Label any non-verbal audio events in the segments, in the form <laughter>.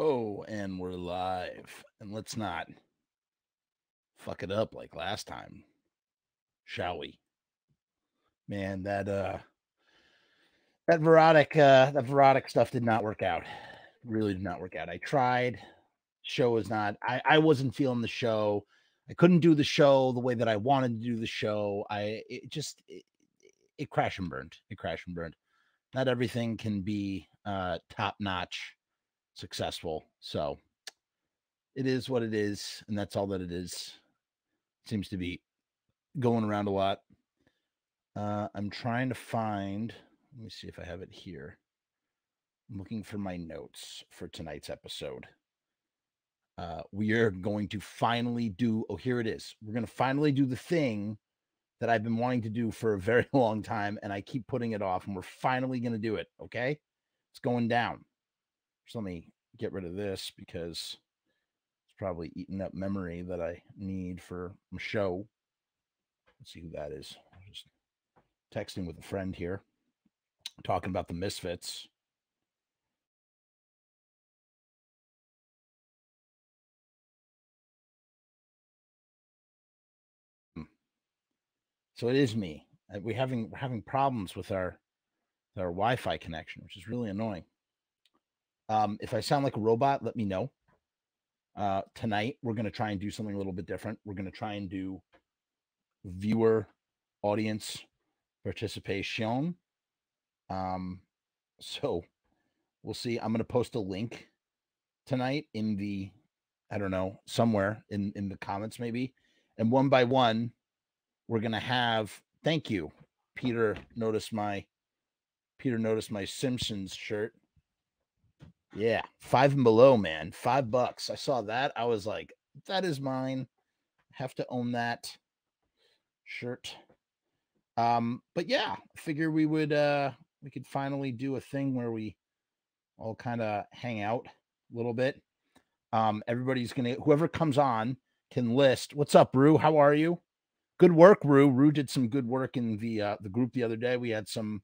Oh, and we're live. And let's not fuck it up like last time, shall we? Man, that uh that Verotic uh that Verotic stuff did not work out. Really did not work out. I tried. Show was not I I wasn't feeling the show. I couldn't do the show the way that I wanted to do the show. I it just it, it crashed and burned. It crashed and burned. Not everything can be uh top notch successful. So it is what it is, and that's all that it is. Seems to be going around a lot. Uh, I'm trying to find. Let me see if I have it here. I'm looking for my notes for tonight's episode. Uh, we are going to finally do. Oh, here it is. We're going to finally do the thing that I've been wanting to do for a very <laughs> long time, and I keep putting it off. And we're finally going to do it. Okay, it's going down. So let me get rid of this because it's probably eating up memory that I need for my show. Let's see who that is. I'm just texting with a friend here, talking about the misfits. Hmm. So it is me. We having we're having problems with our with our Wi-Fi connection, which is really annoying. Um, if I sound like a robot, let me know. Uh, tonight, we're going to try and do something a little bit different. We're going to try and do viewer audience participation. Um, <laughs> so we'll see. I'm going to post a link tonight in the, I don't know, somewhere in, in the comments maybe. And one by one, we're going to have, thank you, Peter. Notice my, Peter noticed my Simpsons shirt. Yeah, five and below, man. Five bucks. I saw that. I was like, that is mine. Have to own that shirt. Um, but yeah, figure we would uh we could finally do a thing where we all kind of hang out a little bit. Um, everybody's gonna whoever comes on can list. What's up, Rue? How are you? Good work, Rue. Rue did some good work in the uh the group the other day. We had some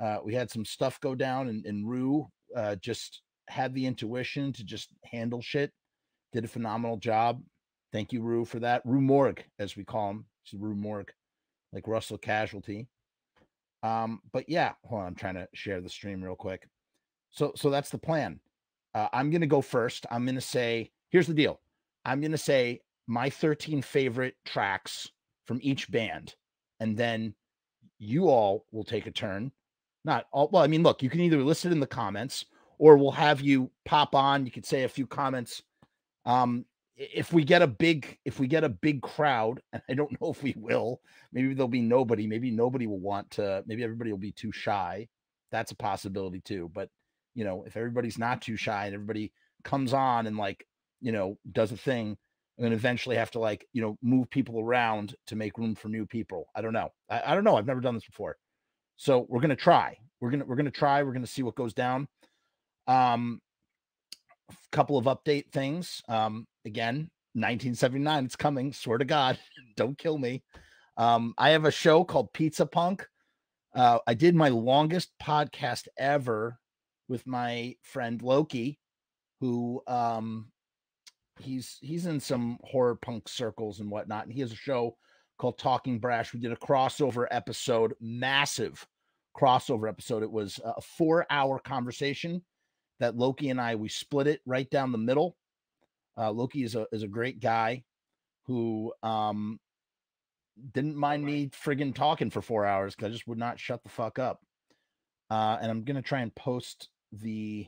uh we had some stuff go down and, and Rue uh, just had the intuition to just handle shit. Did a phenomenal job. Thank you, Rue, for that. Rue Morgue, as we call him. He's Rue Morgue, like Russell Casualty. Um, but yeah, hold on, I'm trying to share the stream real quick. So, so that's the plan. Uh, I'm gonna go first. I'm gonna say, here's the deal. I'm gonna say my 13 favorite tracks from each band, and then you all will take a turn not all well i mean look you can either list it in the comments or we'll have you pop on you could say a few comments. Um if we get a big if we get a big crowd <laughs> and i don't know if we will maybe there'll be nobody maybe nobody will want to maybe everybody will be too shy. That's a possibility too but you know if everybody's not too shy and everybody comes on and like you know does a thing and then eventually have to like you know move people around to make room for new people. I don't know. I, I don't know. I've never done this before so we're gonna try. We're gonna we're gonna try. We're gonna see what goes down. Um, a couple of update things. Um, again, 1979. It's coming. Swear to God, <laughs> don't kill me. Um, I have a show called Pizza Punk. Uh, I did my longest podcast ever with my friend Loki, who um, he's he's in some horror punk circles and whatnot. And he has a show called Talking Brash. We did a crossover episode, massive crossover episode. It was a four hour conversation that Loki and I we split it right down the middle. Uh, Loki is a is a great guy who um didn't mind me friggin' talking for four hours because I just would not shut the fuck up. Uh, and I'm gonna try and post the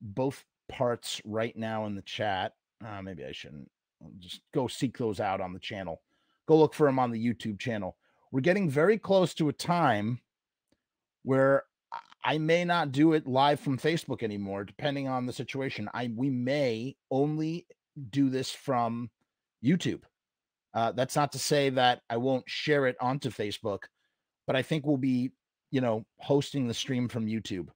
both parts right now in the chat. Uh, maybe I shouldn't. I'll just go seek those out on the channel. Go look for them on the YouTube channel. We're getting very close to a time where I may not do it live from Facebook anymore, depending on the situation. I we may only do this from YouTube. Uh, that's not to say that I won't share it onto Facebook, but I think we'll be, you know, hosting the stream from YouTube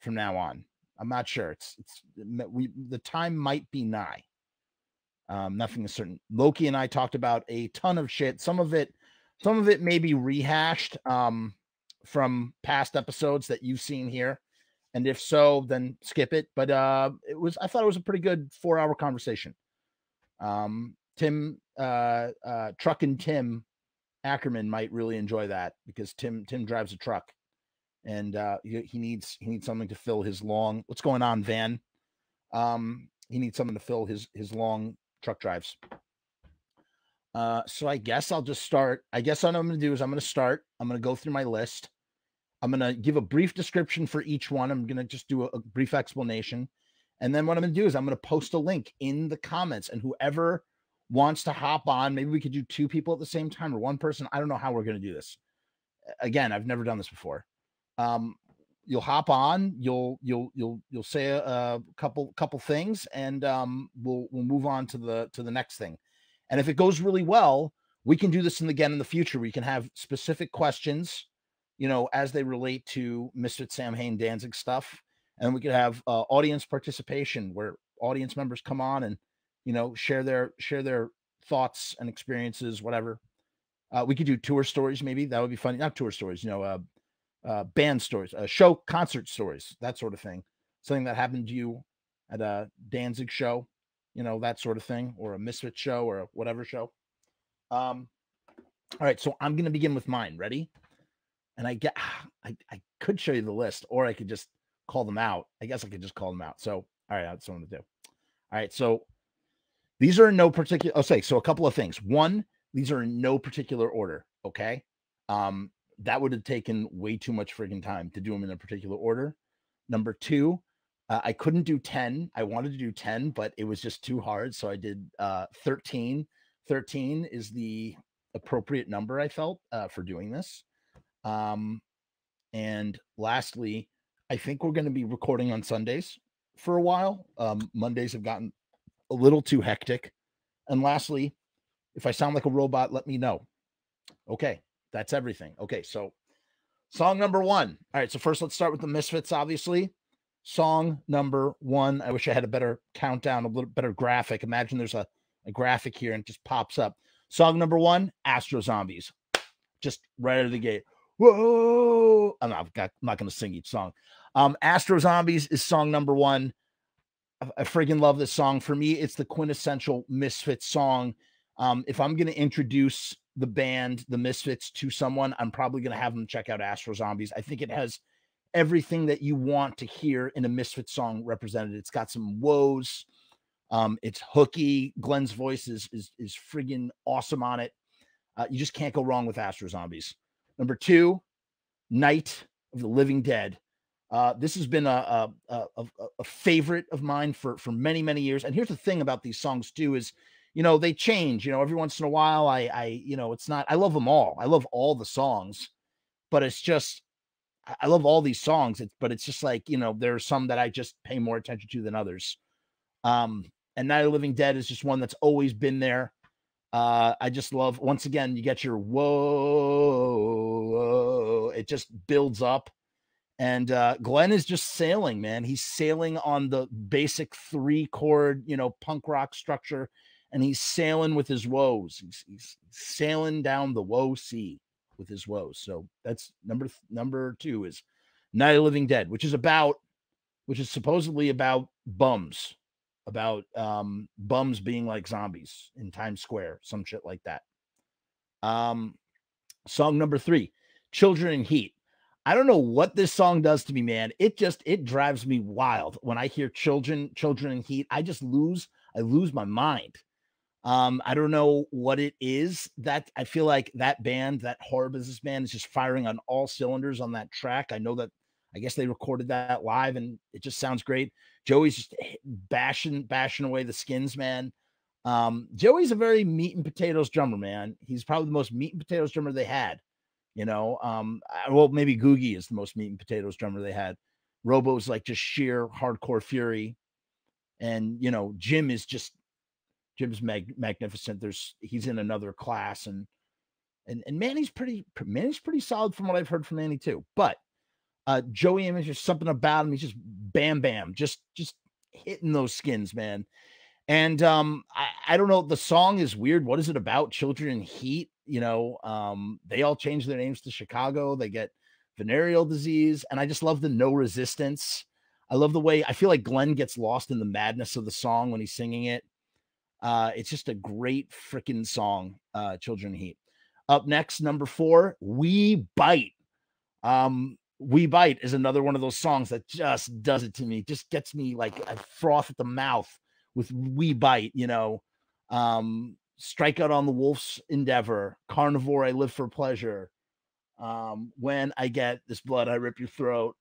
from now on. I'm not sure. It's it's we the time might be nigh. Um, nothing is certain. Loki and I talked about a ton of shit. Some of it, some of it may be rehashed. Um, from past episodes that you've seen here. And if so, then skip it. But uh, it was I thought it was a pretty good four hour conversation. Um, Tim uh, uh, Truck and Tim Ackerman might really enjoy that because Tim Tim drives a truck, and uh, he, he needs he needs something to fill his long. What's going on, Van? Um, he needs something to fill his his long truck drives. Uh, so I guess I'll just start. I guess what I'm going to do is I'm going to start. I'm going to go through my list. I'm going to give a brief description for each one. I'm going to just do a, a brief explanation. And then what I'm going to do is I'm going to post a link in the comments, and whoever wants to hop on, maybe we could do two people at the same time or one person. I don't know how we're going to do this. Again, I've never done this before. Um, you'll hop on, you'll you'll you'll you'll say a, a couple couple things, and um, we'll we'll move on to the to the next thing. And if it goes really well, we can do this in again in the future. We can have specific questions, you know, as they relate to Mr. Samhain Danzig stuff. And we could have uh, audience participation where audience members come on and, you know, share their share their thoughts and experiences, whatever. Uh, we could do tour stories, maybe that would be funny. Not tour stories, you know, uh, uh, band stories, uh, show concert stories, that sort of thing. Something that happened to you at a Danzig show you know, that sort of thing, or a Misfit show or whatever show. Um, all right, so I'm gonna begin with mine. Ready? And I get I, I could show you the list, or I could just call them out. I guess I could just call them out. So, all right, that's what I'm gonna do. All right, so these are in no particular. Oh, say so. A couple of things. One, these are in no particular order. Okay, um, that would have taken way too much freaking time to do them in a particular order. Number two, uh, I couldn't do 10. I wanted to do 10, but it was just too hard. So I did uh, 13. 13 is the appropriate number I felt uh, for doing this. Um, and lastly, I think we're going to be recording on Sundays for a while. Um, Mondays have gotten a little too hectic. And lastly, if I sound like a robot, let me know. Okay, that's everything. Okay, so song number one. All right, so first let's start with the Misfits, obviously song number one. I wish I had a better countdown, a little better graphic. Imagine there's a, a graphic here and it just pops up. Song number one, Astro Zombies. Just right out of the gate. Whoa! I'm not, I'm not going to sing each song. Um, Astro Zombies is song number one. I, I friggin' love this song. For me, it's the quintessential Misfits song. Um, if I'm going to introduce the band, the Misfits, to someone, I'm probably going to have them check out Astro Zombies. I think it has everything that you want to hear in a Misfit song represented. It's got some woes. Um, it's hooky. Glenn's voice is is is friggin' awesome on it. Uh, you just can't go wrong with Astro Zombies. Number two, Night of the Living Dead. Uh, this has been a, a, a, a favorite of mine for for many many years. And here's the thing about these songs too is, you know, they change. You know, every once in a while, I I you know, it's not. I love them all. I love all the songs, but it's just I love all these songs, it's, but it's just like, you know, there are some that I just pay more attention to than others. Um, and Night of Living Dead is just one that's always been there. Uh, I just love, once again, you get your whoa, whoa it just builds up. And uh, Glenn is just sailing, man. He's sailing on the basic three chord, you know, punk rock structure, and he's sailing with his woes. He's, he's sailing down the woe sea with his woes. So that's number number two is Night of Living Dead, which is about, which is supposedly about bums, about um bums being like zombies in Times Square, some shit like that. Um, song number three, Children in Heat. I don't know what this song does to me, man. It just it drives me wild when I hear children, children in heat. I just lose, I lose my mind. Um, I don't know what it is that I feel like that band, that horror business band, is just firing on all cylinders on that track. I know that I guess they recorded that live and it just sounds great. Joey's just bashing, bashing away the skins, man. Um, Joey's a very meat and potatoes drummer, man. He's probably the most meat and potatoes drummer they had. You know, um, well, maybe Googy is the most meat and potatoes drummer they had. Robo's like just sheer hardcore fury. And you know, Jim is just Jim's mag- magnificent. There's he's in another class, and and and Manny's pretty Manny's pretty solid from what I've heard from Manny too. But uh Joey Image, just something about him. He's just bam bam, just just hitting those skins, man. And um, I, I don't know. The song is weird. What is it about? Children in Heat. You know, um, they all change their names to Chicago. They get venereal disease, and I just love the no resistance. I love the way I feel like Glenn gets lost in the madness of the song when he's singing it. Uh, it's just a great freaking song, uh, Children Heat. Up next, number four, We Bite. Um, We Bite is another one of those songs that just does it to me, just gets me like a froth at the mouth with We Bite, you know. Um, Strike Out on the Wolf's Endeavor, Carnivore, I Live for Pleasure. Um, when I get this blood, I rip your throat.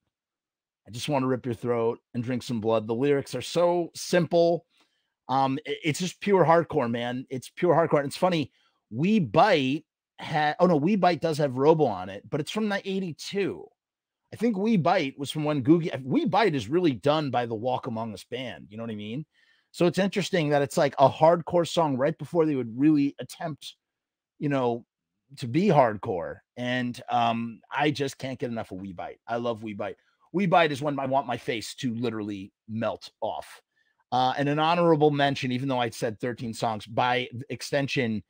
I just want to rip your throat and drink some blood. The lyrics are so simple. Um, it's just pure hardcore, man. It's pure hardcore. And it's funny. We Bite had oh no, We Bite does have Robo on it, but it's from the 82. I think We Bite was from when Googy We Bite is really done by the Walk Among Us band. You know what I mean? So it's interesting that it's like a hardcore song right before they would really attempt, you know, to be hardcore. And um, I just can't get enough of We Bite. I love We Bite. We Bite is when I want my face to literally melt off. Uh, and an honorable mention, even though I said 13 songs, by extension,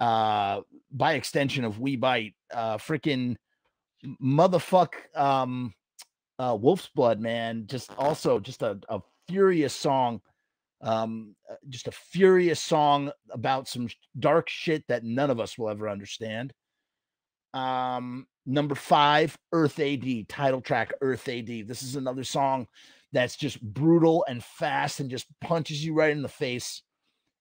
uh, by extension of We Bite, uh, freaking motherfuck, um, uh, Wolf's Blood, man. Just also just a, a furious song, um, uh, just a furious song about some dark shit that none of us will ever understand. Um, number five, Earth AD, title track, Earth AD. This is another song that's just brutal and fast and just punches you right in the face.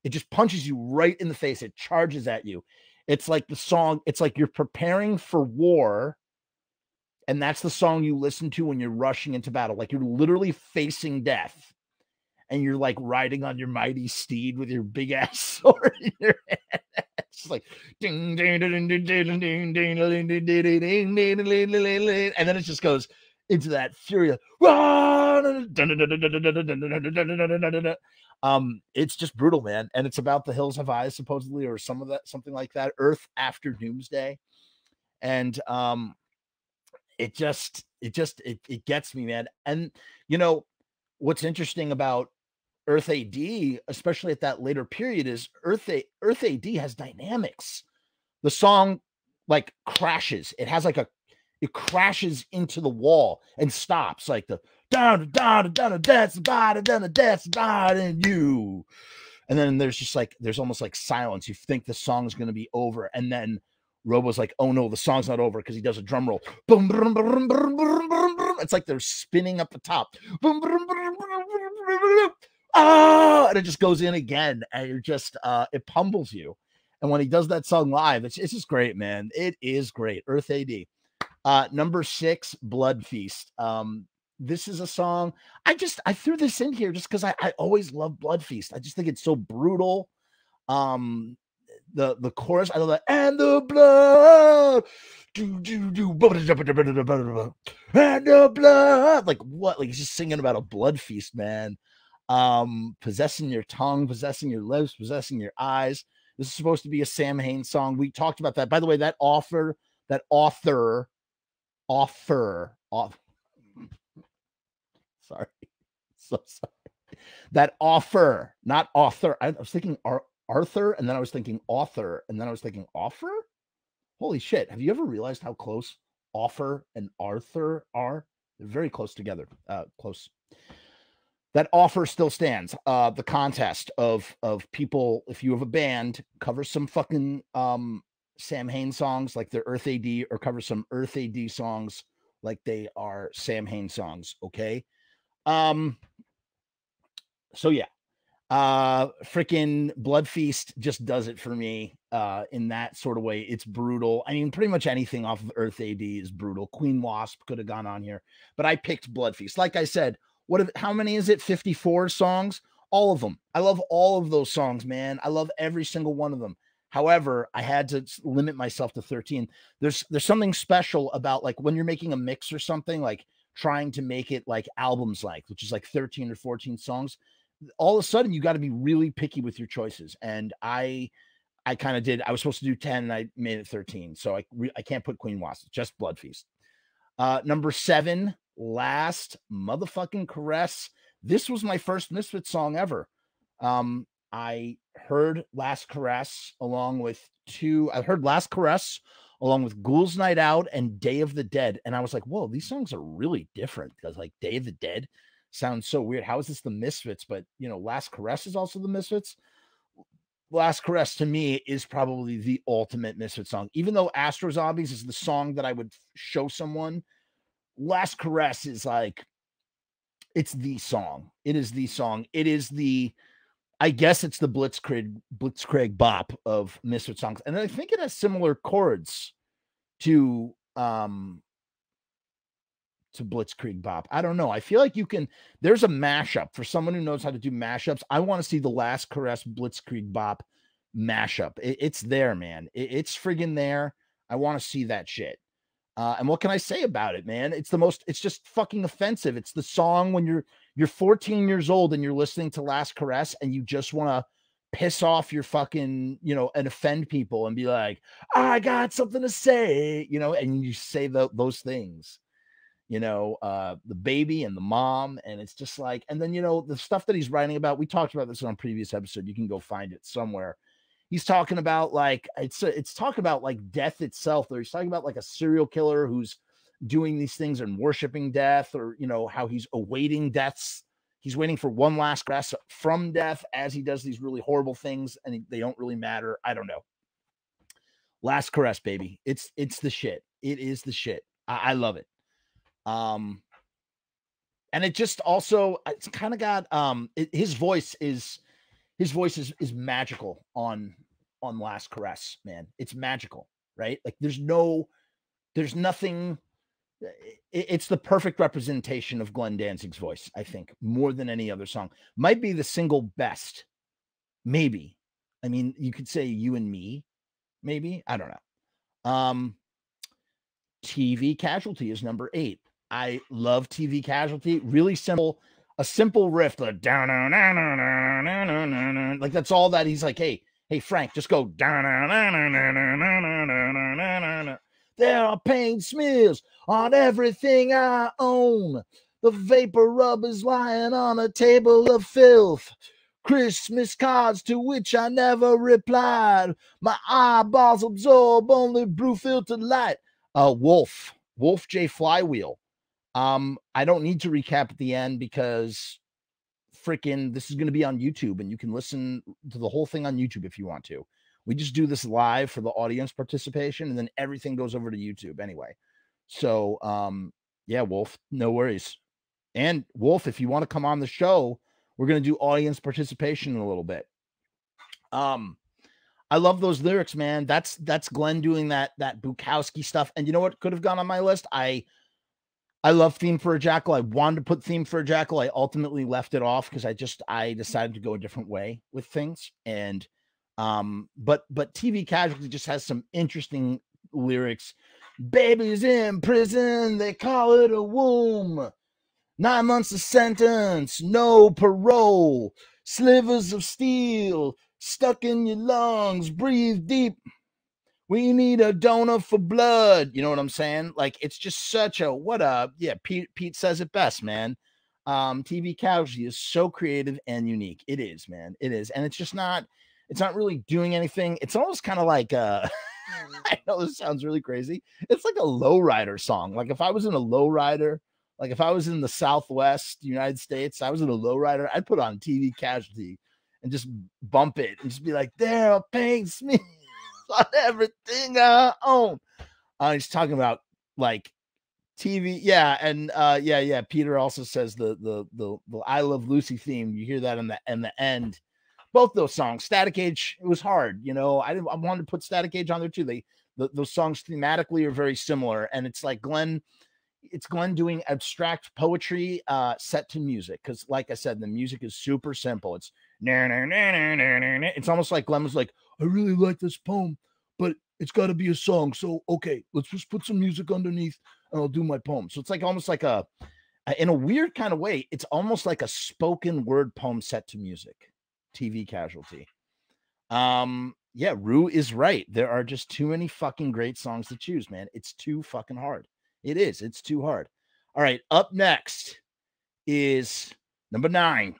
It just punches you right in the face. It charges at you. It's like the song, it's like you're preparing for war. And that's the song you listen to when you're rushing into battle. Like you're literally facing death. And you're like riding on your mighty steed with your big ass sword in your hand. It's like ding ding ding ding ding ding ding ding ding ding ding ding ding ding. and then it just goes into that furious um it's just brutal man and it's about the hills have eyes supposedly or some of that something like that earth after doomsday and um it just it just it, it gets me man and you know what's interesting about Earth AD, especially at that later period, is Earth A- Earth AD has dynamics. The song like crashes. It has like a it crashes into the wall and stops like the down down down that's body down that's body and you. And then there's just like there's almost like silence. You think the song's gonna be over, and then Robo's like, "Oh no, the song's not over" because he does a drum roll. Boom. It's like they're spinning up the top. Oh, and it just goes in again, and you're just uh, it pummels you. And when he does that song live, it's it's just great, man. It is great. Earth AD. Uh, number six, Blood Feast. Um, this is a song I just I threw this in here just because I, I always love Blood Feast. I just think it's so brutal. Um, the the chorus, I love that, and the blood, do do do, and the blood, like what? Like he's just singing about a blood feast, man um, possessing your tongue, possessing your lips, possessing your eyes. This is supposed to be a Samhain song. We talked about that. By the way, that author, that author, author, off. <laughs> Sorry, <laughs> so sorry. That offer, not author. I, was thinking Ar- Arthur, and then I was thinking author, and then I was thinking offer. Holy shit! Have you ever realized how close offer and Arthur are? They're very close together. Uh, close that offer still stands. Uh, the contest of of people, if you have a band, cover some fucking um Samhain songs like they're Earth AD, or cover some Earth AD songs like they are Sam Samhain songs. Okay. Um. So yeah, uh, freaking Blood Feast just does it for me. Uh, in that sort of way, it's brutal. I mean, pretty much anything off of Earth AD is brutal. Queen Wasp could have gone on here, but I picked Blood Feast. Like I said, what if, how many is it? 54 songs? All of them. I love all of those songs, man. I love every single one of them. However, I had to limit myself to 13. There's there's something special about like when you're making a mix or something, like trying to make it like albums like, which is like 13 or 14 songs. All of a sudden, you got to be really picky with your choices. And I I kind of did. I was supposed to do 10 and I made it 13. So I re- I can't put Queen Wasp, just Blood Feast. Uh, number seven, last motherfucking caress. This was my first Misfit song ever. Um, I heard Last Caress along with two. I heard Last Caress along with Ghouls Night Out and Day of the Dead. And I was like, whoa, these songs are really different because like Day of the Dead sounds so weird. How is this the Misfits? But you know, Last Caress is also the Misfits. Last Caress to me is probably the ultimate Misfit song. Even though Astro Zombies is the song that I would show someone, Last Caress is like it's the song. It is the song. It is the I guess it's the Blitzkrieg Blitzkrieg bop of Misfit songs. And I think it has similar chords to um to Blitzkrieg Bop. I don't know. I feel like you can. There's a mashup for someone who knows how to do mashups. I want to see the Last Caress Blitzkrieg Bop mashup. It, it's there, man. It, it's friggin' there. I want to see that shit. Uh, and what can I say about it, man? It's the most. It's just fucking offensive. It's the song when you're you're 14 years old and you're listening to Last Caress and you just want to piss off your fucking, you know, and offend people and be like, I got something to say, you know, and you say the, those things you know, uh, the baby and the mom. And it's just like, and then, you know, the stuff that he's writing about, we talked about this on a previous episode. You can go find it somewhere. He's talking about like, it's, it's talking about like death itself, or he's talking about like a serial killer who's doing these things and worshiping death, or, you know, how he's awaiting deaths. He's waiting for one last caress from death as he does these really horrible things and they don't really matter. I don't know. Last caress, baby. It's, it's the shit. It is the shit. I, I love it. Um, and it just also uh, it's kind of got um it, his voice is his voice is is magical on on last caress man it's magical right like there's no there's nothing it's the perfect representation of glenn danzig's voice i think more than any other song might be the single best maybe i mean you could say you and me maybe i don't know um tv casualty is number eight I love TV Casualty. Really simple, a simple riff. Like that's all that he's like. Hey, hey, Frank, just go. There are paint smears on everything I own. The vapor rub is lying on a table of filth. Christmas cards to which I never replied. My eyeballs absorb only blue filtered light. Uh, Wolf, Wolf J Flywheel um, I don't need to recap at the end because freaking this is going to be on YouTube and you can listen to the whole thing on YouTube if you want to. We just do this live for the audience participation and then everything goes over to YouTube anyway. So, um, yeah, Wolf, no worries. And Wolf, if you want to come on the show, we're going to do audience participation in a little bit. Um, I love those lyrics, man. That's that's Glenn doing that that Bukowski stuff. And you know what could have gone on my list? I I love theme for a jackal. I wanted to put theme for a jackal. I ultimately left it off because I just I decided to go a different way with things. And um, but but TV casualty just has some interesting lyrics. Baby's in prison, they call it a womb. Nine months of sentence, no parole. Slivers of steel stuck in your lungs. Breathe deep we need a donor for blood. You know what I'm saying? Like it's just such a what a yeah. Pete Pete says it best, man. Um, TV Casualty is so creative and unique. It is, man. It is, and it's just not. It's not really doing anything. It's almost kind of like uh <laughs> mm. I know this sounds really crazy. It's like a lowrider song. Like if I was in a lowrider, like if I was in the Southwest United States, I was in a lowrider, I'd put on TV Casualty and just bump it and just be like, "There paints me." <laughs> on everything I own. Uh, he's talking about like TV, yeah, and uh, yeah, yeah. Peter also says the, the the the I Love Lucy theme. You hear that in the in the end. Both those songs, Static Age, it was hard. You know, I didn't. I wanted to put Static Age on there too. They the, those songs thematically are very similar, and it's like Glenn. It's Glenn doing abstract poetry uh, set to music because, like I said, the music is super simple. It's nah, nah, nah, nah, nah, nah. it's almost like Glenn was like, I really like this poem, but it's got to be a song. So okay, let's just put some music underneath, and I'll do my poem. So it's like almost like a, in a weird kind of way, it's almost like a spoken word poem set to music. TV casualty. Um, yeah, Rue is right. There are just too many fucking great songs to choose, man. It's too fucking hard. It is. It's too hard. All right, up next is number nine.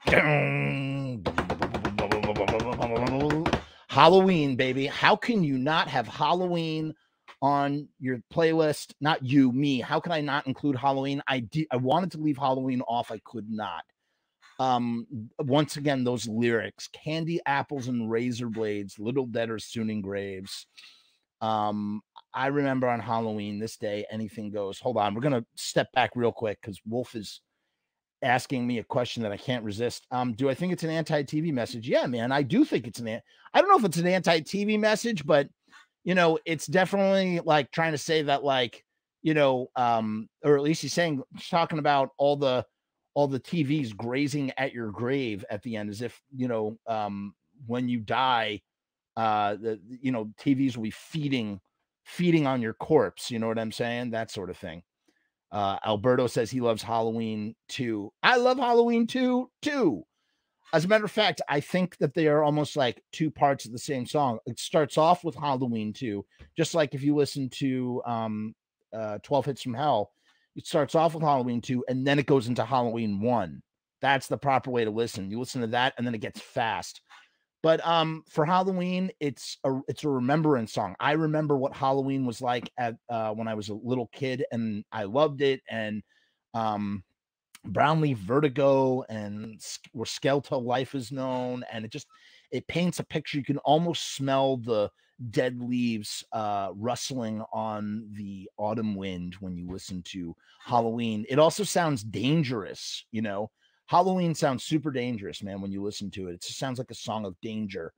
Halloween, baby. How can you not have Halloween on your playlist. Not you, me. How can I not include Halloween? I did. I wanted to leave Halloween off. I could not. Um, once again, those lyrics: candy apples and razor blades, little dead or soon in graves. Um, I remember on Halloween this day, anything goes. Hold on, we're gonna step back real quick because Wolf is asking me a question that I can't resist. Um, do I think it's an anti-TV message? Yeah, man, I do think it's an. I don't know if it's an anti-TV message, but you know, it's definitely like trying to say that, like, you know, um, or at least he's saying, talking about all the all the TVs grazing at your grave at the end, as if you know, um, when you die, uh, the you know, TVs will be feeding feeding on your corpse. You know what I'm saying? That sort of thing. Uh, Alberto says he loves Halloween too. I love Halloween 2, too. As a matter of fact, I think that they are almost like two parts of the same song. It starts off with Halloween 2, just like if you listen to um, uh, 12 Hits from Hell, it starts off with Halloween 2 and then it goes into Halloween 1. That's the proper way to listen. You listen to that and then it gets fast. But um, for Halloween, it's a it's a remembrance song. I remember what Halloween was like at uh, when I was a little kid, and I loved it. And um, Brownleaf Vertigo and where Skeletal Life is known, and it just it paints a picture. You can almost smell the dead leaves uh, rustling on the autumn wind when you listen to Halloween. It also sounds dangerous, you know. Halloween sounds super dangerous, man. When you listen to it, it just sounds like a song of danger.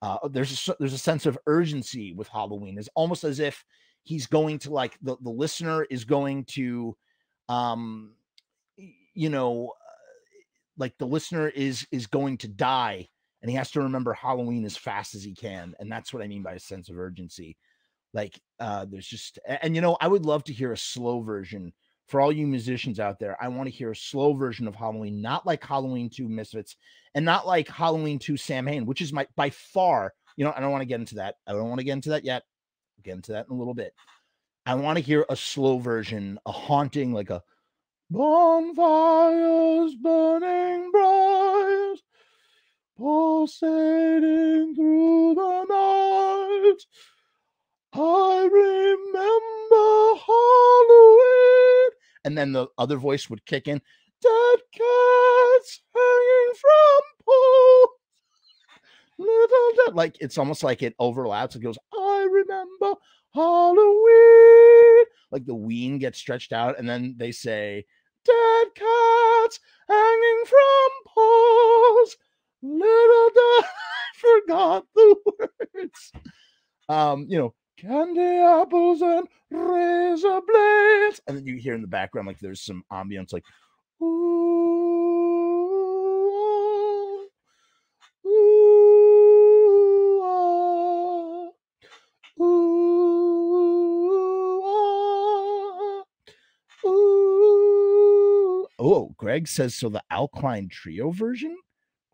Uh, there's a, there's a sense of urgency with Halloween. It's almost as if he's going to like the the listener is going to, um, you know, uh, like the listener is is going to die, and he has to remember Halloween as fast as he can, and that's what I mean by a sense of urgency. Like, uh, there's just and you know, I would love to hear a slow version for all you musicians out there, I want to hear a slow version of Halloween, not like Halloween 2 Misfits and not like Halloween 2 Samhain, which is my by far, you know, I don't want to get into that. I don't want to get into that yet. I'll get into that in a little bit. I want to hear a slow version, a haunting, like a bonfires burning bright, pulsating through the night. I remember Halloween and then the other voice would kick in. Dead cats hanging from poles. Little dead. Like it's almost like it overlaps. It goes, I remember Halloween. Like the ween gets stretched out, and then they say, Dead cats hanging from poles. Little. I <laughs> forgot the words. Um, you know, candy apples and razor blades. And then you hear in the background, like there's some ambience, like, ooh, ooh, ah, ooh, ah, ooh. Oh, Greg says so. The Alkaline Trio version,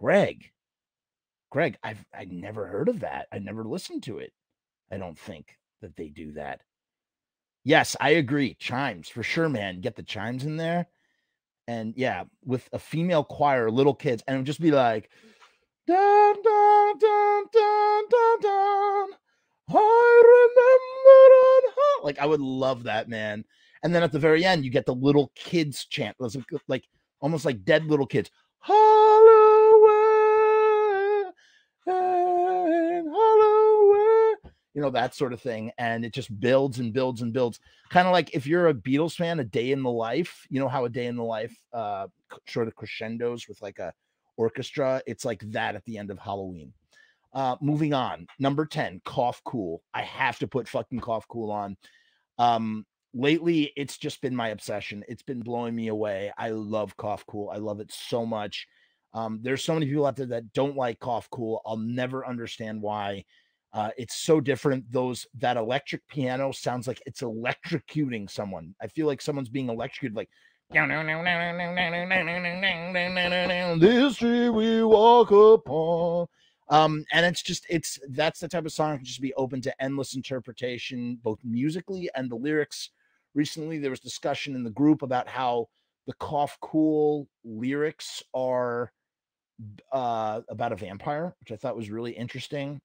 Greg. Greg, I've I never heard of that. I never listened to it. I don't think that they do that. Yes, I agree. Chimes for sure, man. Get the chimes in there. And yeah, with a female choir, little kids, and it would just be like, dun, dun, dun, dun, dun, dun. I remember on like I would love that, man. And then at the very end, you get the little kids chant. Like almost like dead little kids. You know, that sort of thing. And it just builds and builds and builds. Kind of like if you're a Beatles fan, a day in the life, you know how a day in the life uh sort of crescendos with like a orchestra. It's like that at the end of Halloween. Uh moving on. Number 10, cough cool. I have to put fucking cough cool on. Um lately it's just been my obsession. It's been blowing me away. I love cough cool. I love it so much. Um, there's so many people out there that don't like cough cool. I'll never understand why. Uh, it's so different. Those that electric piano sounds like it's electrocuting someone. I feel like someone's being electrocuted, like this tree we walk upon. Um, and it's just it's that's the type of song that can just be open to endless interpretation, both musically and the lyrics. Recently, there was discussion in the group about how the cough cool lyrics are uh, about a vampire, which I thought was really interesting.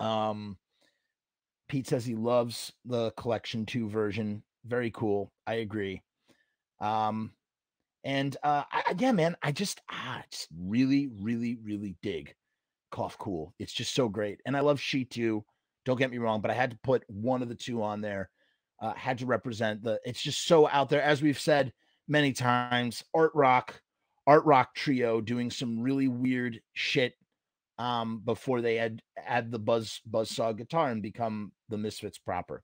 Um, Pete says he loves the collection two version. Very cool. I agree. Um, and uh, I, yeah, man, I just ah, just really, really, really dig Cough Cool. It's just so great, and I love She too. Don't get me wrong, but I had to put one of the two on there. Uh, had to represent the. It's just so out there, as we've said many times. Art rock, art rock trio doing some really weird shit um, before they had add the buzz buzzsaw guitar and become the Misfits proper.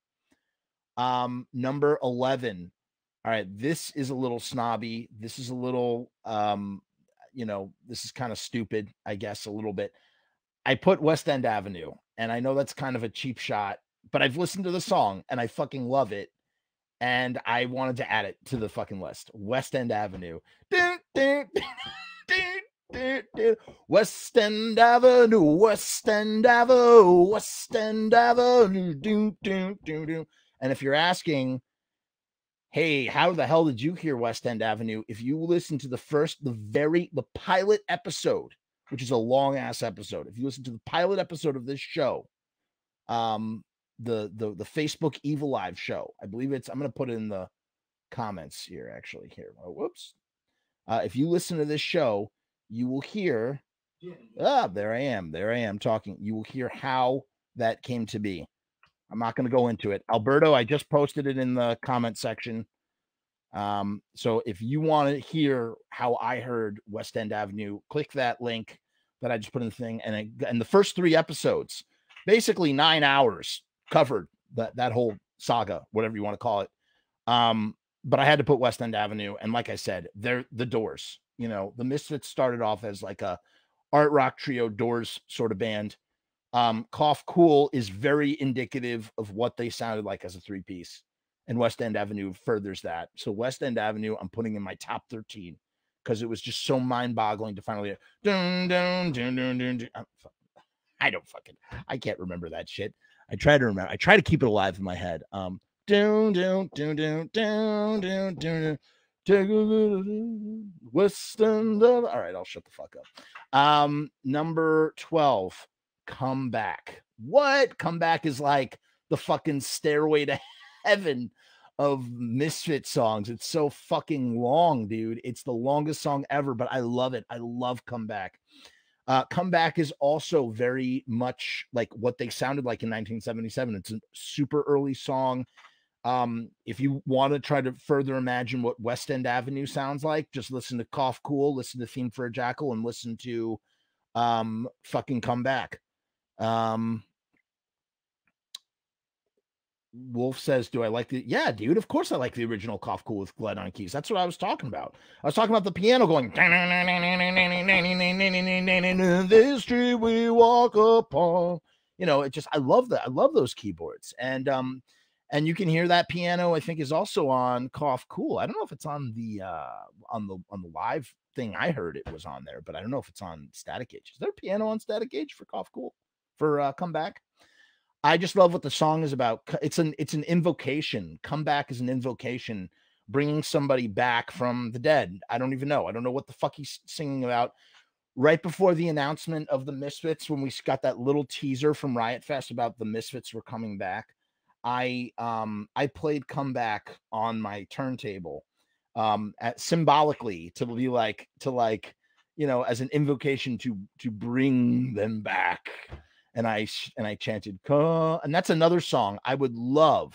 Um, number eleven. All right, this is a little snobby. This is a little, um, you know, this is kind of stupid, I guess, a little bit. I put West End Avenue, and I know that's kind of a cheap shot, but I've listened to the song and I fucking love it. And I wanted to add it to the fucking list. West End Avenue. <laughs> West End Avenue, West End Avenue, West End Avenue. Do, do, do, do. And if you're asking, hey, how the hell did you hear West End Avenue? If you listen to the first, the very, the pilot episode, which is a long ass episode, if you listen to the pilot episode of this show, um, the the the Facebook Evilive show, I believe it's. I'm to put it in the comments here. Actually, here. Oh, whoops. Uh, if you listen to this show, you will hear. Ah, there I am. There I am talking. You will hear how that came to be. I'm not going to go into it. Alberto, I just posted it in the comment section. Um, so if you want to hear how I heard West End Avenue, click that link that I just put in the thing. And, it, and the first three episodes, basically nine hours covered that, that whole saga, whatever you want to call it. Um, but I had to put West End Avenue. And like I said, they're the doors, you know, the Misfits started off as like a art rock trio doors sort of band. Um, Cough Cool is very indicative of what they sounded like as a three piece, and West End Avenue furthers that. So, West End Avenue, I'm putting in my top 13 because it was just so mind boggling to finally. Dun, dun, dun, dun, dun, dun. I don't fucking, I can't remember that shit. I try to remember, I try to keep it alive in my head. Um, dun dun dun dun dun dun. down. West End. All right, I'll shut the fuck up. Um, number 12 come back. What? Come back is like the fucking stairway to <laughs> heaven of misfit songs. It's so fucking long, dude. It's the longest song ever, but I love it. I love comeback. Uh, comeback is also very much like what they sounded like in 1977. It's a super early song. Um, if you want to try to further imagine what West End Avenue sounds like, just listen to Cough Cool, listen to Theme for a Jackal, and listen to um fucking come back. Um, Wolf says, "Do I like the? Yeah, dude. Of course I like the original Cough Cool with Glenn on keys. That's what I was talking about. I was talking about the piano going. This street we walk upon. You know, it just I love that. I love those keyboards, and um, and you can hear that piano. I think is also on Cough Cool. I don't know if it's on the uh on the on the live thing. I heard it was on there, but I don't know if it's on Static Age. Is there piano on Static Age for Cough Cool? for uh, comeback. I just love what the song is about. It's an it's an invocation. Comeback is an invocation, bringing somebody back from the dead. I don't even know. I don't know what the fuck he's singing about. Right before the announcement of the Misfits, when we got that little teaser from Riot Fest about the Misfits were coming back, I um I played comeback on my turntable, um, at, symbolically to be like to like you know as an invocation to to bring them back and I and I chanted, and that's another song I would love.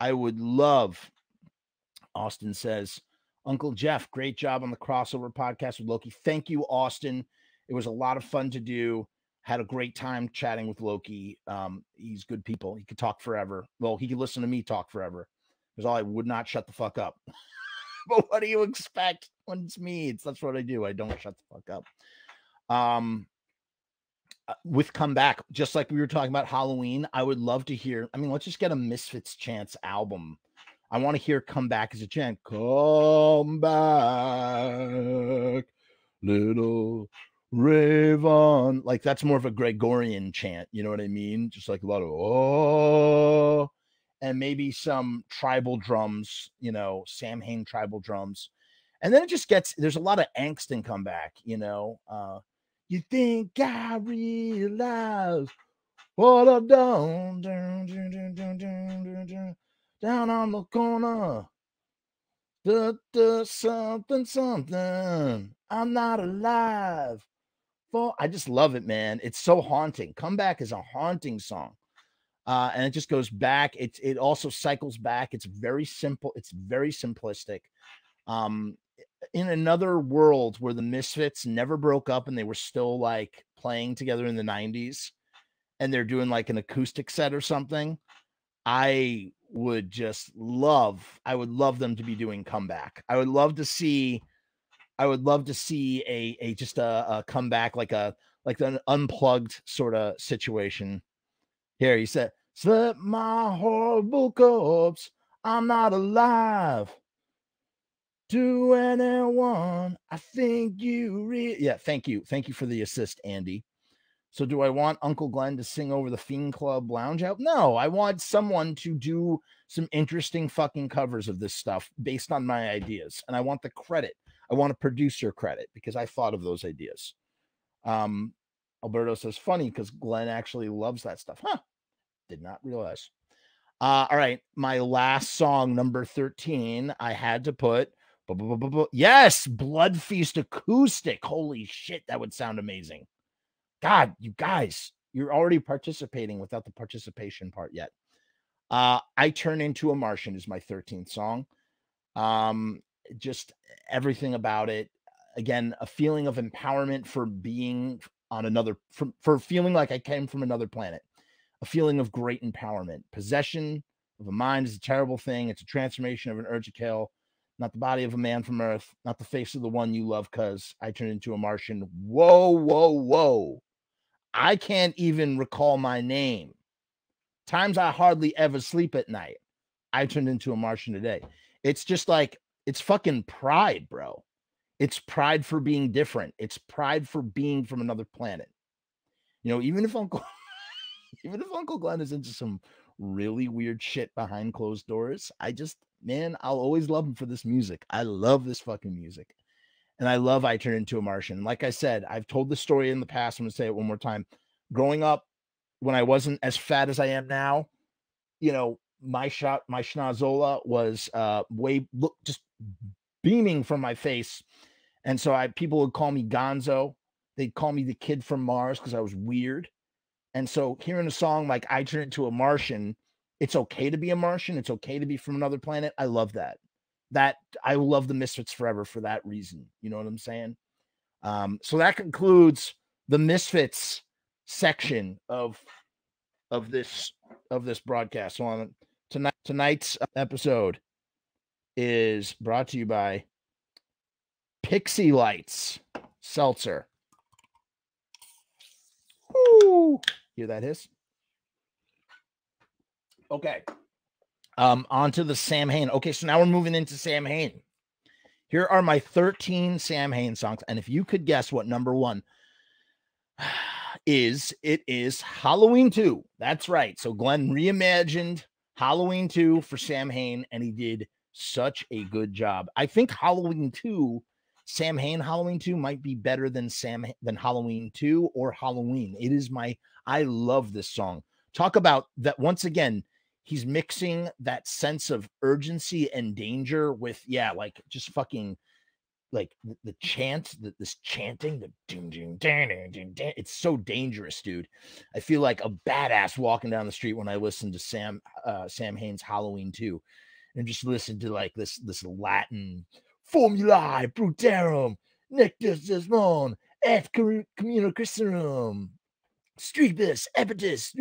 I would love. Austin says, Uncle Jeff, great job on the crossover podcast with Loki. Thank you, Austin. It was a lot of fun to do. Had a great time chatting with Loki. Um, he's good people. He could talk forever. Well, he could listen to me talk forever. Because all I would not shut the fuck up. <laughs> but what do you expect when it's me? It's that's what I do. I don't shut the fuck up. Um, uh, with comeback, just like we were talking about Halloween, I would love to hear. I mean, let's just get a Misfits Chance album. I want to hear "Come Back" as a chant. Come back, little Raven. Like that's more of a Gregorian chant. You know what I mean? Just like a lot of oh, and maybe some tribal drums. You know, Samhain tribal drums, and then it just gets. There's a lot of angst in "Come Back." You know. Uh, you think I realize What down, down, down, down, down, down on the corner. Da, da, something, something. I'm not alive. For I just love it, man. It's so haunting. Comeback is a haunting song. Uh, and it just goes back. It it also cycles back. It's very simple. It's very simplistic. Um, in another world where the Misfits never broke up and they were still like playing together in the 90s and they're doing like an acoustic set or something, I would just love, I would love them to be doing comeback. I would love to see, I would love to see a, a just a, a comeback, like a, like an unplugged sort of situation. Here, he said, Slip my horrible corpse. I'm not alive to anyone. I think you re yeah, thank you. Thank you for the assist, Andy. So do I want Uncle Glenn to sing over the Fiend Club lounge out? No, I want someone to do some interesting fucking covers of this stuff based on my ideas. And I want the credit. I want a producer credit because I thought of those ideas. Um Alberto says funny because Glenn actually loves that stuff. Huh. Did not realize. Uh, all right, my last song, number 13, I had to put Yes, Blood Feast acoustic. Holy shit, that would sound amazing. God, you guys, you're already participating without the participation part yet. Uh, I Turn Into a Martian is my 13th song. Um, just everything about it. Again, a feeling of empowerment for being on another, for, for feeling like I came from another planet, a feeling of great empowerment. Possession of a mind is a terrible thing. It's a transformation of an urge to kill not the body of a man from earth, not the face of the one you love, because I turned into a Martian. Whoa, whoa, whoa. I can't even recall my name. Times I hardly ever sleep at night. I turned into a Martian today. It's just like, it's fucking pride, bro. It's pride for being different. It's pride for being from another planet. You know, even if Uncle, <laughs> even if Uncle Glenn is into some really weird shit behind closed doors, I just, man, I'll always love him for this music. I love this fucking music. And I love I Turn Into a Martian. Like I said, I've told the story in the past. I'm to say it one more time. Growing up, when I wasn't as fat as I am now, you know, my shot, my schnozola was uh way look just beaming from my face. And so I people would call me Gonzo. They'd call me the kid from Mars because I was weird. And so hearing a song like I Turn Into a Martian it's okay to be a Martian. It's okay to be from another planet. I love that. That I love the Misfits forever for that reason. You know what I'm saying? Um, so that concludes the Misfits section of of this of this broadcast. So on tonight tonight's episode is brought to you by Pixie Lights Seltzer. Hear that hiss? Okay. Um, on to the Samhain. Okay, so now we're moving into Samhain. Here are my 13 Samhain songs. And if you could guess what number one <sighs> is, it is Halloween 2. That's right. So Glenn reimagined Halloween 2 for Samhain, and he did such a good job. I think Halloween 2, Samhain Halloween 2 might be better than Sam than Halloween 2 or Halloween. It is my I love this song. Talk about that once again he's mixing that sense of urgency and danger with yeah like just fucking like the, the chant the, this chanting the ding, ding, ding, ding, ding, it's so dangerous dude i feel like a badass walking down the street when i listen to sam uh Samhain's halloween 2 and just listen to like this this latin formulae brutarum nectus desmon et communicationum Strepus, Epitus,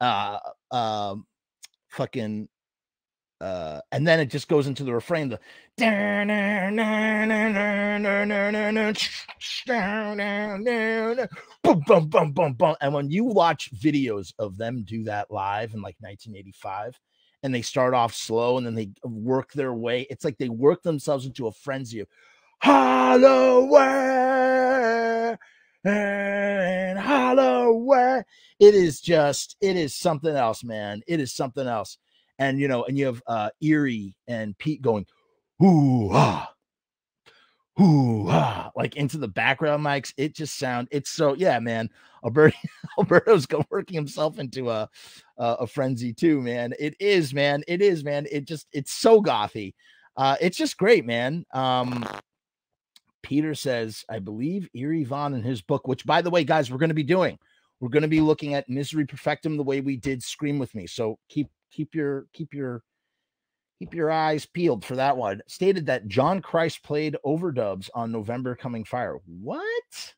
uh, um, fucking, uh, and then it just goes into the refrain, the. And when you watch videos of them do that live in like 1985, and they start off slow and then they work their way, it's like they work themselves into a frenzy of Holloway and Holloway. It is just, it is something else, man. It is something else. And you know, and you have uh Eerie and Pete going, ooh ah, whoo, ah, like into the background mics. It just sound it's so yeah, man. Alberto, <laughs> Alberto's working himself into a, a a frenzy too, man. It is, man. It is, man. It just it's so gothy. Uh, it's just great, man. Um, Peter says, I believe Eerie Von in his book, which by the way, guys, we're going to be doing. We're going to be looking at Misery Perfectum the way we did Scream with Me. So keep keep your keep your keep your eyes peeled for that one. Stated that John Christ played overdubs on November Coming Fire. What?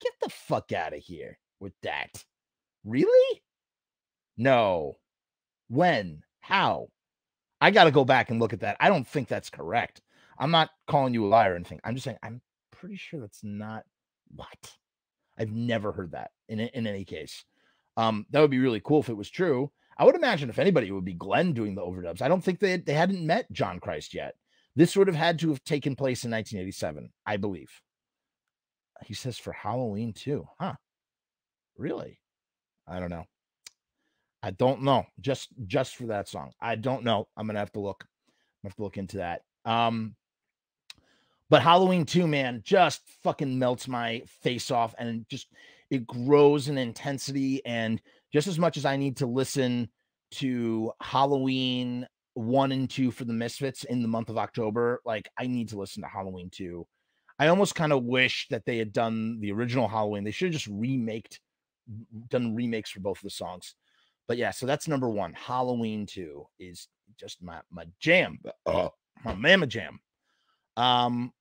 Get the fuck out of here with that. Really? No. When? How? I got to go back and look at that. I don't think that's correct. I'm not calling you a liar or anything. I'm just saying I'm pretty sure that's not what. I've never heard that in in any case. Um, that would be really cool if it was true. I would imagine if anybody, it would be Glenn doing the overdubs. I don't think they they hadn't met John Christ yet. This would have had to have taken place in 1987, I believe. He says for Halloween too, huh? Really? I don't know. I don't know. Just just for that song, I don't know. I'm gonna have to look. I'm gonna have to look into that. Um, but Halloween too, man, just fucking melts my face off and just it grows in intensity. And just as much as I need to listen to Halloween 1 and 2 for the Misfits in the month of October, like I need to listen to Halloween 2. I almost kind of wish that they had done the original Halloween. They should have just remaked done remakes for both of the songs. But yeah, so that's number one. Halloween 2 is just my my jam. Uh, my mama jam. Um,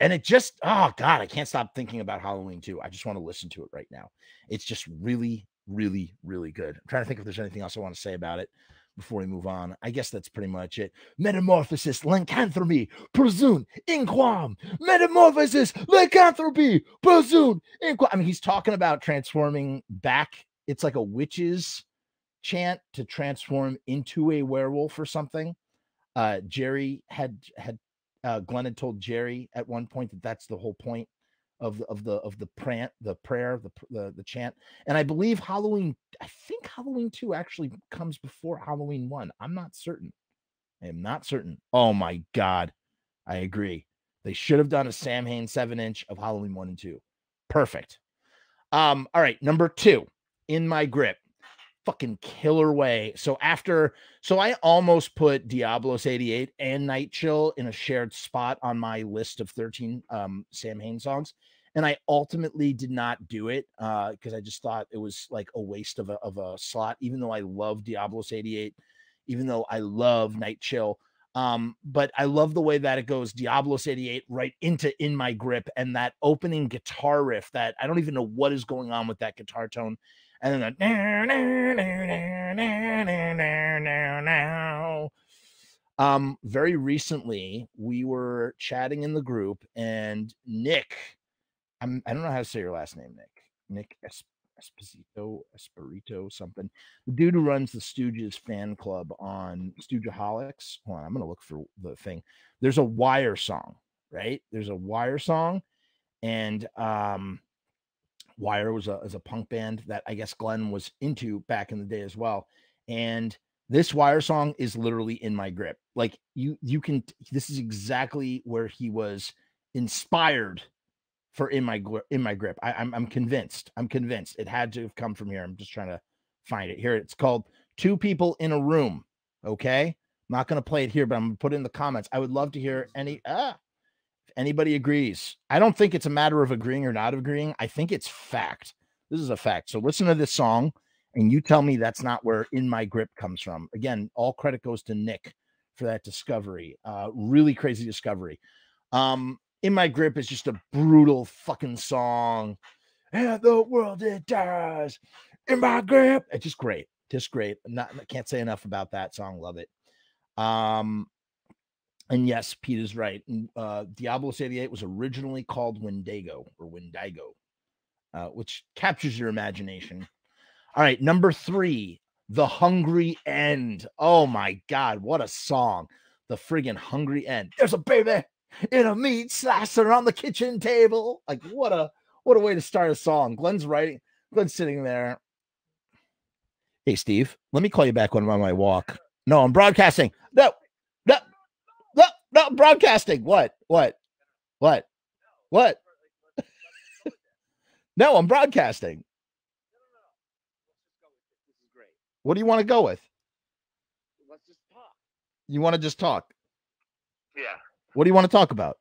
and it just oh god i can't stop thinking about halloween two. i just want to listen to it right now it's just really really really good. I'm trying to think if there's anything else i want to say about it before we move on. I guess that's pretty much it. Metamorphosis lycanthropy presume inquam metamorphosis lycanthropy presume inquam i mean he's talking about transforming back. It's like a witch's chant to transform into a werewolf or something. Uh jerry had had uh, Glenn had told Jerry at one point that that's the whole point of the of the of the prant the prayer the, the the chant and i believe halloween i think halloween 2 actually comes before halloween 1 i'm not certain. I am not certain. Oh my god. I agree. They should have done a Samhain 7 inch of halloween 1 and 2 perfect. Um all right number 2 in my grip fucking killer way. So after, so I almost put Diablos 88 and Night Chill in a shared spot on my list of 13 um, Samhain songs. And I ultimately did not do it because uh, I just thought it was like a waste of a, of a slot, even though I love Diablos 88, even though I love Night Chill. Um, but I love the way that it goes Diablos 88 right into In My Grip and that opening guitar riff that I don't even know what is going on with that guitar tone and then the um very recently we were chatting in the group and Nick I'm I don't know how to say your last name Nick. Nick Esposito Espirito something. The dude who runs the Stooges fan club on Stoogeholics hold on I'm gonna look for the thing. There's a wire song right? There's a wire song and um Wire was a, was a punk band that I guess Glenn was into back in the day as well. And this Wire song is literally in my grip. Like you, you can. This is exactly where he was inspired for in my in my grip. I, I'm I'm convinced. I'm convinced it had to have come from here. I'm just trying to find it here. It's called Two People in a Room. Okay, I'm not to play it here, but I'm to put it in the comments. I would love to hear any. Ah, anybody agrees. I don't think it's a matter of agreeing or not agreeing. I think it's fact. This is a fact. So listen to this song and you tell me that's not where In My Grip comes from. Again, all credit goes to Nick for that discovery. Uh, really crazy discovery. Um, In My Grip is just a brutal fucking song. And the world it does. In my grip. It's just great. Just great. Not I can't say enough about that song. Love it. Um, and yes, Pete is right. Uh, Diablos 88 was originally called Wendigo or Wendigo, uh, which captures your imagination. All right, number three, The Hungry End. Oh my God, what a song! The friggin' Hungry End. There's a baby in a meat slicer on the kitchen table. Like, what a what a way to start a song. Glenn's writing, Glenn's sitting there. Hey, Steve, let me call you back when I'm on my walk. No, I'm broadcasting. No, no, no, broadcasting. What? What? What? What? no, I'm broadcasting. What do you want to go with? Let's just talk. You want to just talk? Yeah. What do you want to talk about?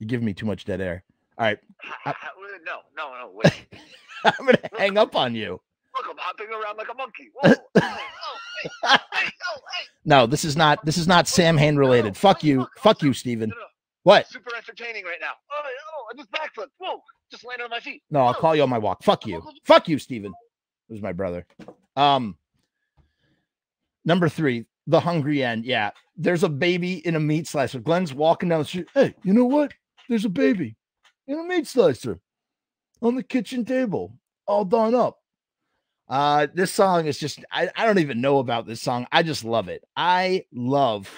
You give me too much dead air. All right, Ha- uh ha- no, no, no. <laughs> Wait. I'm gonna hang up on you. Look, I'm hopping around like a monkey. <laughs> Whoa. oh, oh, oh. No, this is not. This is not Samhain related. Fuck you. Fuck you, Steven. No, no, What? super entertaining right now. Oh, oh, I just backflip. Whoa, just landed on my feet. No, I'll call you on my walk. Fuck you. Fuck you, Steven. It was my brother. Um number three, the hungry end. Yeah. There's a baby in a meat slicer. Glenn's walking down the street. Hey, you know what? There's a baby in a meat slicer on the kitchen table, all done up. Uh, this song is just I, I don't even know about this song. I just love it. I love,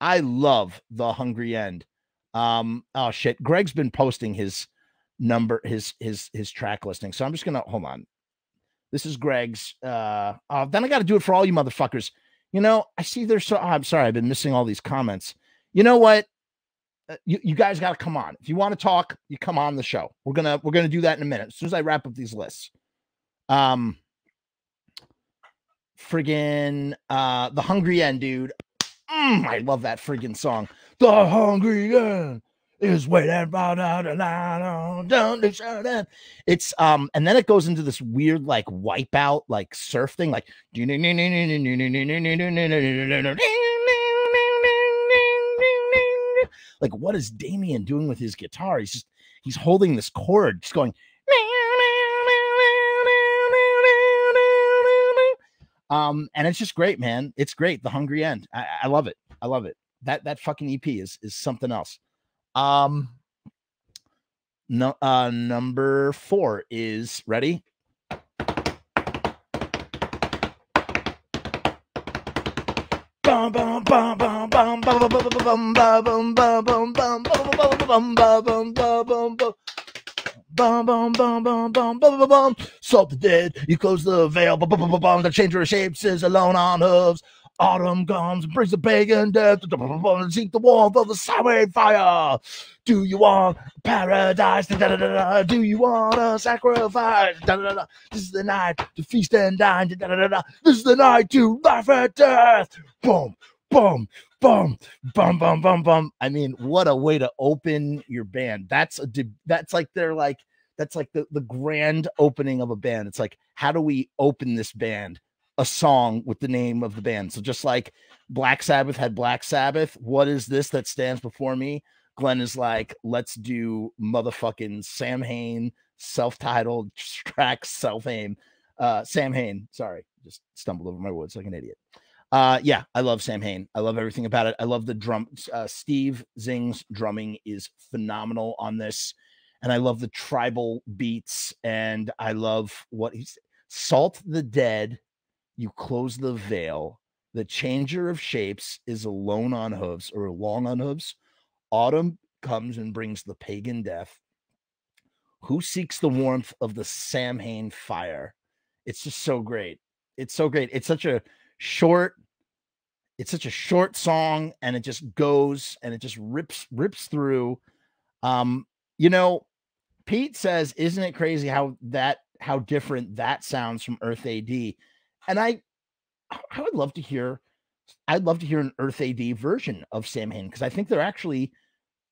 I love the hungry end. Um, oh shit. Greg's been posting his number, his his his track listing. So I'm just gonna hold on. This is Greg's. Uh, oh, then I got to do it for all you motherfuckers. You know, I see there's so. oh, I'm sorry, I've been missing all these comments. You know what? Uh, you, you guys got to come on. If you want to talk, you come on the show. We're gonna we're gonna do that in a minute as soon as I wrap up these lists. Um, friggin' uh, the hungry end, dude. Mm, I love that friggin' song. The hungry end is waiting for the shout? It's um, and then it goes into this weird like wipeout like surf thing, like like what is Damien doing with his guitar? He's just he's holding this chord, just going. Um, and it's just great, man. It's great. The hungry end. I, I love it. I love it. That that fucking EP is is something else. Um, no, uh, number four is ready bum bum bum bum bum bum bum bum. the dead, you close the veil, bum bum bum bum. The changer of shapes is alone on hooves. Autumn comes and brings the pagan death. Seek the warmth of the highway fire. Do you want paradise? Da, da, da, Do you want a sacrifice? This is the night to feast and dine. This is the night to laugh at death. Boom, boom, boom, boom, boom, boom, boom. I mean, what a way to open your band. That's a that's like they're like that's like the, the grand opening of a band. It's like, how do we open this band? A song with the name of the band. So just like Black Sabbath had Black Sabbath, what is this that stands before me? Glenn is like, let's do motherfucking Samhain self-titled <laughs> track self Hain. Uh Samhain, sorry, just stumbled over my words like an idiot. Uh, yeah, I love Samhain. I love everything about it. I love the drum. Uh, Steve Zing's drumming is phenomenal on this, and I love the tribal beats. And I love what he's salt the dead. You close the veil. The changer of shapes is alone on hooves or long on hooves. Autumn comes and brings the pagan death. Who seeks the warmth of the Samhain fire? It's just so great. It's so great. It's such a short it's such a short song and it just goes and it just rips rips through um you know pete says isn't it crazy how that how different that sounds from earth ad and i i would love to hear i'd love to hear an earth ad version of samhain because i think they're actually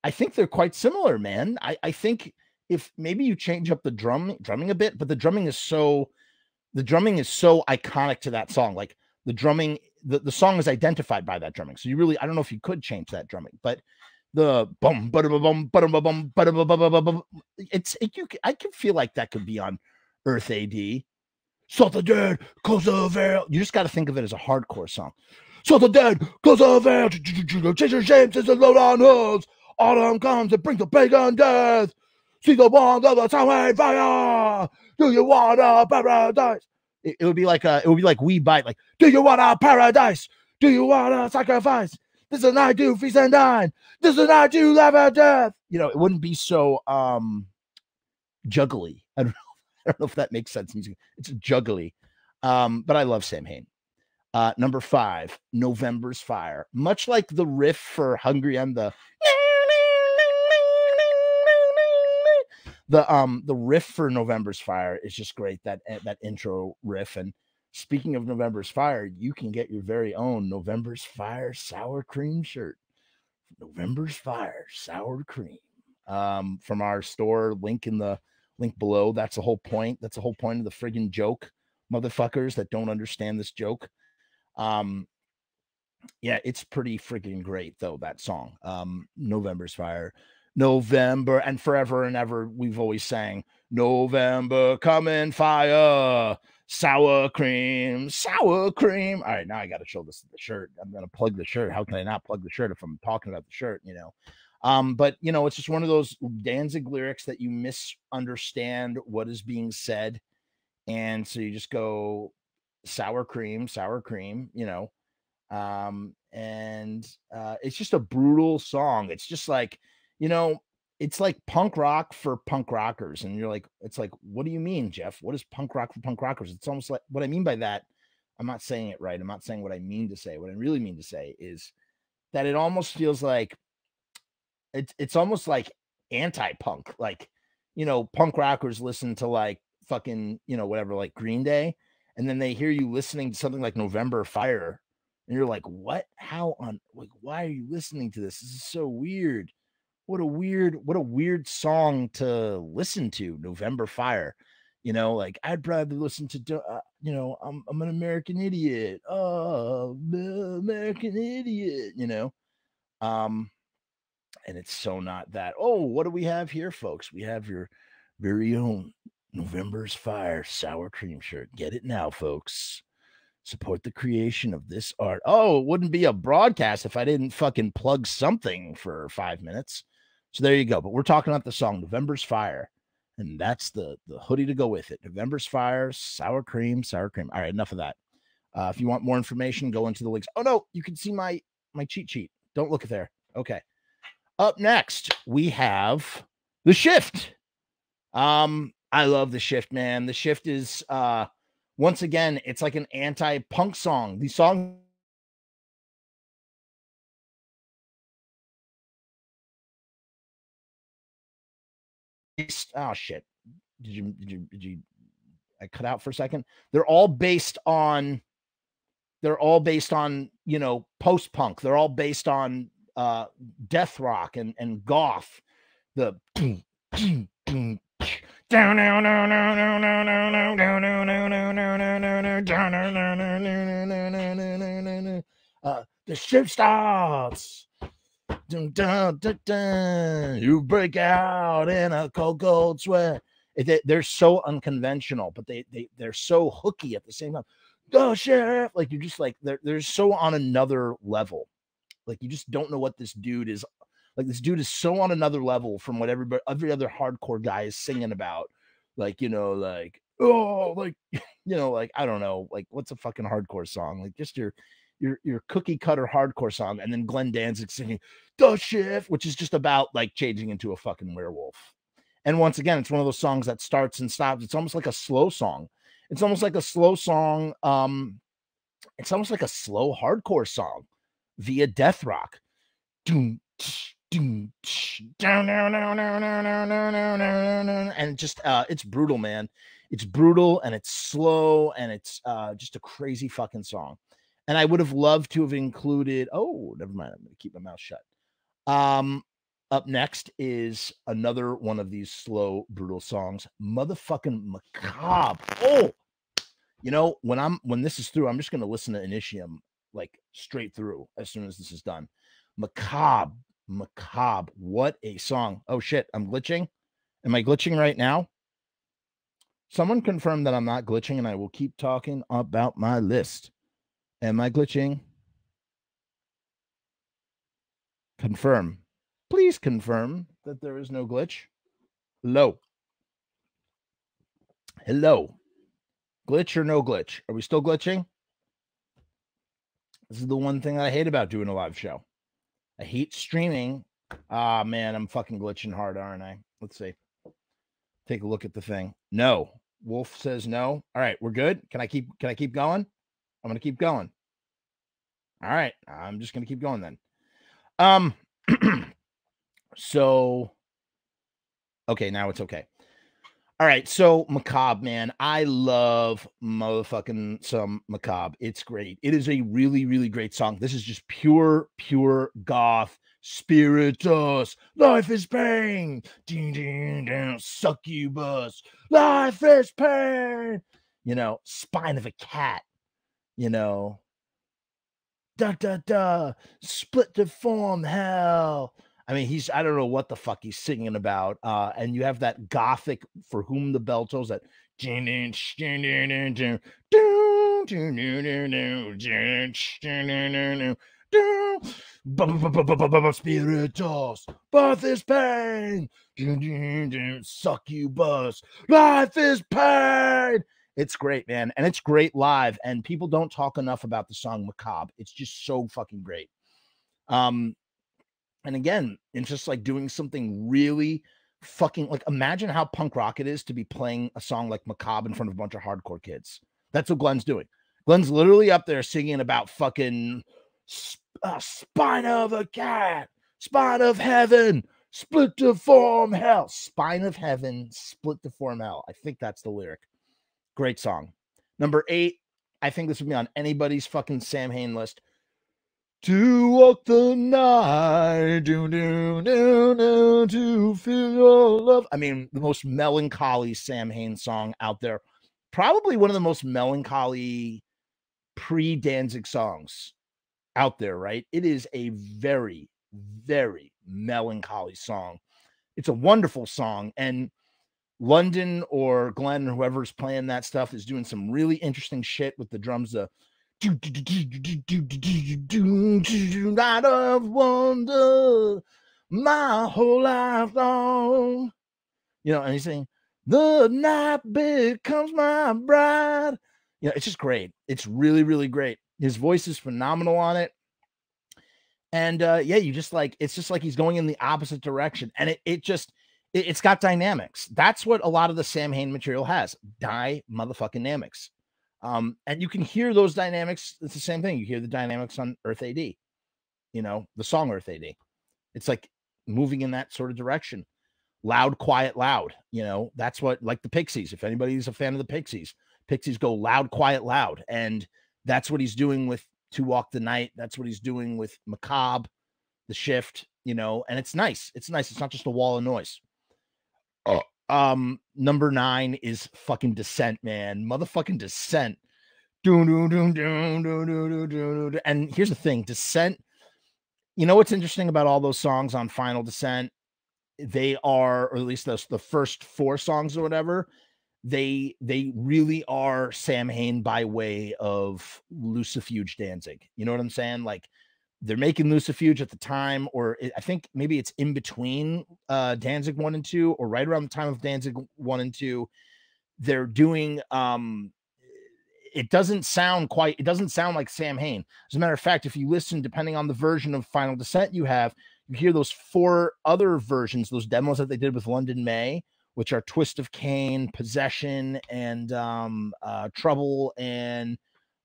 i think they're quite similar man. I i think if maybe you change up the drum drumming a bit but the drumming is so the drumming is so iconic to that song. Like the drumming the, the song is identified by that drumming. So you really i don't know if you could change that drumming but the bum bum bum bum bum bum it's it, you i can feel like that could be on earth ad close the veil you just got to think of it as a hardcore song. The veil change your shapes as a load on hooves autumn comes and brings the pagan death. See the warmth of the tower fire. Do you want a paradise? It, it would be like a, it would be like we bite. Like, do you want a paradise? Do you want a sacrifice? This is night to feast and dine. This is night to laugh at death. You know, it wouldn't be so um juggly. <laughs> I don't know. I don't know if that makes sense. It's juggly. Um, but I love Samhain. Uh, number five, November's Fire. Much like the riff for Hungry on the the um the riff for November's Fire is just great. That eh, that intro riff. And speaking of November's Fire, you can get your very own November's Fire sour cream shirt. November's Fire sour cream. Um, from our store, link in the link below. That's the whole point. That's the whole point of the friggin' joke, motherfuckers that don't understand this joke. Um, yeah, it's pretty friggin' great though. That song, um, November's Fire. November and forever and ever, we've always sang November coming fire, sour cream, sour cream. All right, now I got to show this the shirt. I'm gonna plug the shirt. How can I not plug the shirt if I'm talking about the shirt? You know. Um, but you know, it's just one of those Danzig lyrics that you misunderstand what is being said, and so you just go sour cream, sour cream. You know, um, and uh, it's just a brutal song. It's just like you know, it's like punk rock for punk rockers. And you're like, it's like, what do you mean, Jeff? What is punk rock for punk rockers? It's almost like what I mean by that. I'm not saying it right. I'm not saying what I mean to say. What I really mean to say is that it almost feels like it's it's almost like anti-punk. Like, you know, punk rockers listen to like fucking, you know, whatever, like Green Day, and then they hear you listening to something like November Fire, and you're like, what? How on like why are you listening to this? This is so weird what a weird what a weird song to listen to november fire you know like i'd rather listen to uh, you know i'm i'm an american idiot oh american idiot you know? Um and it's so not that oh what do we have here folks? We have your very own november's fire sour cream shirt. Get it now folks. Support the creation of this art. Oh it wouldn't be a broadcast if i didn't fucking plug something for five minutes so there you go. But we're talking about the song November's Fire. And that's the the hoodie to go with it. November's Fire, sour cream, sour cream. All right, enough of that. Uh, if you want more information, go into the links. Oh no, you can see my my cheat sheet. Don't look at there. Okay. Up next, we have the shift. Um, I love the shift, man. The shift is uh once again, it's like an anti-punk song. These songs based. Oh shit! Did you did you did you? I cut out for a second. They're all based on. They're all based on you know post punk. They're all based on uh death rock and and goth. The uh the ship starts dun, dun, dun, dun, you break out in a cold, cold sweat. They, they're so unconventional, but they, they they're so hooky at the same time. Go sheriff, like you're just like they're they're so on another level. Like you just don't know what this dude is. Like this dude is so on another level from what everybody every other hardcore guy is singing about. Like you know, like oh, like <laughs> you know, like I don't know, like what's a fucking hardcore song? Like just your your your cookie cutter hardcore song, and then Glenn Danzig singing "The Shift," which is just about like changing into a fucking werewolf. And once again, it's one of those songs that starts and stops. It's almost like a slow song. It's almost like a slow song. Um, it's almost like a slow hardcore song via death rock. And just uh, it's brutal, man. It's brutal and it's slow and it's uh, just a crazy fucking song and I would have loved to have included. Oh, never mind. I'm going to keep my mouth shut. Um, up next is another one of these slow, brutal songs, motherfucking macabre. Oh, you know when I'm when this is through, I'm just going to listen to Initium like straight through as soon as this is done. Macabre, macabre. What a song! Oh shit, I'm glitching. Am I glitching right now? Someone confirm that I'm not glitching, and I will keep talking about my list. Am I glitching? Confirm. Please confirm that there is no glitch. Hello. Hello. Glitch or no glitch? Are we still glitching? This is the one thing I hate about doing a live show. I hate streaming. Ah, man, I'm fucking glitching hard, aren't I? Let's see. Take a look at the thing. No. Wolf says no. All right, we're good. Can I keep can I keep going? I'm gonna keep going. All right. I'm just gonna keep going then. Um <clears throat> so okay, now it's okay. All right, so Macabre, man, I love motherfucking some Macabre. It's great. It is a really, really great song. This is just pure, pure goth spiritus. Life is pain. Ding, ding, ding. Succubus. Life is pain. You know, spine of a cat. You know, da da da. Split the form hell. I mean, he's I don't know what the fuck he's singing about. Uh, and you have that gothic for whom the bell tolls that spiritus, birth is pain, succubus, life is pain. It's great, man, and it's great live. And people don't talk enough about the song Macabre. It's just so fucking great. Um, and again, it's just like doing something really fucking like imagine how punk rock it is to be playing a song like Macabre in front of a bunch of hardcore kids. That's what Glenn's doing. Glenn's literally up there singing about fucking uh, spine of a cat, spine of heaven, split to form hell, spine of heaven, split to form hell. I think that's the lyric. Great song. Number eight, I think this would be on anybody's fucking Samhain list to walk the night, do do do do to feel your love. I mean, the most melancholy Samhain song out there. Probably one of the most melancholy pre Danzig songs out there, right? It is a very, very melancholy song. It's a wonderful song. And London or Glenn or whoever's playing that stuff is doing some really interesting shit with the drums. The Night of wonder, my whole life long. You know, and he's saying, The night becomes my bride. You know, it's just great. It's really, really great. His voice is phenomenal on it. And uh, yeah, you just like it's just like he's going in the opposite direction. And it it just it, it's got dynamics. That's what a lot of the Samhain material has. Die motherfucking dynamics. Um, and you can hear those dynamics. It's the same thing. You hear the dynamics on Earth AD, you know, the song Earth AD. It's like moving in that sort of direction. Loud, quiet, loud. You know, that's what like the Pixies. If anybody's a fan of the Pixies, Pixies go loud, quiet, loud. And that's what he's doing with To Walk the Night. That's what he's doing with Macabre, the shift, you know, and it's nice. It's nice. It's not just a wall of noise. Oh, um, number nine is fucking Descent, man. Motherfucking Descent. And here's the thing Descent, you know what's interesting about all those songs on Final Descent? They are, or at least the, the first four songs or whatever, they they really are Samhain by way of Lucifuge Danzig. You know what I'm saying? Like they're making Lucifuge at the time, or I think maybe it's in between uh, Danzig one and two, or right around the time of Danzig one and two. They're doing. um It doesn't sound quite. It doesn't sound like Samhain. As a matter of fact, if you listen, depending on the version of Final Descent you have, you hear those four other versions, those demos that they did with London May, which are Twist of Cain, Possession, and um, uh, Trouble, and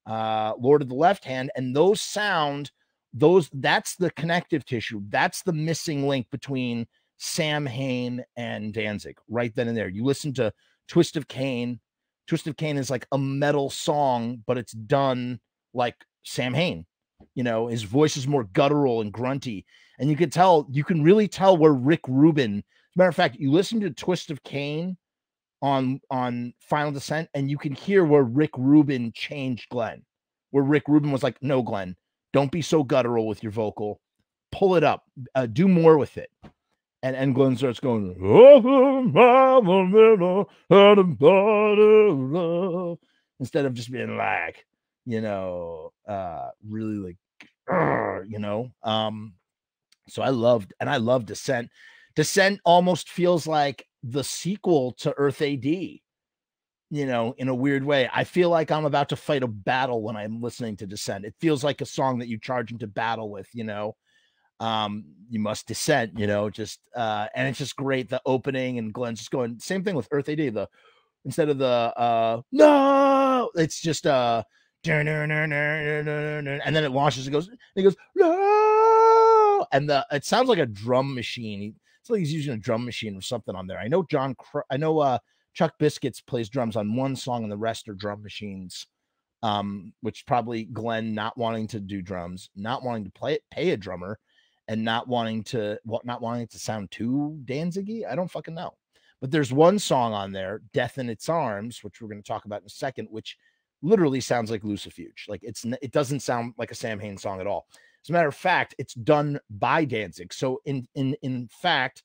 uh, Lord of the Left Hand, and those sound those that's the connective tissue. That's the missing link between Samhain and Danzig right then and there. You listen to Twist of Cain. Twist of Cain is like a metal song, but it's done like Samhain. You know, his voice is more guttural and grunty. And you can tell, you can really tell where Rick Rubin, matter of fact, you listen to Twist of Cain on on Final Descent, and you can hear where Rick Rubin changed Glenn, where Rick Rubin was like, no, Glenn, don't be so guttural with your vocal. Pull it up. Uh, do more with it. And and Glenn starts going, <laughs> instead of just being like, you know, uh, really like, you know. Um, so I loved and I love Descent. Descent almost feels like the sequel to Earth AD you know, in a weird way. I feel like I'm about to fight a battle when I'm listening to Descent. It feels like a song that you charge into battle with, you know. Um, you must descend, you know, just uh, and it's just great. The opening and Glenn's just going, same thing with Earth AD. The instead of the uh no, it's just uh and then it launches. It goes. It goes. No! And the it sounds like a drum machine. It's like he's using a drum machine or something on there. I know John. I know uh, Chuck Biscuits plays drums on one song, and the rest are drum machines. Um, which probably Glenn not wanting to do drums, not wanting to play it, pay a drummer, and not wanting to what not wanting it to sound too Danziggy. I don't fucking know. But there's one song on there, Death in Its Arms, which we're going to talk about in a second, which literally sounds like Lucifuge. Like it's it doesn't sound like a Sam Samhain song at all. As a matter of fact, it's done by Danzig. So in in in fact,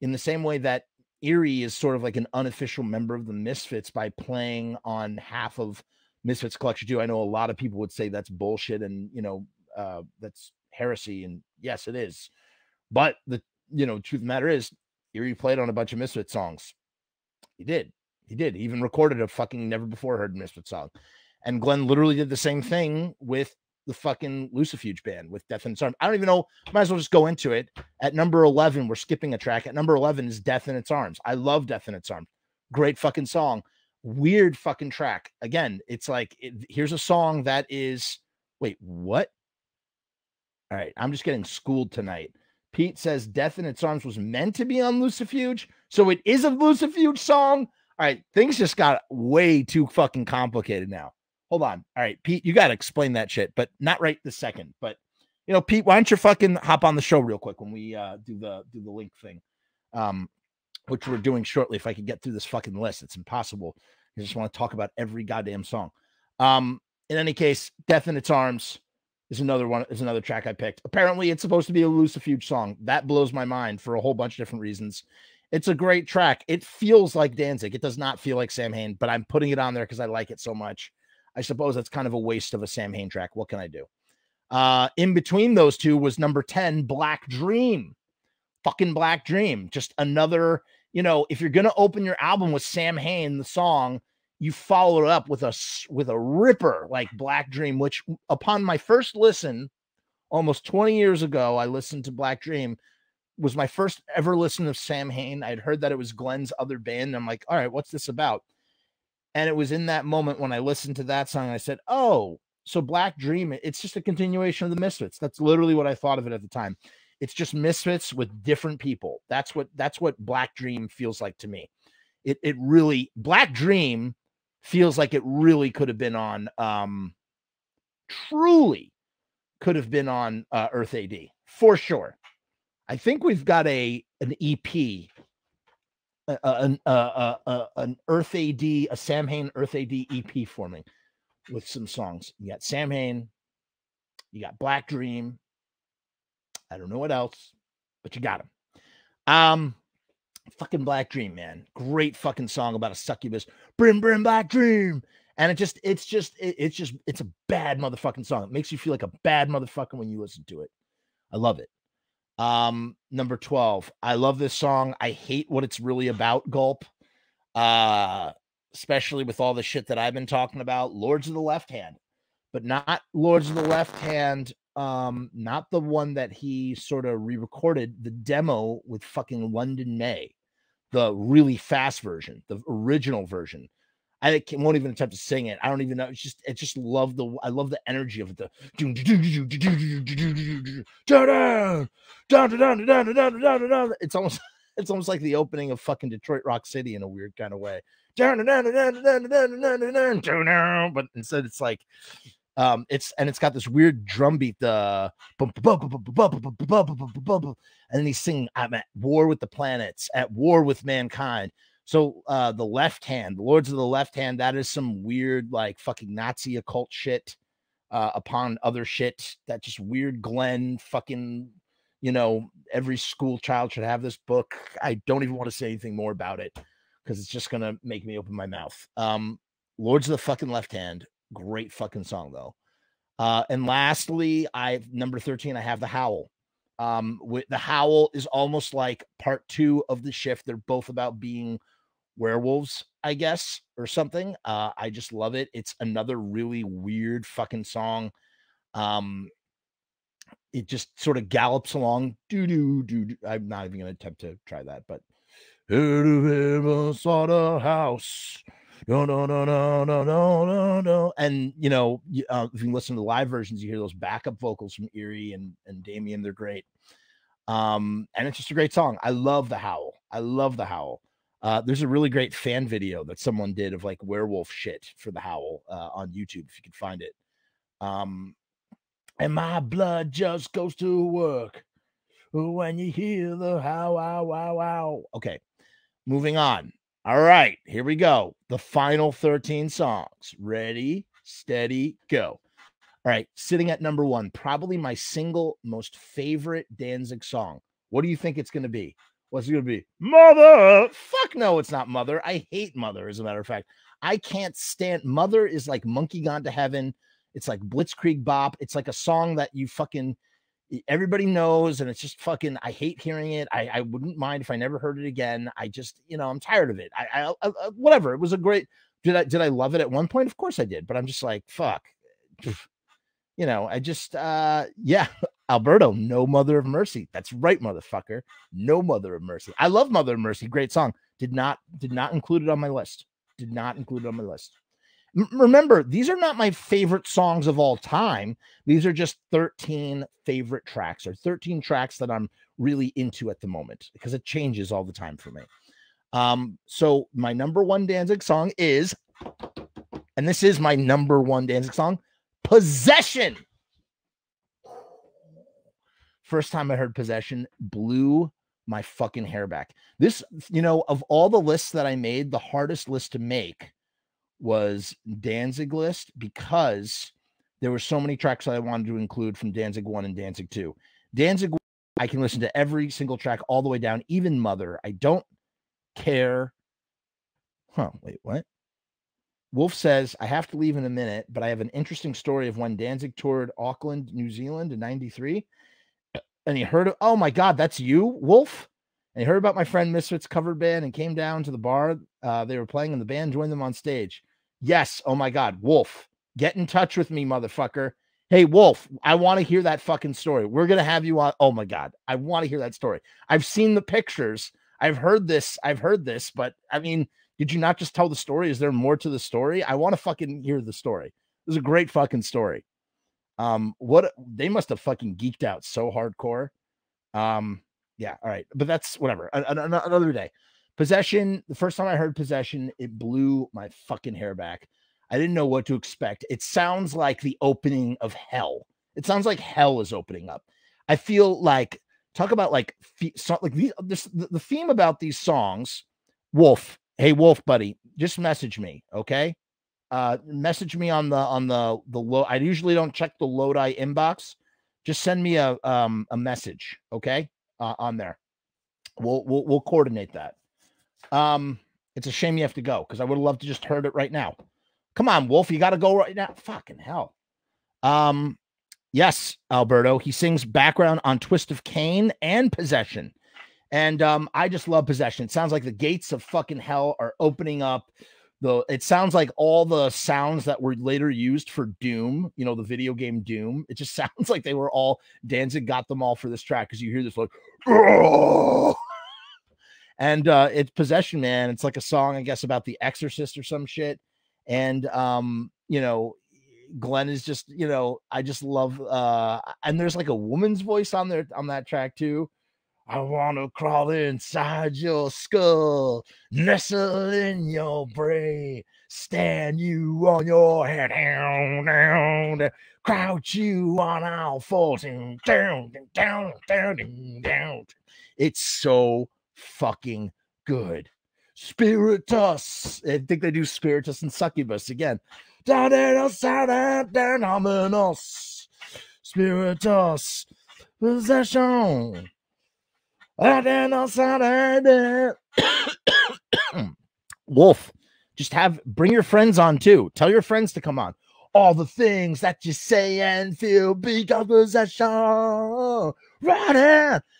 in the same way that Eerie is sort of like an unofficial member of the Misfits by playing on half of Misfits Collection too. I know a lot of people would say that's bullshit and you know uh, that's heresy, and yes, it is. But the you know truth of the matter is, Eerie played on a bunch of Misfit songs. He did. He did. He even recorded a fucking never before heard Misfit song. And Glenn literally did the same thing with the fucking Lucifuge band with Death in Its Arms. I don't even know. Might as well just go into it. At number 11, we're skipping a track. At number 11 is Death in Its Arms. I love Death in Its Arms. Great fucking song. Weird fucking track. Again, it's like, it, here's a song that is, wait, what? All right. I'm just getting schooled tonight. Pete says Death in Its Arms was meant to be on Lucifuge. So it is a Lucifuge song. All right. Things just got way too fucking complicated now hold on. All right, Pete, you got to explain that shit, but not right this second. But you know, Pete, why don't you fucking hop on the show real quick when we uh, do the do the link thing, um, which we're doing shortly. If I could get through this fucking list, it's impossible. I just want to talk about every goddamn song. Um, in any case, "Death in Its Arms" is another one. Is another track I picked. Apparently, it's supposed to be a Lucifuge song. That blows my mind for a whole bunch of different reasons. It's a great track. It feels like Danzig. It does not feel like Sam Samhain, but I'm putting it on there because I like it so much. I suppose that's kind of a waste of a Samhain track. What can I do? Uh, in between those two was number 10, Black Dream. Fucking Black Dream. Just another, you know, if you're gonna open your album with Samhain, the song, you follow it up with a with a ripper like Black Dream, which upon my first listen, almost 20 years ago, I listened to Black Dream. Was my first ever listen of Samhain. I'd heard that it was Glenn's other band. I'm like, all right, what's this about? And it was in that moment when I listened to that song, I said, Oh, so Black Dream, it's just a continuation of the Misfits. That's literally what I thought of it at the time. It's just Misfits with different people. That's what that's what Black Dream feels like to me. It it really Black Dream feels like it really could have been on um truly could have been on uh, Earth AD for sure. I think we've got a an EP an an Earth AD, a Sam Samhain Earth AD EP forming with some songs. You got Sam Samhain, you got Black Dream. I don't know what else, but you got them. Um, fucking Black Dream, man, great fucking song about a succubus. Brim Brim Black Dream, and it just, it's just, it, it's just, it's a bad motherfucking song. It makes you feel like a bad motherfucker when you listen to it. I love it. Um, number 12. I love this song. I hate what it's really about, Gulp. Uh, especially with all the shit that I've been talking about. Lords of the Left Hand, but not Lords of the Left Hand. Um, not the one that he sort of re-recorded, the demo with fucking London May, the really fast version, the original version. I won't even attempt to sing it. I don't even know. It's just, I just love the, I love the energy of it. The, it's almost, it's almost like the opening of fucking Detroit Rock City in a weird kind of way. But instead, it's like, um, it's and it's got this weird drum beat. The and then he's singing, "I'm at war with the planets, at war with mankind." So uh the left hand, the Lords of the Left Hand, that is some weird like fucking Nazi occult shit uh upon other shit. That just weird Glenn fucking you know, every school child should have this book. I don't even want to say anything more about it because it's just gonna make me open my mouth. Um Lords of the fucking Left Hand, great fucking song though. Uh and lastly, I've number 13, I have the howl um with the howl is almost like part two of the shift they're both about being werewolves, I guess, or something. Uh, I just love it. It's another really weird fucking song. Um, it just sort of gallops along. Do do do. I'm not even gonna attempt to try that, but out of saw the house no, no, no, no, no, no, no, no. And you know, uh, if you listen to the live versions, you hear those backup vocals from Eerie and and Damien. They're great. Um, and it's just a great song. I love the howl. I love the howl. Uh, there's a really great fan video that someone did of like werewolf shit for the howl uh, on YouTube if you can find it. Um, and my blood just goes to work when you hear the how wow wow wow. Okay, moving on. All right, here we go. The final 13 songs. Ready, steady, go. All right, sitting at number one, probably my single most favorite Danzig song. What do you think it's going to be? What's it going to be? Mother. Fuck no, it's not Mother. I hate Mother, as a matter of fact. I can't stand Mother is like Monkey Gone to Heaven. It's like Blitzkrieg Bop. It's like a song that you fucking everybody knows, and it's just fucking. I hate hearing it. I, I wouldn't mind if I never heard it again. I just, you know, I'm tired of it. I, I, I whatever. It was a great. Did I did I love it at one point? Of course I did, but I'm just like fuck <sighs> you know, I just uh yeah, <laughs> Alberto, no mother of mercy. That's right, motherfucker. No mother of mercy. I love Mother of Mercy. Great song. Did not did not include it on my list. Did not include it on my list. M- remember, these are not my favorite songs of all time. These are just 13 favorite tracks or 13 tracks that I'm really into at the moment because it changes all the time for me. Um, so my number one Danzig song is, and this is my number one Danzig song, Possession. First time I heard Possession blew my fucking hair back. This, you know, of all the lists that I made, the hardest list to make was Danzig list because there were so many tracks I wanted to include from Danzig 1 and Danzig 2. Danzig, I can listen to every single track all the way down, even Mother. I don't care. Huh, wait, what? Wolf says, I have to leave in a minute, but I have an interesting story of when Danzig toured Auckland, New Zealand in 93. And he heard oh my God, that's you, Wolf? And he heard about my friend Misfits cover band and came down to the bar. Uh, they were playing and the band joined them on stage. Yes. Oh my God, Wolf, get in touch with me, motherfucker. Hey, Wolf, I want to hear that fucking story. We're going to have you on. Oh my God, I want to hear that story. I've seen the pictures. I've heard this. I've heard this, but I mean, did you not just tell the story? Is there more to the story? I want to fucking hear the story. This is a great fucking story. Um, what they must have fucking geeked out so hardcore. Um, yeah, all right, but that's whatever. Another day. Possession. The first time I heard possession, it blew my fucking hair back. I didn't know what to expect. It sounds like the opening of hell. It sounds like hell is opening up. I feel like talk about like so, like the, this, the theme about these songs. Wolf, hey wolf buddy just message me okay uh message me on the on the the low i usually don't check the lodi inbox. Just send me a um a message okay uh, on there. We'll we'll we'll coordinate that. Um it's a shame you have to go because i would have loved to just heard it right now. Come on wolf you got to go right now. Fucking hell. Um yes alberto he sings background on twist of cain and possession. And um, I just love possession. It sounds like the gates of fucking hell are opening up. The it sounds like all the sounds that were later used for Doom, you know, the video game Doom. It just <laughs> sounds like they were all Danzig got them all for this track because you hear this like, <laughs> and uh, it's possession, man. It's like a song, I guess, about the Exorcist or some shit. And um, you know, Glenn is just, you know, I just love uh and there's like a woman's voice on there on that track too. I want to crawl inside your skull, nestle in your brain, stand you on your head, down, down, crouch you on all fours, down, down, down, down, down. It's so fucking good. Spiritus. I think they do Spiritus and Succubus again. Down, down, down, <coughs> Wolf, just have bring your friends on too. Tell your friends to come on. All the things that you say and feel because possession.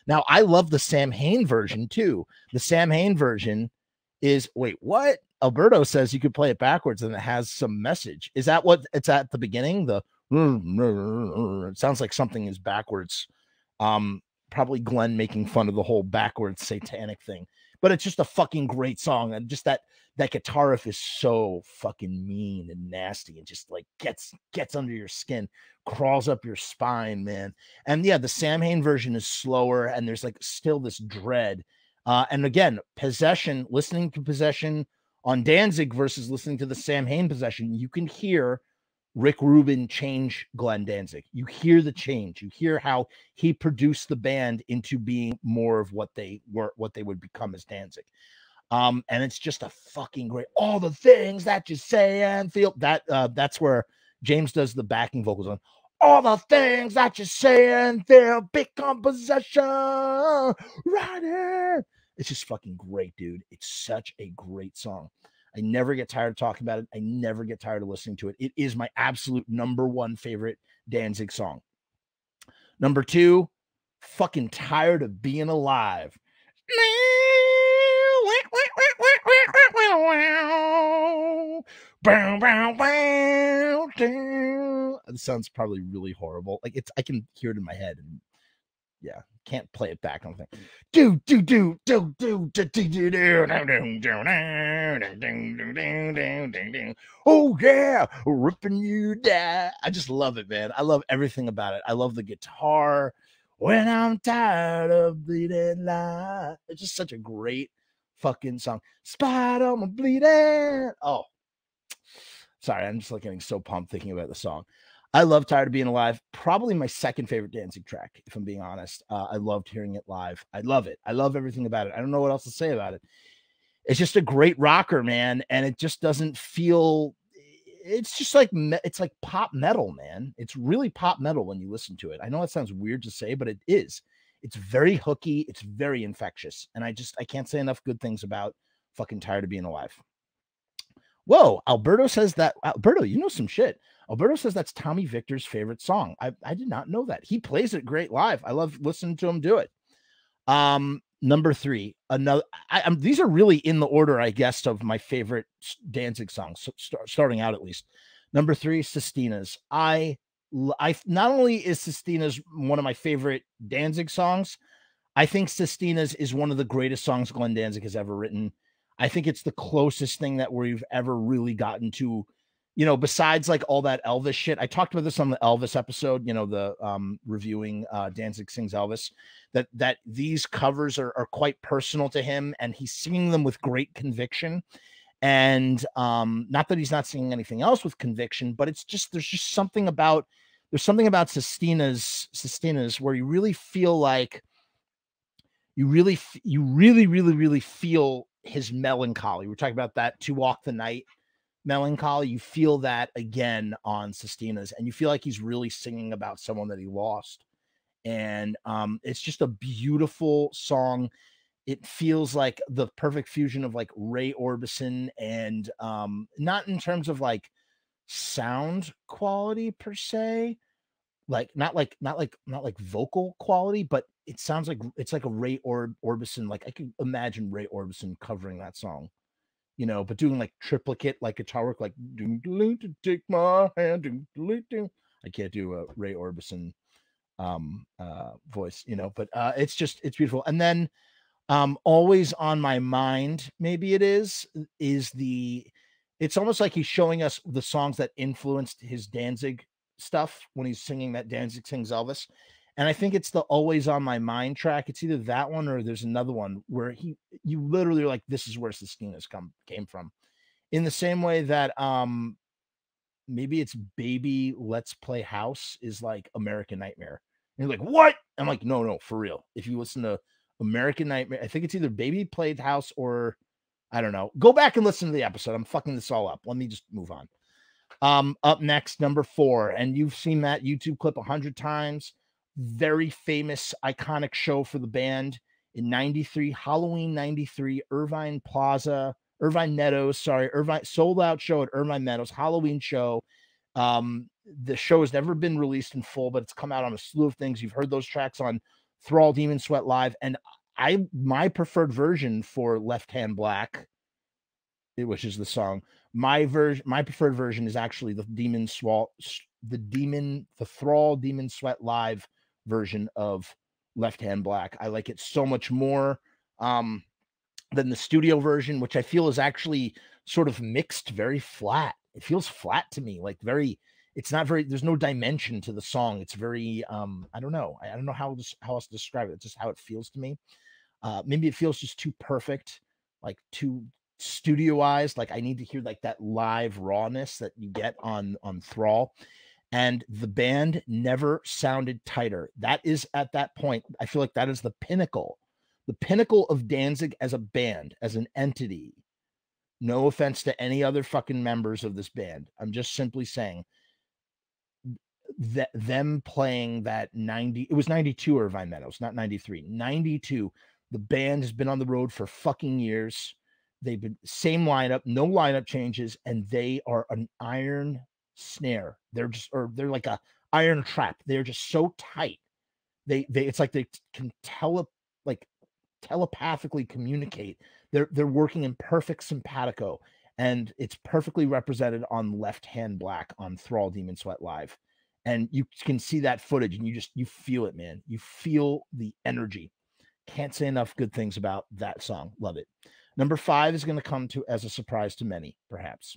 Now, I love the Samhain version too. The Samhain version is wait, what? Alberto says you could play it backwards and it has some message. Is that what it's at the beginning? The it sounds like something is backwards. Um, probably Glenn making fun of the whole backwards satanic thing. But it's just a fucking great song, and just that that guitar riff is so fucking mean and nasty, and just like gets gets under your skin, crawls up your spine, man. And yeah, the Samhain version is slower, and there's like still this dread. Uh, and again, possession, listening to possession on Danzig versus listening to the Samhain possession, you can hear Rick Rubin change Glenn Danzig. You hear the change. You hear how he produced the band into being more of what they were, what they would become as Danzig. Um, and it's just a fucking great. All the things that you say and feel. That uh, that's where James does the backing vocals on. All the things that you say and feel become possession. Right in. It's just fucking great, dude. It's such a great song. I never get tired of talking about it. I never get tired of listening to it. It is my absolute number one favorite Danzig song. Number two, fucking tired of being alive. It sounds probably really horrible. Like it's I can hear it in my head and yeah, can't play it back. I don't think. Do do do do do do do do do do Oh yeah, ripping you down. I just love it, man. I love everything about it. I love the guitar. When I'm tired of bleeding light, it's just such a great fucking song. On my bleeding. Oh, sorry, I'm just like getting so pumped thinking about the song. I love Tired of Being Alive. Probably my second favorite Danzig track, if I'm being honest. Uh, I loved hearing it live. I love it. I love everything about it. I don't know what else to say about it. It's just a great rocker, man, and it just doesn't feel. It's just like it's like pop metal, man. It's really pop metal when you listen to it. I know that sounds weird to say, but it is. It's very hooky. It's very infectious, and I just I can't say enough good things about fucking Tired of Being Alive. Whoa, Alberto says that Alberto, you know some shit. Alberto says that's Tommy Victor's favorite song. I, I did not know that. He plays it great live. I love listening to him do it. Um, number three, another. I, I'm, these are really in the order, I guess, of my favorite Danzig songs. So start, starting out at least. Number three, Sistinas. I, I not only is Sistinas one of my favorite Danzig songs, I think Sistinas is one of the greatest songs Glenn Danzig has ever written. I think it's the closest thing that we've ever really gotten to you know, besides like all that Elvis shit, I talked about this on the Elvis episode, you know, the um reviewing uh Danzig sings Elvis, that that these covers are, are quite personal to him and he's singing them with great conviction. And um, not that he's not singing anything else with conviction, but it's just there's just something about there's something about Sistina's Sistina's where you really feel like you really you really, really, really feel his melancholy. We're talking about that to walk the night melancholy. You feel that again on Sistinas, and you feel like he's really singing about someone that he lost. And um, it's just a beautiful song. It feels like the perfect fusion of like Ray Orbison and um, not in terms of like sound quality per se, like not like not like not like vocal quality, but it sounds like it's like a Ray or- Orbison. Like I can imagine Ray Orbison covering that song you know, but doing like triplicate, like guitar work, like take my hand, I can't do a Ray Orbison um uh voice, you know, but uh it's just it's beautiful. And then um always on my mind, maybe it is, is the it's almost like he's showing us the songs that influenced his Danzig stuff when he's singing that Danzig sings Elvis and I think it's the always on my mind track. It's either that one or there's another one where he you literally are like, this is where Sistina's come came from. In the same way that um maybe it's baby let's play house is like American Nightmare. And you're like, what? I'm like, no, no, for real. If you listen to American Nightmare, I think it's either baby played house or I don't know. Go back and listen to the episode. I'm fucking this all up. Let me just move on. Um, up next, number four, and you've seen that YouTube clip a hundred times very famous, iconic show for the band in 93, Halloween 93, Irvine Plaza, Irvine Meadows, sorry, Irvine sold out show at Irvine Meadows, Halloween show. Um, the show has never been released in full, but it's come out on a slew of things. You've heard those tracks on Thrall Demon Sweat Live, and I my preferred version for Left Hand Black, which is the song. My version, my preferred version is actually the Demon Swat, the Demon, the Thrall Demon Sweat Live version of Left Hand Black. I like it so much more um, than the studio version, which I feel is actually sort of mixed, very flat. It feels flat to me, like very. It's not very. There's no dimension to the song. It's very. um I don't know. I, I don't know how how else to describe it. It's just how it feels to me. Uh, maybe it feels just too perfect, like too studioized. Like I need to hear like that live rawness that you get on on Thrall and the band never sounded tighter. That is at that point, I feel like that is the pinnacle, the pinnacle of Danzig as a band, as an entity. No offense to any other fucking members of this band. I'm just simply saying that them playing that 90, it was 92 Irvine Meadows, not 93, 92. The band has been on the road for fucking years. They've been same lineup, no lineup changes, and they are an iron snare. They're just or they're like a iron trap. They're just so tight. They they it's like they can tele like telepathically communicate. They're they're working in perfect simpatico, and it's perfectly represented on Left Hand Black on Thrall Demon Sweat Live. And you can see that footage and you just you feel it, man. You feel the energy. Can't say enough good things about that song. Love it. Number five is going to come to as a surprise to many, perhaps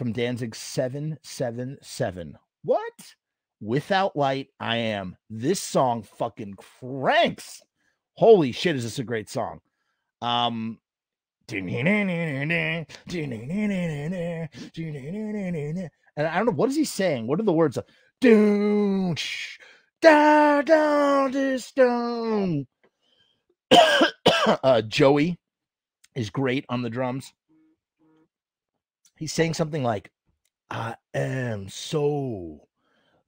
from Danzig 777. What? Without Light, I Am. This song fucking cranks. Holy shit, is this a great song? Um, and I don't know what is he saying. What are the words? Stone. <coughs> uh, Joey is great on the drums he's saying something like, I am so,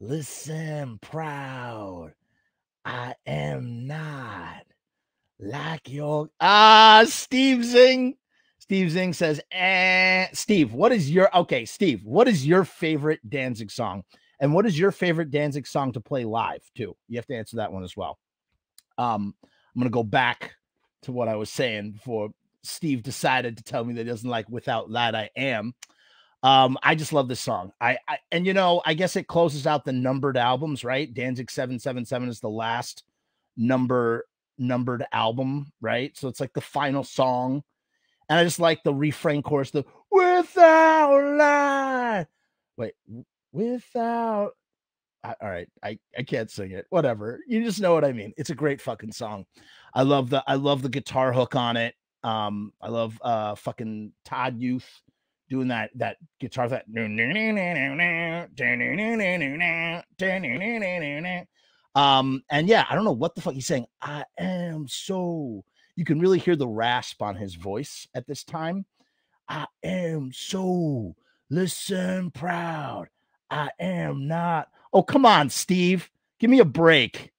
listen, proud. I am not like your ah Steve Zing. Steve Zing says, eh. Steve, what is your okay, Steve? What is your favorite Danzig song? And what is your favorite Danzig song to play live too? You have to answer that one as well. Um, I'm gonna go back to what I was saying before Steve decided to tell me that he doesn't like Without That I Am. Um, I just love this song. I, I, and you know, I guess it closes out the numbered albums, right? Danzig 777 is the last number numbered album, right? So it's like the final song. And I just like the refrain chorus, the without lie. Wait, without all right, I, I can't sing it. Whatever. You just know what I mean. It's a great fucking song. I love the I love the guitar hook on it. Um, I love uh fucking Todd Youth doing that that guitar that um and yeah i don't know what the fuck he's saying. I am so you can really hear the rasp on his voice at this time. I am so listen proud. I am not oh come on steve. Give me a break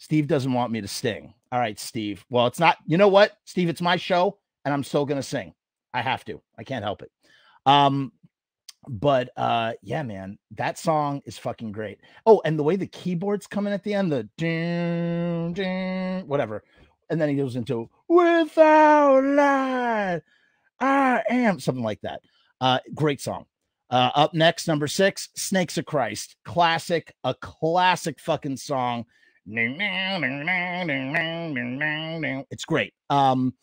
steve doesn't want me to sing. All right steve. Well it's not you know what? Steve it's my show and i'm still gonna sing. I have to. I can't help it. Um, but uh yeah man that song is fucking great. Oh and the way the keyboards come in at the end the ding, ding, whatever and then he goes into without light i am something like that. Uh great song. Uh up next number six snakes of christ. Classic a classic fucking song it's great. Um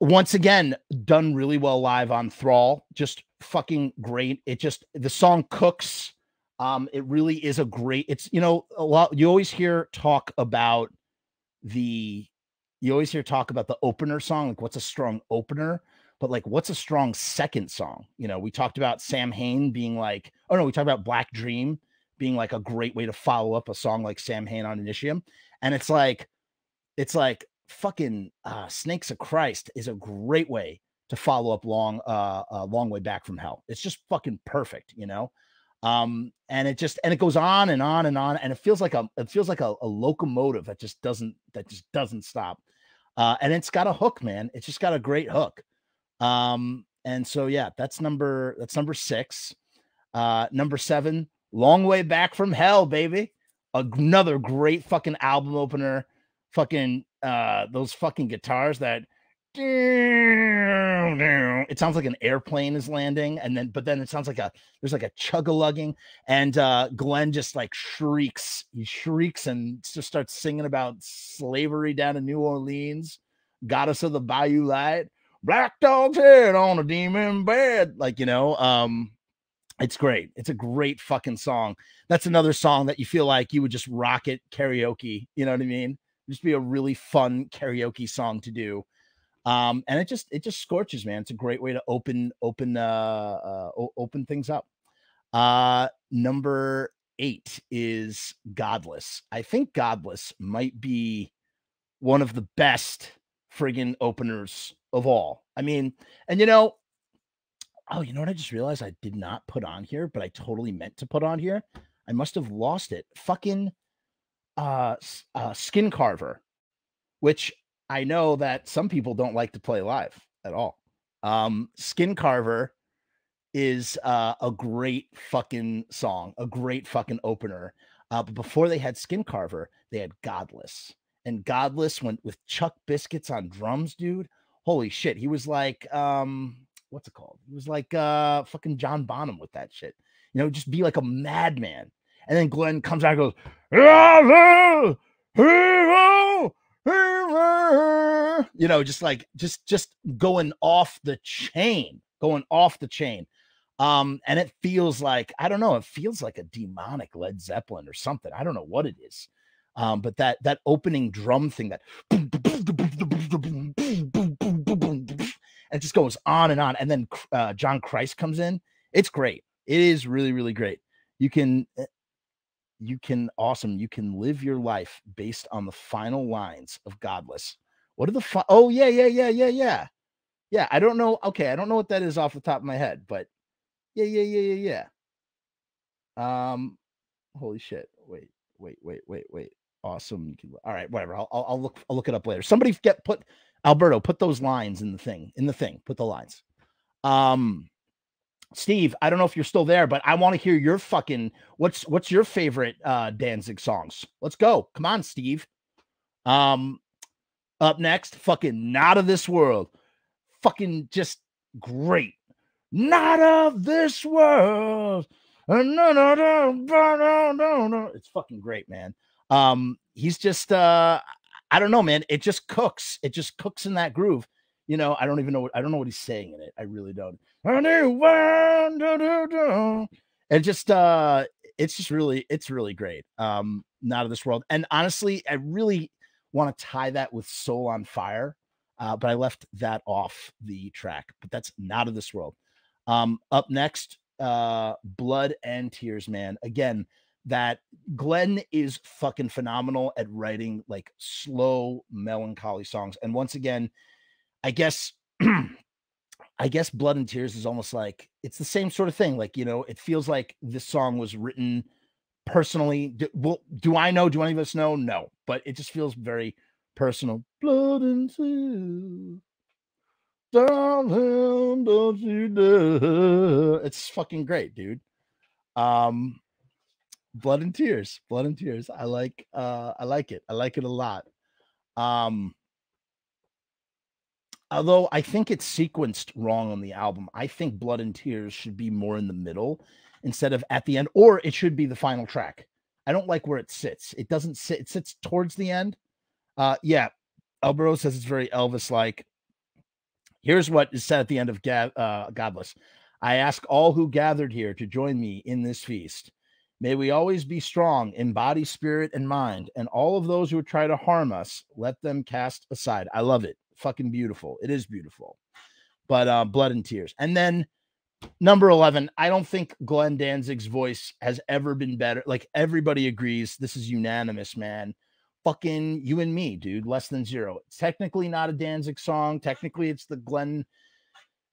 once again done really well live on thrall. Just fucking great. It just the song cooks. Um it really is a great it's you know a lot you always hear talk about the you always hear talk about the opener song like what's a strong opener? But like what's a strong second song? You know we talked about Samhain being like oh no we talked about black dream being like a great way to follow up a song like Sam Samhain on initium and it's like it's like fucking uh, Snakes of Christ is a great way to follow up long, uh, a long way back from hell. It's just fucking perfect, you know. Um, and it just and it goes on and on and on, and it feels like a it feels like a, a locomotive that just doesn't that just doesn't stop. Uh, and it's got a hook, man. It's just got a great hook. Um, and so yeah, that's number that's number six. Uh, number seven, long way back from hell, baby. Another great fucking album opener. Fucking uh those fucking guitars that it sounds like an airplane is landing and then but then it sounds like a there's like a chug a lugging and uh glenn just like shrieks he shrieks and just starts singing about slavery down in new orleans goddess of the bayou light black dog's head on a demon bed like you know um it's great it's a great fucking song that's another song that you feel like you would just rock it karaoke you know what i mean just be a really fun karaoke song to do um, and it just it just scorches, man. It's a great way to open open uh, uh open things up. Uh, number eight is Godless. I think Godless might be one of the best friggin' openers of all. I mean, and you know, oh, you know what? I just realized I did not put on here, but I totally meant to put on here. I must have lost it. Fucking uh, uh Skin Carver, which I know that some people don't like to play live at all. Um, Skin Carver is uh, a great fucking song, a great fucking opener. Uh, but before they had Skin Carver, they had Godless. And Godless went with Chuck Biscuits on drums, dude. Holy shit. He was like, um, what's it called? He was like uh fucking John Bonham with that shit. You know, just be like a madman. And then Glenn comes out and goes, you know, just like just just going off the chain, going off the chain. Um, and it feels like I don't know, it feels like a demonic Led Zeppelin or something. I don't know what it is. Um, but that that opening drum thing that it just goes on and on. And then uh, John Christ comes in. It's great. It is really, really great. You can you can awesome. You can live your life based on the final lines of Godless. What are the fi- oh yeah yeah yeah yeah yeah yeah I don't know okay I don't know what that is off the top of my head but yeah yeah yeah yeah yeah um holy shit wait wait wait wait wait awesome you can all right whatever I'll, I'll look I'll look it up later somebody get put Alberto put those lines in the thing in the thing put the lines um Steve, I don't know if you're still there, but I want to hear your fucking what's what's your favorite uh Danzig songs? Let's go. Come on, Steve. Um up next, fucking not of this world. Fucking just great. Not of this world. No, no, no, no, no, no. It's fucking great, man. Um, he's just uh I don't know, man. It just cooks. It just cooks in that groove you know, I don't even know what I don't know what he's saying in it. I really don't. And just uh it's just really it's really great. Um not of this world. And honestly, I really want to tie that with Soul on Fire. Uh, but I left that off the track. But that's not of this world. Um up next, uh Blood and Tears, man. Again, that Glenn is fucking phenomenal at writing like slow melancholy songs. And once again, I guess <clears throat> I guess Blood and Tears is almost like it's the same sort of thing. Like, you know, it feels like this song was written personally. Do, well, do I know? Do any of us know? No, but it just feels very personal. Blood and tears. Darling, don't you dare. It's fucking great, dude. Um Blood and Tears. Blood and Tears. I like uh I like it. I like it a lot. Um although I think it's sequenced wrong on the album. I think Blood and Tears should be more in the middle instead of at the end, or it should be the final track. I don't like where it sits. It doesn't sit, it sits towards the end. Uh yeah. Alberto says it's very Elvis like. Here's what is said at the end of Ga- uh, Godless. I ask all who gathered here to join me in this feast. May we always be strong in body, spirit, and mind, and all of those who try to harm us, let them cast aside. I love it fucking beautiful. It is beautiful. But uh, blood and tears. And then number 11, I don't think Glenn Danzig's voice has ever been better. Like everybody agrees, this is unanimous, man. Fucking you and me, dude. Less than zero. It's technically not a Danzig song. Technically, it's the Glenn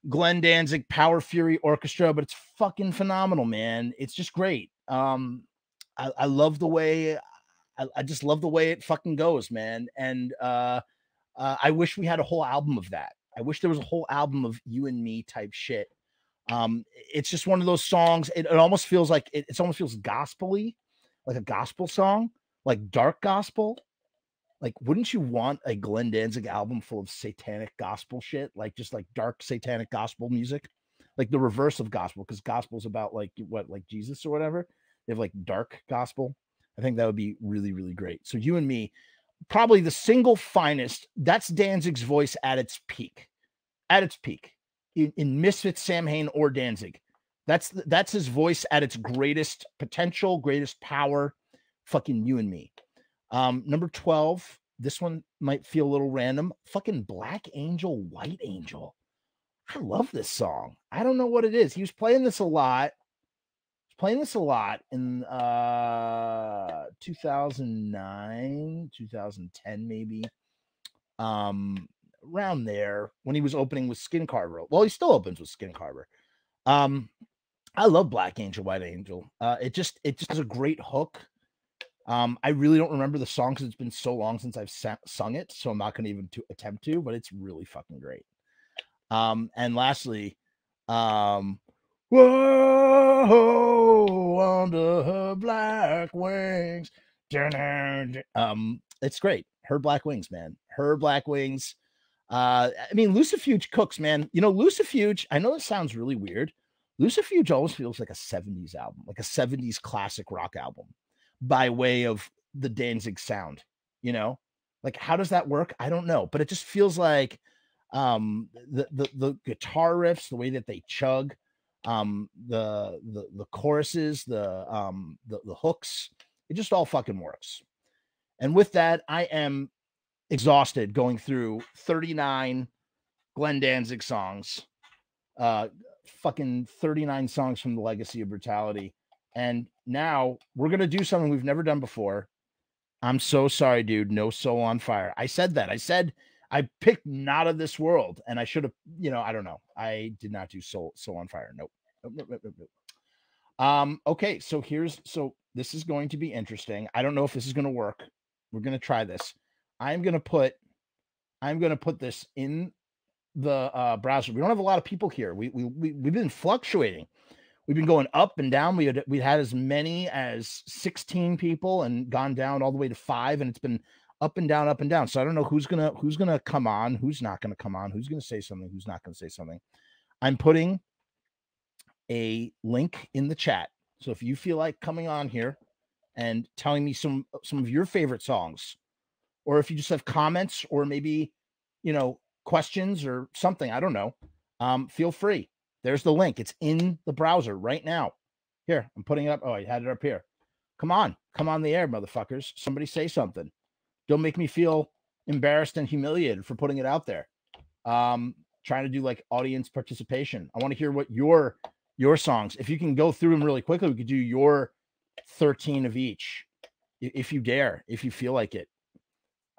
Glenn Danzig Power Fury Orchestra, but it's fucking phenomenal, man. It's just great. Um, I, I love the way I, I, just love the way it fucking goes, man. And uh uh, I wish we had a whole album of that. I wish there was a whole album of you and me type shit. Um, it's just one of those songs. It, it almost feels like it, it almost feels gospely, like a gospel song, like dark gospel. like wouldn't you want a Glenn Danzig album full of satanic gospel shit, like just like dark satanic gospel music, like the reverse of gospel, because gospel's about like what, like Jesus or whatever. They have like dark gospel. I think that would be really, really great. So you and me, probably the single finest. That's Danzig's voice at its peak, at its peak in, in Misfits, Samhain, or Danzig. That's that's his voice at its greatest potential, greatest power. Fucking you and me. Um, number 12, this one might feel a little random. Fucking Black Angel, White Angel. I love this song. I don't know what it is. He was playing this a lot. He was playing this a lot in uh 2009, 2010 maybe. Um around there when he was opening with Skin Carver. Well, he still opens with Skin Carver. Um I love Black Angel, White Angel. Uh it just it just has a great hook. Um, I really don't remember the song because it's been so long since I've sa- sung it, so I'm not going to even to attempt to. But it's really fucking great. Um, and lastly, um, whoa, under her black wings. Um, it's great. Her black wings, man. Her black wings. Uh, I mean, Lucifuge cooks, man. You know, Lucifuge. I know it sounds really weird. Lucifuge almost feels like a 70s album, like a 70s classic rock album by way of the Danzig sound, you know? Like how does that work? I don't know, but it just feels like um the the, the guitar riffs, the way that they chug, um the the the choruses, the um the, the hooks, it just all fucking works. And with that, I am exhausted going through 39 Glenn Danzig songs. Uh fucking 39 songs from the Legacy of Brutality. And now we're to do something we've never done before. I'm so sorry, dude. No soul on fire. I said that. I said I picked not of this world, and I should have, you know, I don't know. I did not do soul soul on fire. Nope. Nope, nope, nope, nope. Um, okay, so here's so this is going to be interesting. I don't know if this is going to work. We're going to try this. I'm going to put I'm going to put this in the uh, browser. We don't have a lot of people here. We we, we we've been fluctuating we've been going up and down. We had we had as many as 16 people and gone down all the way to five, and it's been up and down, up and down. So I don't know who's gonna who's gonna come on, who's not gonna come on, who's gonna say something, who's not gonna say something. I'm putting a link in the chat. So if you feel like coming on here and telling me some some of your favorite songs, or if you just have comments or maybe you know questions or something, I don't know. Um, feel free. There's the link. It's in the browser right now. Here, I'm putting it up. Oh, I had it up here. Come on, come on the air, motherfuckers. Somebody say something. Don't make me feel embarrassed and humiliated for putting it out there. Um, trying to do like audience participation. I want to hear what your your songs. If you can go through them really quickly, we could do your 13 of each, if you dare, if you feel like it.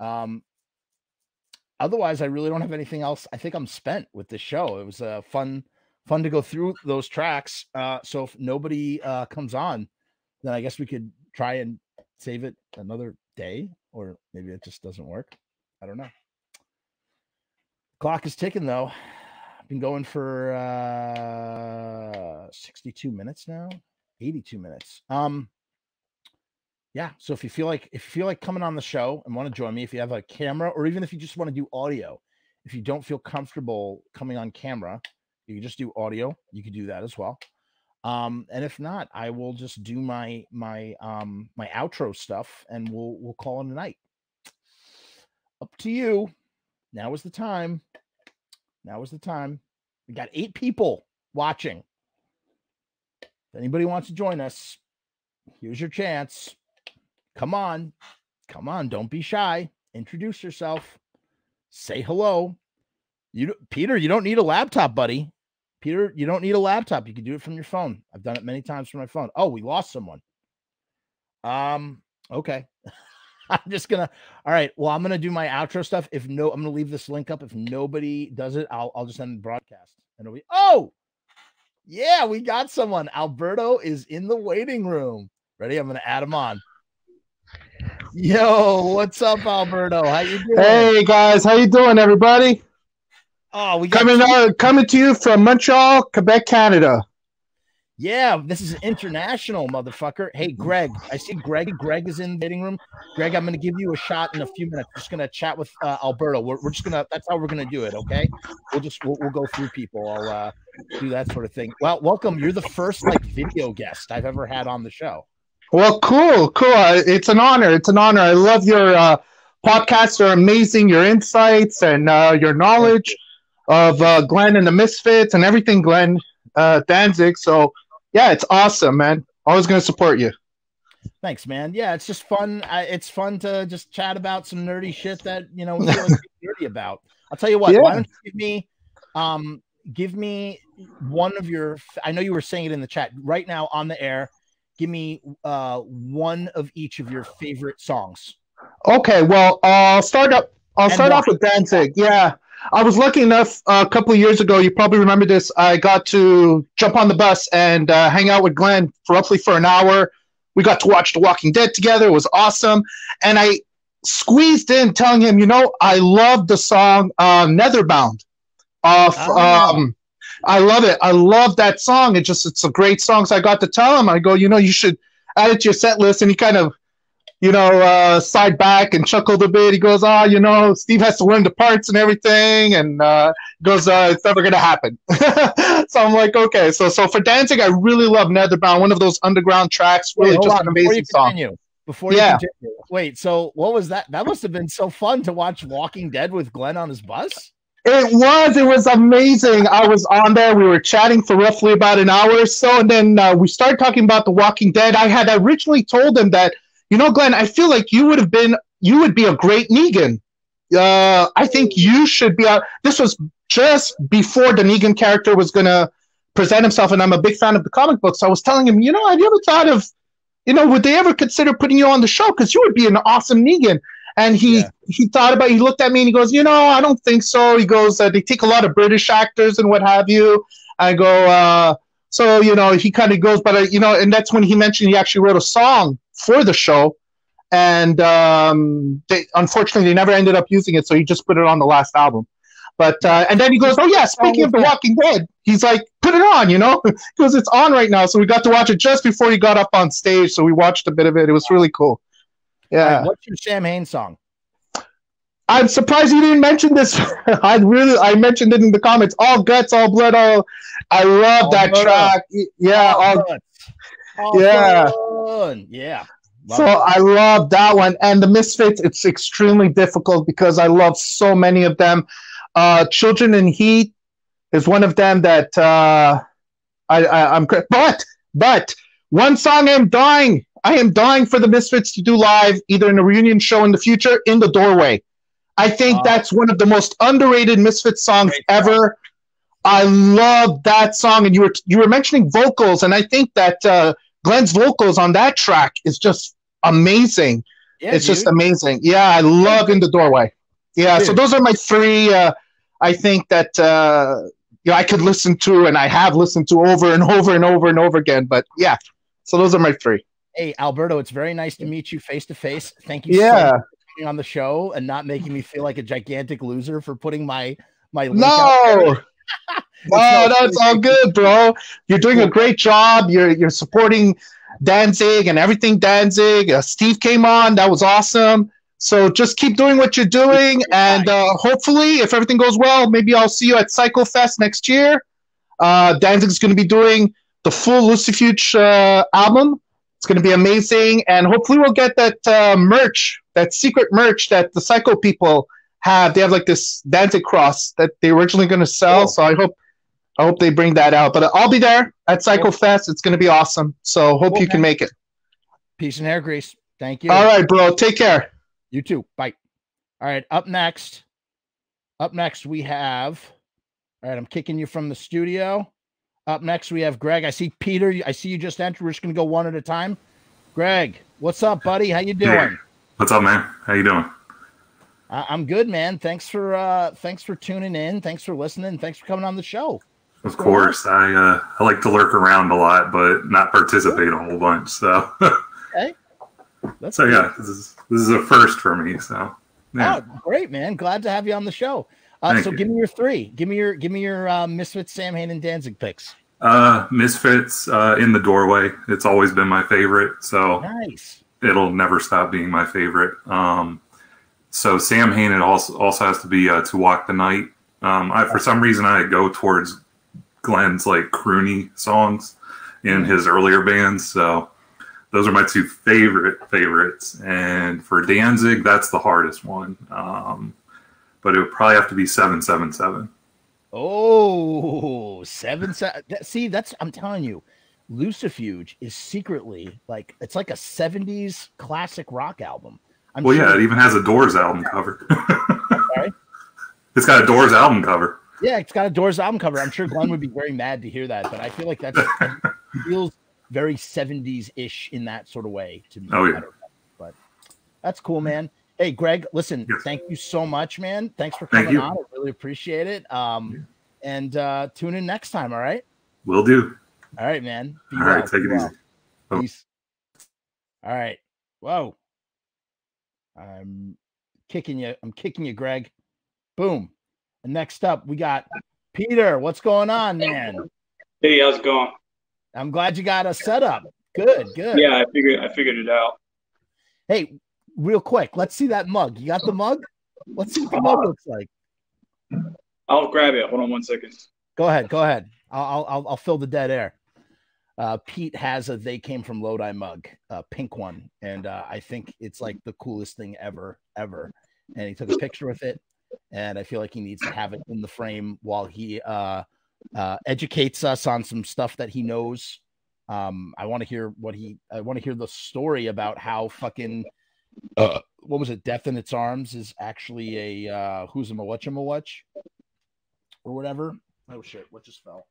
Um, otherwise, I really don't have anything else. I think I'm spent with this show. It was a fun fun to go through those tracks. Uh, so if nobody uh, comes on, then I guess we could try and save it another day, or maybe it just doesn't work. I don't know. Clock is ticking though. I've been going for uh 62 minutes now, 82 minutes. Um yeah, so if you feel like if you feel like coming on the show and want to join me, if you have a camera or even if you just want to do audio, if you don't feel comfortable coming on camera, you can just do audio. You can do that as well. Um, and if not, I will just do my my um my outro stuff and we'll we'll call it a night. Up to you. Now is the time. Now is the time. We got eight people watching. If anybody wants to join us, here's your chance. Come on. Come on. Don't be shy. Introduce yourself. Say hello. You Peter, you don't need a laptop, buddy. Peter, you don't need a laptop. You can do it from your phone. I've done it many times from my phone. Oh, we lost someone. Um, okay. <laughs> I'm just gonna all right. Well, I'm gonna do my outro stuff. If no, I'm gonna leave this link up. If nobody does it, I'll I'll just end the broadcast. And it'll be oh yeah, we got someone. Alberto is in the waiting room. Ready? I'm gonna add him on. Yo, what's up, Alberto? How you doing? Hey guys, how you doing, everybody? Oh, we coming uh, coming to you from Montreal, Quebec, Canada. Yeah, this is international, motherfucker. Hey, Greg, I see Greg. Greg is in the meeting room. Greg, I'm going to give you a shot in a few minutes. Just going to chat with uh, Alberto. We're, we're just going to, that's how we're going to do it. Okay. We'll just, we'll, we'll go through people. I'll uh, do that sort of thing. Well, welcome. You're the first like video guest I've ever had on the show. Well, cool, cool. Uh, It's an honor. It's an honor. I love your uh, podcasts. Are amazing. Your insights and uh, your knowledge of uh, Glenn and the Misfits and everything, Glenn uh, Danzig. So, yeah, it's awesome, man. Always going to support you. Thanks, man. Yeah, it's just fun. I, it's fun to just chat about some nerdy shit that you know we feel like nerdy about. I'll tell you what. Yeah. Why don't you give me, um, give me one of your. I know you were saying it in the chat right now on the air. Give me uh one of each of your favorite songs. Okay, well, I'll start up. I'll And start why? off with Danzig. Yeah, I was lucky enough uh, a couple of years ago. You probably remember this. I got to jump on the bus and uh, hang out with Glenn for roughly for an hour. We got to watch The Walking Dead together. It was awesome, and I squeezed in telling him, you know, I love the song uh, "Netherbound." Of Ah. um, I love it. I love that song. It just it's a great song. So I got to tell him, I go, you know, you should add it to your set list, and he kind of you know, uh, side back and chuckled a bit. He goes, "Ah, you know, Steve has to learn the parts and everything," and uh, goes, uh, "It's never gonna happen." <laughs> so I'm like, okay. So, so for Danzig, I really love Netherbound, one of those underground tracks. Really, Wait, just on, an before you amazing song. continue, Before you Yeah. continue, wait. So what was that? That must have been so fun to watch Walking Dead with Glenn on his bus. It was. It was amazing. I was on there. We were chatting for roughly about an hour or so, and then uh, we started talking about The Walking Dead. I had originally told him that, you know, Glenn, I feel like you would have been, you would be a great Negan. Uh, I think you should be. A, this was just before the Negan character was gonna present himself, and I'm a big fan of the comic books. So I was telling him, you know, have you ever thought of, you know, would they ever consider putting you on the show? Because you would be an awesome Negan. And he Yeah. he thought about. He looked at me and he goes, you know, I don't think so. He goes, uh, they take a lot of British actors and what have you. I go, uh, so you know, he kind of goes, but uh, you know, and that's when he mentioned he actually wrote a song for the show, and um, they unfortunately they never ended up using it, so he just put it on the last album. But uh, and then he goes, oh yeah, speaking of The Walking Dead, he's like, put it on, you know, <laughs> because it's on right now. So we got to watch it just before he got up on stage. So we watched a bit of it. It was really cool. Yeah. right, what's your Samhain song? I'm surprised you didn't mention this. <laughs> I really, I mentioned it in the comments. All guts, all blood, all. I love All that blood. track. Yeah, all, All Yeah. fun. yeah. Love so it. I love that one. And the Misfits, it's extremely difficult because I love so many of them. Uh, Children in Heat is one of them that uh, I, I, I'm. But but one song I'm dying. I am dying for the Misfits to do live, either in a reunion show in the future, in the doorway. I think Ah. that's one of the most underrated Misfits songs Great song. ever. I love that song, and you were you were mentioning vocals, and I think that uh, Glenn's vocals on that track is just amazing. yeah, it's just amazing. Yeah, I love in the doorway. Yeah, so those are my three. Uh, I think that uh, you know I could listen to, and I have listened to over and over and over and over again. But yeah, so those are my three. Hey, Alberto, it's very nice to meet you face to face. Thank you so Yeah. much for coming on the show and not making me feel like a gigantic loser for putting my my link out there. No. No, no, it's all good, bro. You're doing a great job. You're you're supporting Danzig and everything Danzig. Uh, Steve came on. That was awesome. So just keep doing what you're doing, and uh, hopefully, if everything goes well, maybe I'll see you at Psycho Fest next year. Uh, Danzig's going to be doing the full Lucifuge uh, album. It's going to be amazing, and hopefully, we'll get that uh, merch, that secret merch that the Psycho people have. They have like this Danzig cross that they were originally going to sell. Cool. So I hope, I hope they bring that out. But I'll be there at Psycho Cool. Fest. It's going to be awesome. So hope Cool, you can make it. Peace and hair grease. Thank you. All right, bro. Take care. You too. Bye. All right. Up next. Up next, we have. All right. I'm kicking you from the studio. Up next, we have Greg. I see Peter. I see you just entered. We're just gonna go one at a time. Greg, what's up, buddy? How you doing? Yeah. What's up, man? How you doing? I- I'm good, man. Thanks for uh thanks for tuning in. Thanks for listening. Thanks for coming on the show. Of course, I uh, I like to lurk around a lot, but not participate a whole bunch. So, <laughs> That's so yeah, this is this is a first for me. So, yeah. Oh, great, man. Glad to have you on the show. Uh, so you. give me your three. Give me your give me your uh, Misfits, Samhain Danzig picks. Uh, Misfits uh, in the doorway. It's always been my favorite, so Nice. it'll never stop being my favorite. Um, so Samhain it also also has to be uh, to walk the night. Um, I, for some reason, I go towards Glenn's like croony songs in his earlier bands. So those are my two favorite favorites. And for Danzig, that's the hardest one. Um, but it would probably have to be seven seven seven. Oh, seven. Se- that- see, that's I'm telling you, Lucifuge is secretly like it's like a '70s classic rock album. I'm Well, sure- yeah, it even has a Doors album cover. <laughs> Sorry? It's got a Doors album cover. Yeah, it's got a Doors album cover. I'm sure Glenn would be very mad to hear that, but I feel like that feels very 70s ish in that sort of way to me. Oh, yeah. I don't know, But that's cool, man. Hey, Greg, listen, Yes. thank you so much, man. Thanks for coming on. I really appreciate it. Um, and uh, tune in next time. All right. Will do. All right, man. Be All right, well. take Be it well. easy. Peace. All right. Whoa. I'm kicking you. I'm kicking you, Greg. Boom. And next up, we got Peter. What's going on, man? Hey, how's it going? I'm glad you got us set up. Good, good. Yeah, I figured I figured it out. Hey, real quick, let's see that mug. You got the mug? Let's see what the mug uh, looks like. I'll grab it. Hold on one second. Go ahead. Go ahead. I'll I'll, I'll fill the dead air. Uh, Pete has a "They Came from Lodi" mug, a pink one, and uh, I think it's like the coolest thing ever, ever. And he took a picture with it, and I feel like he needs to have it in the frame while he uh, uh, educates us on some stuff that he knows. Um, I want to hear what he. I want to hear the story about how fucking. Uh, what was it? Death in its arms is actually a uh, who's a watch a or whatever. Oh shit! What just fell?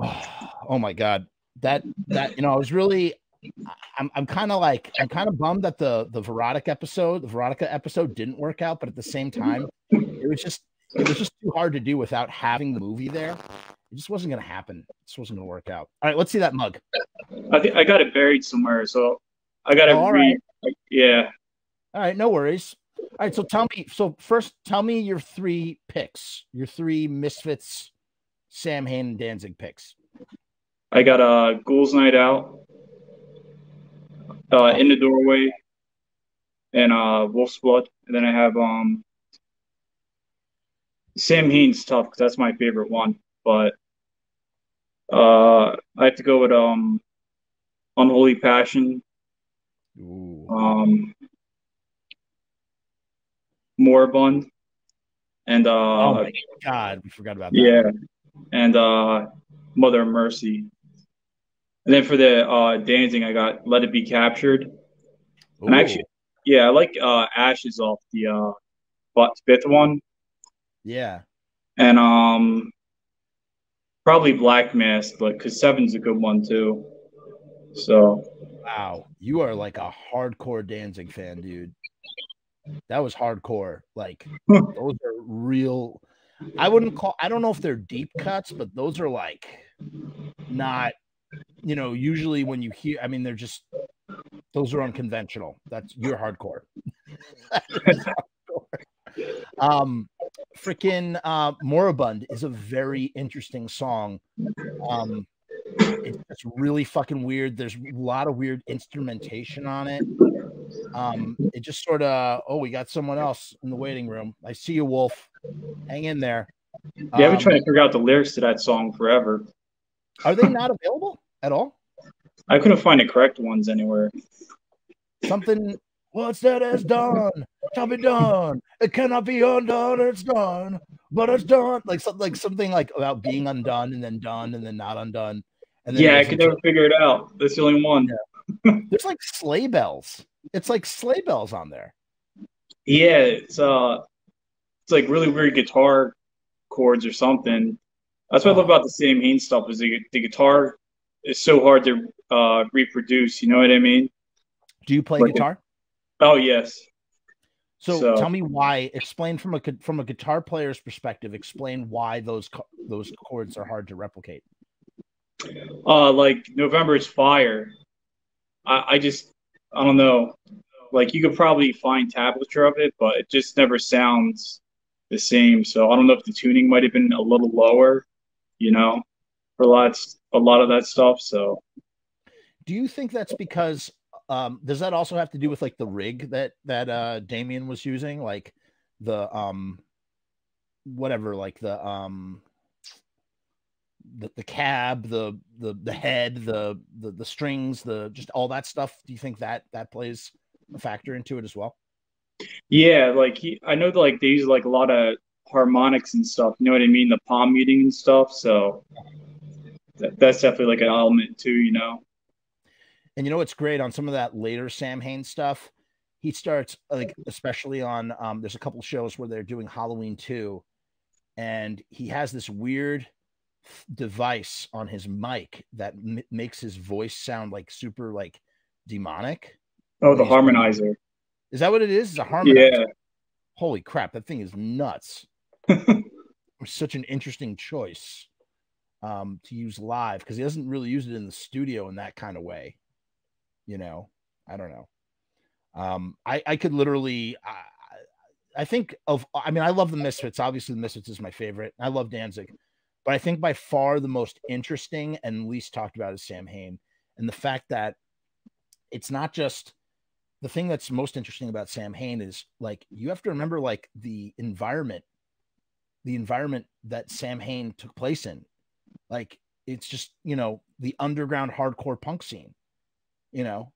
Oh, oh my god, that that you know, I was really, I'm I'm kind of like I'm kind of bummed that the the Veronica episode, the Veronica episode didn't work out, but at the same time, it was just it was just too hard to do without having the movie there. It just wasn't gonna happen. It just wasn't gonna work out. All right, let's see that mug. I think I got it buried somewhere, so I got to Oh, read. Yeah, All right, no worries. All right, so tell me. So first, tell me your three picks. Your three Misfits, Samhain and Danzig picks. I got uh, Ghouls Night Out, uh, In the Doorway, and uh, Wolf's Blood. And then I have um, Samhain's tough because that's my favorite one. But uh, I have to go with um, Unholy Passion, Ooh. um, Moribund, and uh, oh my god, we forgot about that. Yeah, and uh, Mother of Mercy. And then for the uh, Danzig, I got Let It Be Captured. And actually, yeah, I like uh, Ashes off the uh, but fifth one, yeah. and um, probably Black Mask, but because seven's a good one too. So Wow, you are like a hardcore Danzig fan, dude. That was hardcore. Like <laughs> those are real. I wouldn't call. I don't know if they're deep cuts, but those are like not. You know, usually when you hear, I mean, they're just those are unconventional. That's you're hardcore. Hardcore. <laughs> um, freaking uh, Moribund is a very interesting song. Um, it's really fucking weird. There's a lot of weird instrumentation on it. Um, it just sort of, oh, we got someone else in the waiting room. I see you, Wolf. Hang in there. yeah, I've been Um, trying to figure out the lyrics to that song forever. Are they not available at all? I couldn't find the correct ones anywhere. Something. What's that is done shall be done. It cannot be undone. It's done, but it's done. Like something, like something like about being undone and then done and then not undone. Yeah, I could never figure it out. That's the only one. There's like sleigh bells. It's like sleigh bells on there. Yeah, it's uh, it's like really weird guitar chords or something. That's what I love about the Samhain stuff is the the guitar is so hard to uh reproduce. You know what I mean? Do you play Like- guitar? Oh yes. So, So- tell me why. Explain from a from a guitar player's perspective. Explain why those those chords are hard to replicate. Uh, like November's Fire. I I just I don't know. Like you could probably find tablature of it, but it just never sounds the same. So I don't know if the tuning might have been a little lower you know, for lots a lot of that stuff. So Do you think that's because um does that also have to do with like the rig that that uh Damien was using like the um whatever like the um the, the cab the the the head the, the the strings the just all that stuff do you think that that plays a factor into it as well yeah, like he, I know that like they use like a lot of harmonics and stuff. You know what I mean? The palm muting and stuff. So that, that's definitely like an element too. You know. And you know what's great on some of that later Samhain stuff? He starts like especially on um there's a couple shows where they're doing Halloween 2 and he has this weird device on his mic that m- makes his voice sound like super like demonic. Oh, the harmonizer. Is that what it is? It's a harmonizer. Yeah. Holy crap, that thing is nuts. <laughs> Such an interesting choice um to use live because he doesn't really use it in the studio in that kind of way. You know, I don't know. Um, I I could literally I, I think of I mean I love the Misfits. Obviously, the Misfits is my favorite. I love Danzig, but I think by far the most interesting and least talked about is Samhain, and the fact that it's not just the thing that's most interesting about Samhain is like you have to remember like the environment, the environment that Samhain took place in. Like it's just, you know, the underground hardcore punk scene. You know,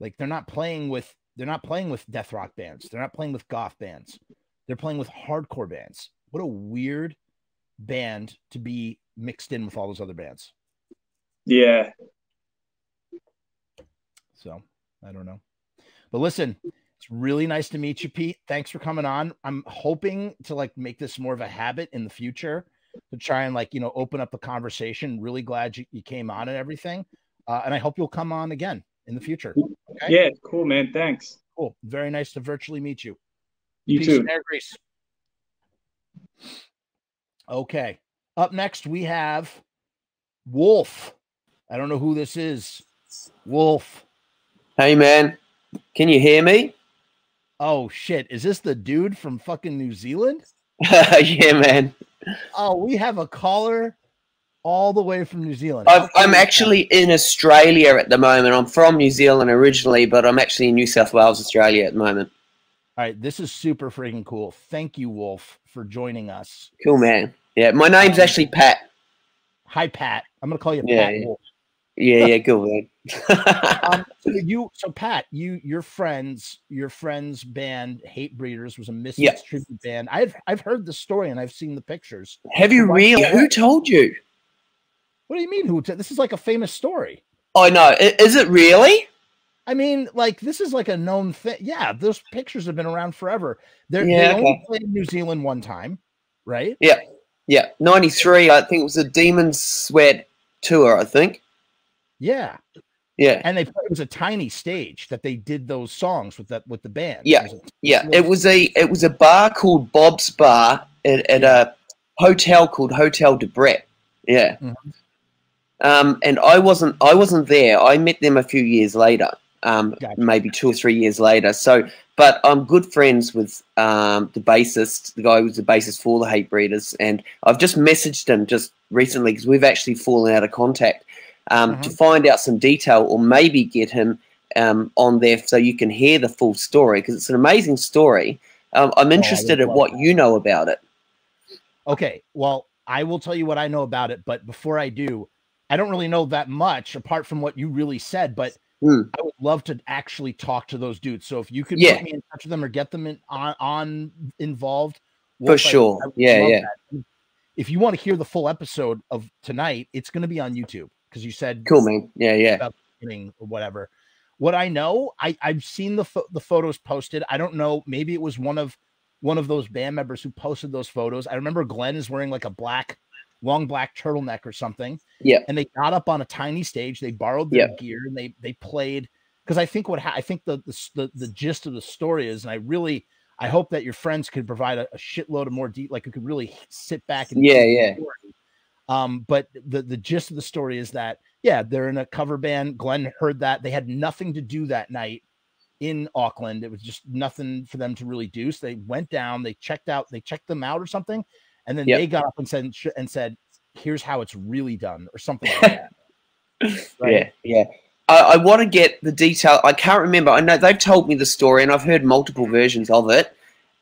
like they're not playing with they're not playing with death rock bands. They're not playing with goth bands. They're playing with hardcore bands. What a weird band to be mixed in with all those other bands. Yeah. So I don't know. But listen, it's really nice to meet you, Pete. Thanks for coming on. I'm hoping to like make this more of a habit in the future to try and like, you know, open up the conversation. Really glad you, you came on and everything. Uh, and I hope you'll come on again in the future. Okay. Yeah. Cool, man. Thanks. Cool. Very nice to virtually meet you. You Peace too. And air grease. Okay. Up next, we have Wolf. I don't know who this is. Wolf. Hey man, can you hear me? Oh shit. Is this the dude from fucking New Zealand? <laughs> yeah, man. Oh, we have a caller all the way from New Zealand. I've, I'm actually in Australia at the moment. I'm from New Zealand originally, but I'm actually in New South Wales, Australia at the moment. All right, this is super freaking cool. Thank you, Wolf, for joining us. Cool, man. Yeah, my name's actually Pat. Hi, Pat. I'm gonna call you Yeah, Pat yeah. Wolf. Yeah, <laughs> yeah, cool, man. Um, <laughs> so you, so Pat, you, your friends, your friends' band, Hate Breeders, was a Misfits Yeah. tribute band. I've, I've heard the story and I've seen the pictures. Have you really? Who told you? What do you mean? Who? This is like a famous story. Oh no, is it really? I mean, like this is like a known thing. Yeah, those pictures have been around forever. They're, Yeah, they only played New Zealand one time, right? Yeah, yeah, '93. I think it was a Demon Sweat tour. I think. Yeah, Yeah, and they it was a tiny stage that they did those songs with that with the band. Yeah. It a- yeah. It was a it was a bar called Bob's Bar at, at a hotel called Hotel de Brett. Yeah. Mhm. Um, and I wasn't I wasn't there. I met them a few years later. Um, Gotcha. maybe two or three years later. So, but I'm good friends with um, the bassist, the guy who was the bassist for the Hate Breeders, and I've just messaged him just recently because we've actually fallen out of contact um, to Mhm. find out some detail or maybe get him um, on there so you can hear the full story because it's an amazing story. Um, I'm interested in love what that. you know about it. Okay, well, I will tell you what I know about it, but before I do, I don't really know that much apart from what you really said, but Hmm. I would love to actually talk to those dudes. So if you could Yeah. put me in touch with them or get them in, on, on involved, For Wolf, sure. I Yeah, yeah. that. If you want to hear the full episode of tonight, it's going to be on YouTube because you said Cool, man. Yeah, yeah. or whatever. What I know, I I've seen the pho- the photos posted. I don't know, maybe it was one of one of those band members who posted those photos. I remember Glenn is wearing like a black long black turtleneck or something. Yeah. And they got up on a tiny stage. They borrowed their gear and they they played because I think what ha- I think the, the the the gist of the story is, and I really I hope that your friends could provide a, a shitload of more deep, like you could really sit back and Yeah, yeah. Um, but the the gist of the story is that yeah, they're in a cover band. Glenn heard that they had nothing to do that night in Auckland. It was just nothing for them to really do. So they went down, they checked out, they checked them out or something, and then Yep. they got up and said and said, here's how it's really done or something like that. <laughs> Yeah, yeah. I, I want to get the detail. I can't remember. I know they've told me the story, and I've heard multiple versions of it.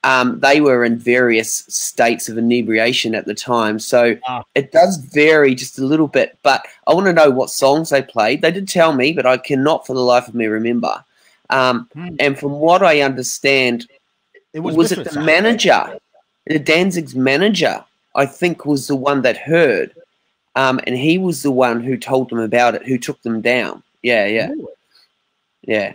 Um, they were in various states of inebriation at the time, so Ah. it does vary just a little bit. But I want to know what songs they played. They did tell me, but I cannot for the life of me remember. Um, Hmm. and from what I understand, It was, was, it the manager, Danzig's manager? I think was the one that heard, um, and he was the one who told them about it, who took them down. Yeah, yeah, yeah.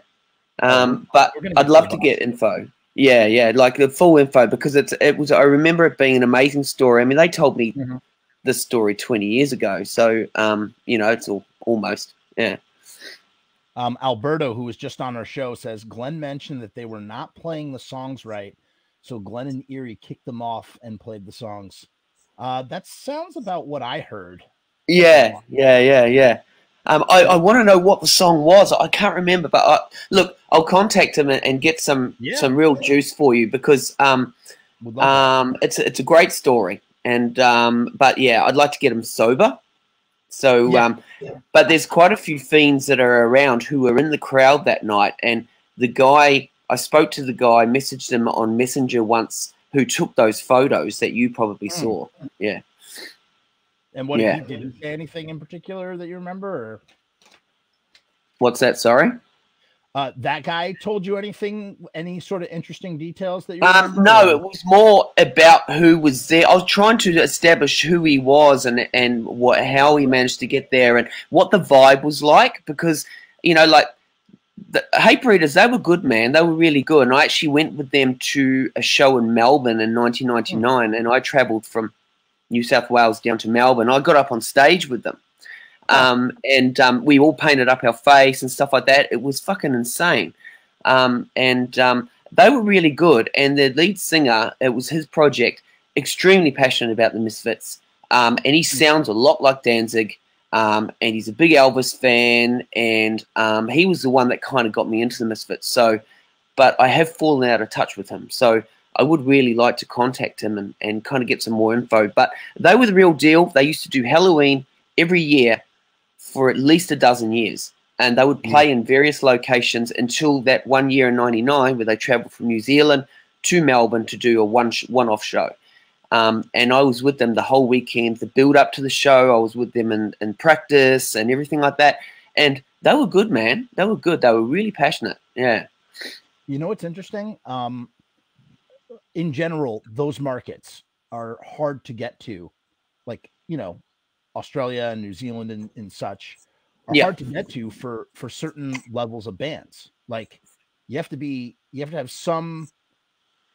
Um, but I'd love to get info. Yeah, yeah, like the full info because it's it was. I remember it being an amazing story. I mean, they told me Mhm. this story twenty years ago, so um, you know, it's all almost yeah. Um, Alberto, who was just on our show, says Glenn mentioned that they were not playing the songs right, so Glenn and Eerie kicked them off and played the songs. Uh, that sounds about what I heard. Yeah, yeah, yeah, yeah. Um, I, I want to know what the song was. I can't remember, but I, look, I'll contact him and, and get some Yeah. some real juice for you because um, Would love that. um, it's a- it's a great story. And um, but yeah, I'd like to get him sober. So Yeah. um, but there's quite a few fiends that are around who were in the crowd that night, and the guy I spoke to the guy, messaged him on Messenger once, who took those photos that you probably Hmm. saw. Yeah. and what yeah. did he did he say anything in particular that you remember? Or What's that? Sorry. uh, that guy told you anything? Any sort of interesting details that you? Um, no, it was more about who was there. I was trying to establish who he was and and what how he managed to get there and what the vibe was like because you know like the Breeders they were good man they were really good and I actually went with them to a show in Melbourne in 1999 and I travelled from New South Wales down to Melbourne. I got up on stage with them. Um, and um, we all painted up our face and stuff like that. It was fucking insane. Um, and um, they were really good. And the lead singer, it was his project, extremely passionate about the Misfits. Um, and he sounds a lot like Danzig. Um, and he's a big Elvis fan. And um, he was the one that kind of got me into the Misfits. So, but I have fallen out of touch with him. So I would really like to contact him and, and kind of get some more info. But they were the real deal. They used to do Halloween every year for at least a dozen years. And they would play in various locations until that one year in 99 where they traveled from New Zealand to Melbourne to do a one, sh- one-off show. Um, and I was with them the whole weekend, the build up to the show. I was with them in, in practice and everything like that. And they were good, man. They were good. They were really passionate. Yeah. You know what's interesting? Um, in general, those markets are hard to get to, like you know, Australia and New Zealand and, and such are Yeah. hard to get to for for certain levels of bands. Like you have to be, you have to have some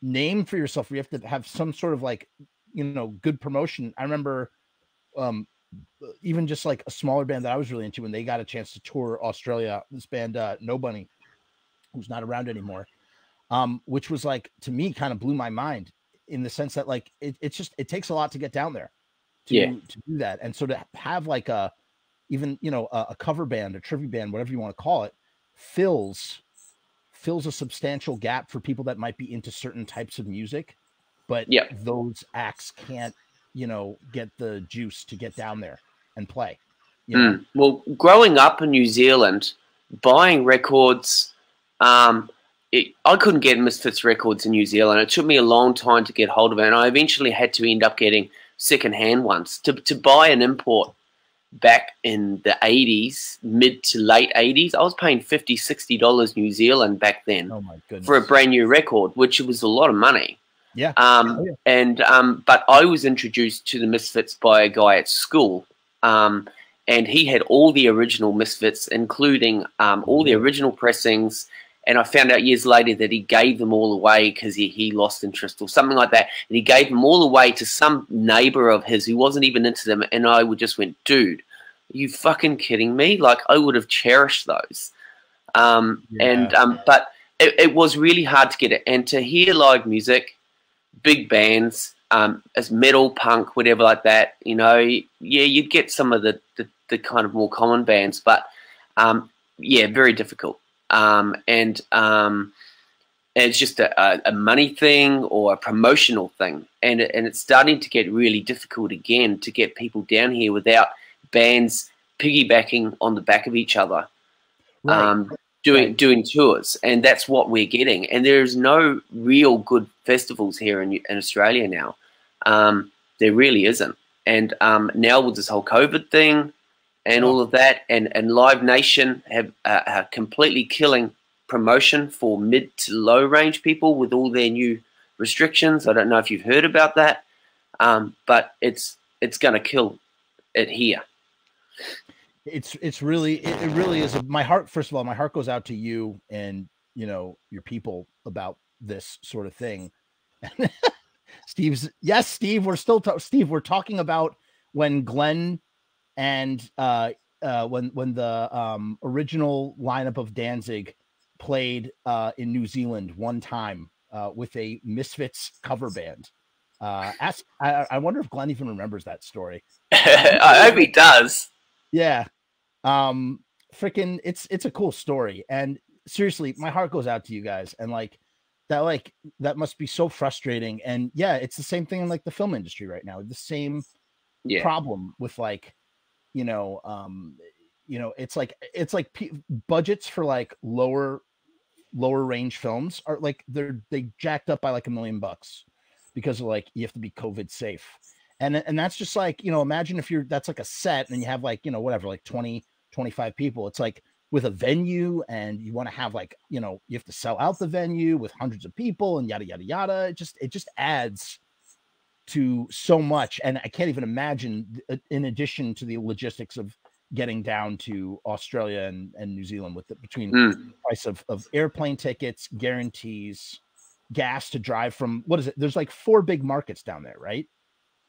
name for yourself. You have to have some sort of like, you know, good promotion. I remember, um, even just like a smaller band that I was really into when they got a chance to tour Australia. This band, uh, Nobunny, who's not around anymore um, which was like to me kind of blew my mind in the sense that like it, it's just it takes a lot to get down there to, Yeah. to do that and so to have like a even you know a, a cover band a tribute band whatever you want to call it fills fills a substantial gap for people that might be into certain types of music but Yeah. those acts can't you know get the juice to get down there and play you know? Mm. Well, growing up in New Zealand, buying records, um, it, I couldn't get Misfits records in New Zealand. It took me a long time to get hold of it, and I eventually had to end up getting secondhand ones. To, to buy an import back in the 80s, mid to late 80s, I was paying $50, $60 New Zealand back then oh for a brand new record, which was a lot of money. yeah Um, Oh, yeah. And um, but I was introduced to the Misfits by a guy at school, um, and he had all the original Misfits, including um, all the original pressings. And I found out years later that he gave them all away because he, he lost interest or something like that. And he gave them all away to some neighbor of his who wasn't even into them. And I would just went, dude, are you fucking kidding me? Like I would have cherished those. Um, And um, but it, it was really hard to get it. And to hear live music, big bands, um, as metal, punk, whatever like that, you know, yeah, you'd get some of the, the, the kind of more common bands, but um, yeah, very difficult. Um, and um, it's just a, a, money thing or a promotional thing, and and it's starting to get really difficult again to get people down here without bands piggybacking on the back of each other, Right. um, doing Right. doing tours, and that's what we're getting. And there's no real good festivals here in, in Australia now. Um, there really isn't. And um, now with this whole COVID thing and all of that, and and Live Nation have uh, are completely killing promotion for mid to low range people with all their new restrictions. I don't know if you've heard about that, um, but it's it's going to kill it here. it's it's really it, really is my heart first of all my heart goes out to you and you know your people about this sort of thing <laughs> steve's yes steve we're still steve we're talking about when glenn and uh uh when when the um original lineup of danzig played uh in new zealand one time uh with a misfits cover band uh ask i i wonder if glenn even remembers that story <laughs> I hope he does. yeah. Um freaking it's it's a cool story. And seriously, my heart goes out to you guys. And like that like that must be so frustrating. And yeah, it's the same thing in like the film industry right now. The same Yeah. problem with like, you know, um, you know, it's like it's like p- budgets for like lower lower range films are like they're they jacked up by like a million bucks because of like you have to be COVID safe. And and that's just like, you know, imagine if you're that's like a set and you have like, you know, whatever, like 20, 25 people. It's like with a venue and you want to have like, you know, you have to sell out the venue with hundreds of people and yada yada yada. It just it just adds to so much and i can't even imagine uh, in addition to the logistics of getting down to australia and, and new zealand with the between Mm. the price of, of airplane tickets guarantees gas to drive from what is it there's like four big markets down there right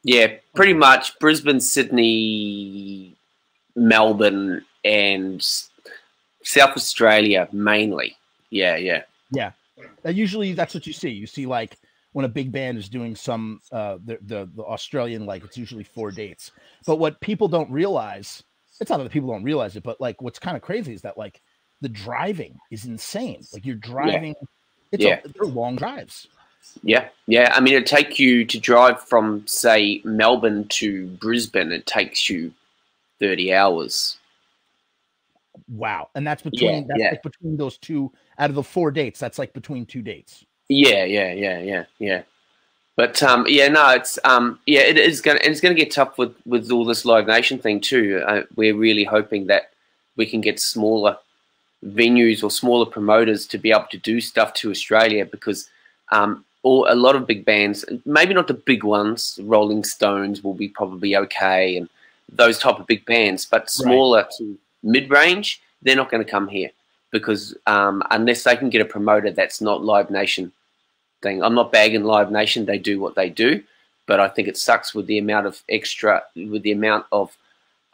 Yeah, pretty much Brisbane, Sydney, Melbourne, and South Australia mainly. Yeah, yeah. Uh, usually that's what you see you see like when a big band is doing some uh the, the the australian like it's usually four dates but what people don't realize it's not that people don't realize it but like what's kind of crazy is that like the driving is insane like you're driving it's Yeah. a, they're long drives Yeah, yeah. I mean, it take you to drive from, say, Melbourne to Brisbane. It takes you thirty hours. wow and that's between that's yeah. like between those two out of the four dates that's like between two dates Yeah, yeah, yeah, yeah, yeah. But um, yeah, no, it's um, yeah, it is gonna it's gonna get tough with with all this Live Nation thing too. Uh, we're really hoping that we can get smaller venues or smaller promoters to be able to do stuff to Australia because um, or a lot of big bands, maybe not the big ones, Rolling Stones will be probably okay, and those type of big bands, but smaller to mid range, they're not going to come here because um, unless they can get a promoter that's not Live Nation thing. I'm not bagging Live Nation; they do what they do, but I think it sucks with the amount of extra, with the amount of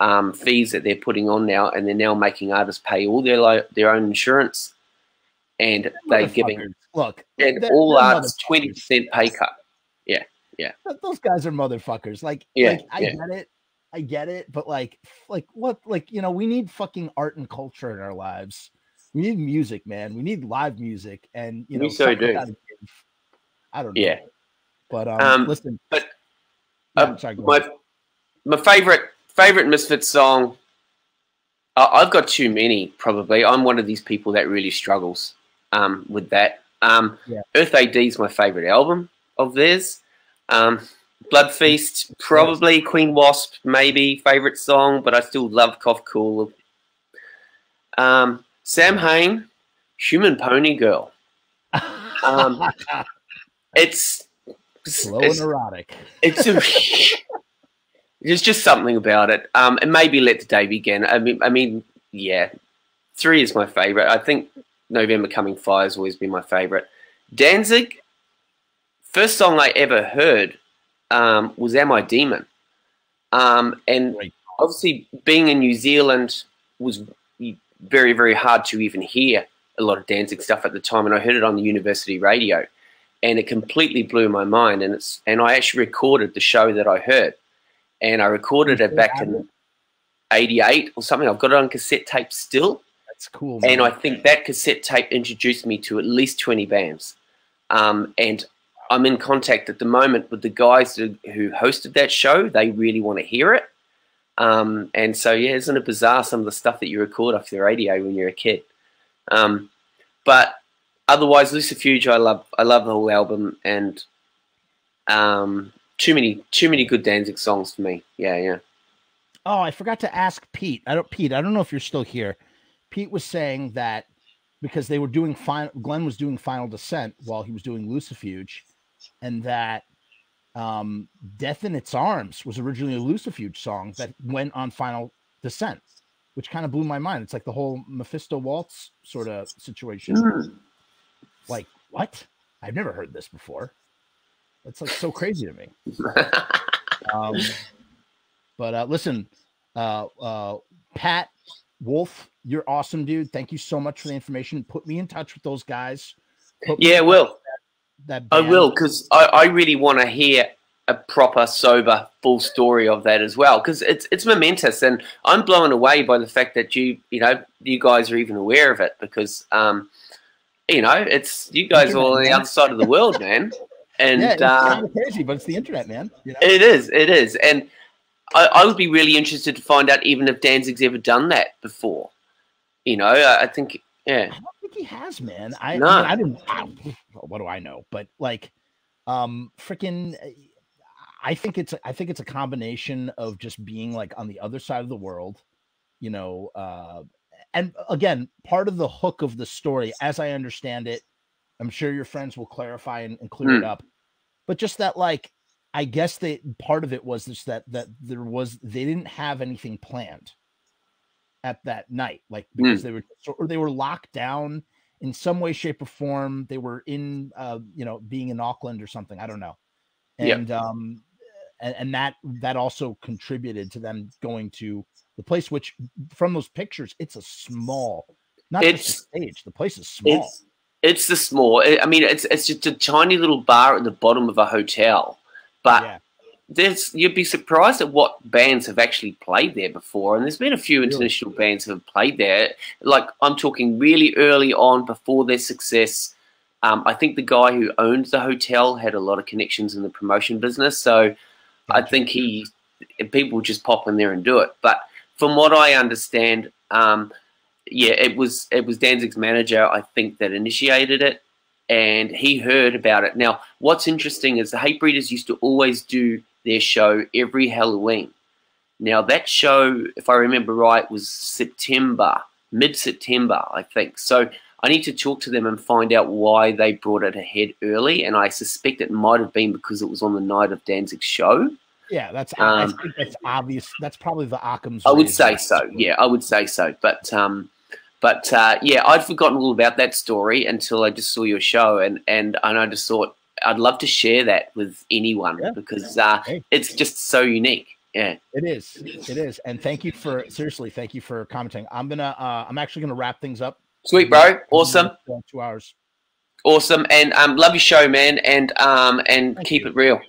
um, fees that they're putting on now, and they're now making artists pay all their li- their own insurance, and they're giving look and they're- all they're artists twenty percent pay cut. Yeah, yeah. those guys are motherfuckers. Like, Yeah, like, I yeah. get it, I get it, but like, like what, like you know, we need fucking art and culture in our lives. We need music, man. We need live music, and you know, We so do. I don't know. Yeah. but um, Um, listen, but, um, sorry, my ahead. my favorite favorite Misfits song. I I've got too many. Probably, I'm one of these people that really struggles um, with that. Um, Yeah. Earth AD is my favorite album of theirs. Um, Blood Feast, probably Queen Wasp, maybe favorite song, but I still love Cough Cool. Um, Samhain, Human Pony Girl. um, <laughs> It's slow and erotic. <laughs> it's a, there's just something about it. Um, and maybe let the day begin. I mean, I mean, yeah, three is my favorite. I think November Coming Fire has always been my favorite. Danzig, first song I ever heard um, was "Am I Demon," um, and obviously being in New Zealand was very, very hard to even hear a lot of Danzig stuff at the time, and I heard it on the university radio and it completely blew my mind. And it's and I actually recorded the show that I heard, and I recorded it back in '88 or something. I've got it on cassette tape still, That's cool. and. I think that cassette tape introduced me to at least 20 bands. Um, and I'm in contact at the moment with the guys who, who hosted that show. They really want to hear it. Um, and so, yeah, isn't it bizarre some of the stuff that you record off the radio when you're a kid? Um, but otherwise, Lucifuge, I love. I love the whole album, and um, too many, too many good Danzig songs for me. Yeah, yeah. Oh, I forgot to ask Pete. I don't, Pete. I don't know if you're still here. Pete was saying that because they were doing final, Glenn was doing Final Descent while he was doing Lucifuge, and that um, Death in Its Arms was originally a Lucifuge song that went on Final Descent, which kind of blew my mind. It's like the whole Mephisto Waltz sort of situation. Mm. Like, what? I've never heard this before. That's like so crazy to me. <laughs> Um, but uh, listen, uh, uh, Pat Wolf, you're awesome, dude. Thank you so much for the information. Put me in touch with those guys. Put Yeah, in will. That, that I will because I, I really want to hear a proper, sober, full story of that as well because it's it's momentous, and I'm blown away by the fact that you you know you guys are even aware of it because um you know it's you guys are all on the other side of the world, man, <laughs> and yeah, it's uh, crazy, but it's the internet, man. You know? it is it is, and I, I would be really interested to find out even if Danzig's ever done that before. You know, I, I think yeah, I don't think he has, man. I. I, mean, I didn't. I, what do I know? But like, um, freaking, I think it's I think it's a combination of just being like on the other side of the world, you know. Uh, and again, part of the hook of the story, as I understand it, I'm sure your friends will clarify and, and clear it Hmm. up. But just that, like, I guess that part of it was just that that there was they didn't have anything planned at that night, like because they were or they were locked down in some way, shape, or form. They were in, uh, you know, being in Auckland or something. I don't know, Yeah. and um, and, and that that also contributed to them going to the place. Which from those pictures, it's a small, not just It's- a stage. The place is small. It's it's the small. I mean, it's it's just a tiny little bar at the bottom of a hotel, but yeah, there's you'd be surprised at what bands have actually played there before. And there's been a few international bands who have played there. Like I'm talking really early on before their success. Um, I think the guy who owned the hotel had a lot of connections in the promotion business, so I think he people just pop in there and do it. But from what I understand, um, yeah, it was it was Danzig's manager, I think, that initiated it, and he heard about it. Now, what's interesting is the Hate Breeders used to always do their show every Halloween. Now, that show, if I remember right, was September, mid September, I think. So I need to talk to them and find out why they brought it ahead early. And I suspect it might have been because it was on the night of Danzig's show. yeah. That's I um, think that's obvious. That's probably the Occam's. I would say so. Yeah, I would say so. But um, but uh, yeah, I'd forgotten all about that story until I just saw your show, and and and I just thought I'd love to share that with anyone Yeah. because uh, Hey. it's just so unique. Yeah. It is. It is. And thank you for seriously. Thank you for commenting. I'm gonna. uh I'm actually gonna wrap things up. Sweet, bro. Awesome, Uh, Two hours. awesome, and um, love your show, man, and um, and Thank keep you. it real.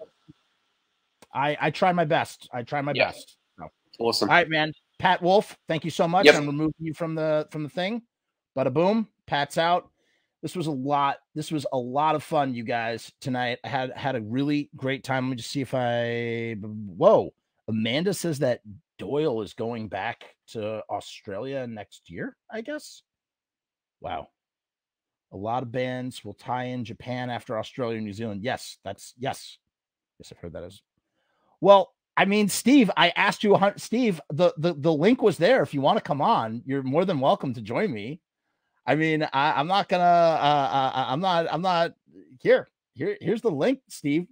I I try my best. I try my Yeah. best. Awesome. All right, man. Pat Wolf, thank you so much. Yep. I'm removing you from the from the thing. But a boom. Pat's out. This was a lot. This was a lot of fun, you guys, tonight. I had had a really great time. Let me just see if I whoa. Amanda says that Doyle is going back to Australia next year, I guess. Wow. A lot of bands will tie in Japan after Australia and New Zealand. Yes, that's yes. Yes, I've heard that as well. I mean, Steve, I asked you, Steve, the, the the link was there. If you want to come on, you're more than welcome to join me. I mean, I, I'm not gonna, uh, uh, I'm not, I'm not here. Here, here's the link, Steve.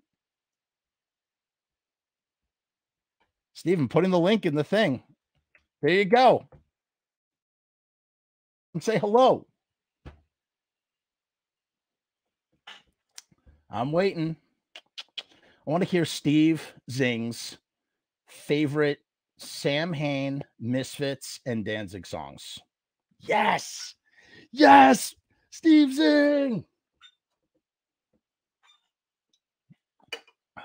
Steve, I'm putting the link in the thing. There you go. And say hello. I'm waiting. I want to hear Steve Zing's favorite Samhain, Misfits, and Danzig songs. Yes. Yes. Steve Zing. <sighs>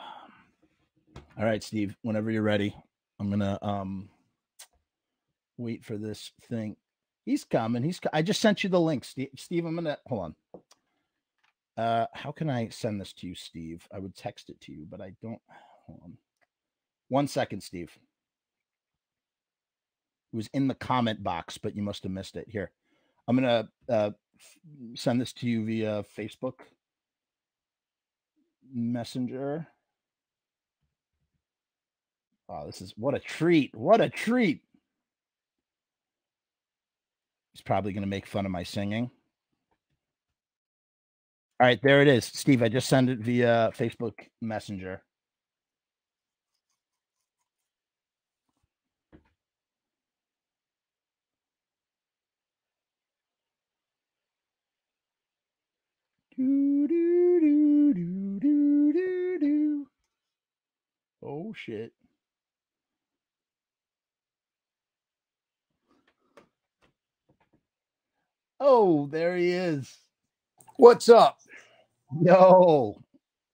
All right, Steve, whenever you're ready, I'm going to um wait for this thing. He's coming. He's co- I just sent you the link, Steve. Steve, I'm going to hold on. Uh, how can I send this to you, Steve? I would text it to you, but I don't. Hold on. One second, Steve. It was in the comment box, but you must have missed it. Here, I'm gonna uh, send this to you via Facebook Messenger. Oh, this is what a treat! What a treat! He's probably gonna make fun of my singing. All right, there it is. Steve, I just sent it via Facebook Messenger. Do, do, do, do, do, do, do. Oh shit. Oh, there he is. What's up? Yo,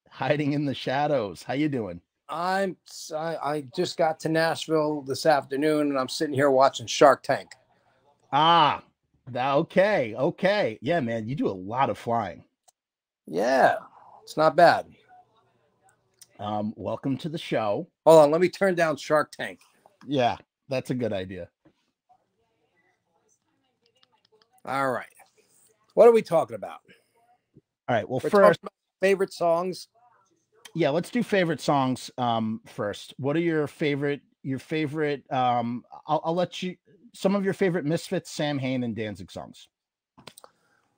hiding in the shadows. How you doing? I'm I just got to Nashville this afternoon and I'm sitting here watching Shark Tank. Ah, okay, okay. Yeah, man, you do a lot of flying. Yeah, it's not bad. Um, welcome to the show. Hold on, let me turn down Shark Tank. Yeah, that's a good idea. All right. What are we talking about? All right. Well, We're first, favorite songs. yeah, let's do favorite songs um first. What are your favorite your favorite um I'll, I'll let you some of your favorite Misfits, Samhain and Danzig songs.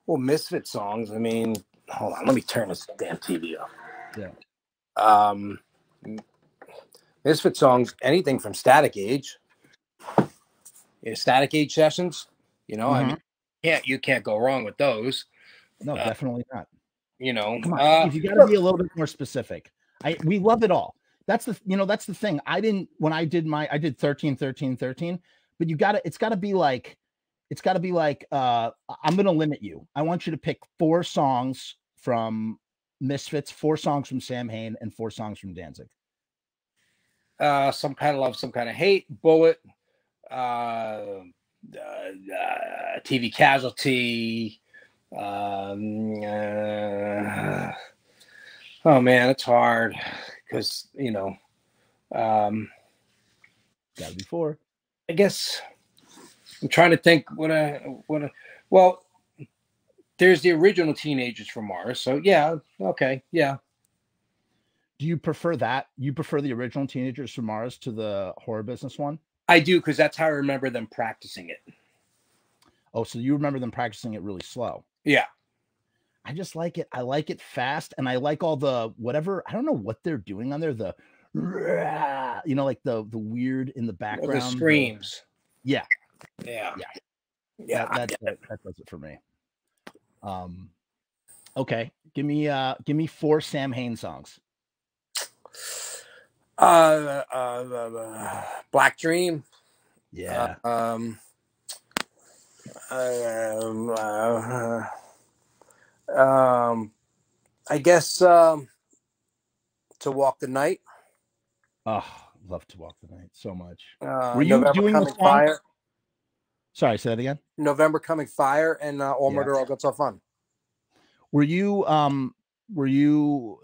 Well, Misfit songs. I mean, hold on, let me turn this damn TV off. Yeah. Um, Misfit songs, anything from Static Age. Yeah, Static Age sessions. You know, I mean, can't you can't go wrong with those. No, Uh, definitely not. You know, Come on, Uh, Steve, you got to be a little bit more specific. I we love it all. That's the you know that's the thing. I didn't when I did my I did 13 13 13, but you got to it's got to be like it's got to be like uh I'm going to limit you. I want you to pick four songs from Misfits, four songs from Samhain and four songs from Danzig. uh, some kind of love, some kind of hate, bullet, uh, uh, uh, TV casualty. Um, uh, oh man, it's hard because you know. Um, Got to be four. I guess I'm trying to think what I what I, well. There's the original Teenagers from Mars, so yeah, okay, yeah. Do you prefer that? You prefer the original Teenagers from Mars to the horror business one? I do because that's how I remember them practicing it. Oh, so you remember them practicing it really slow. Yeah. I just like it. I like it fast, and I like all the whatever. I don't know what they're doing on there. The <laughs> you know, like the the weird in the background. the- screams. yeah, Yeah. Yeah. Yeah. that, that, that that does it for me. Um, okay, give me uh, give me four Samhain songs. Uh, uh, uh, <sighs> Black Dream. Yeah, um. Um, uh, um, I guess um, to walk the night. oh, love to walk the night so much. Uh, Were you November doing the songs? fire? Sorry, say that again. November coming fire and uh, all Yeah. murder all guts all fun. Were you um, were you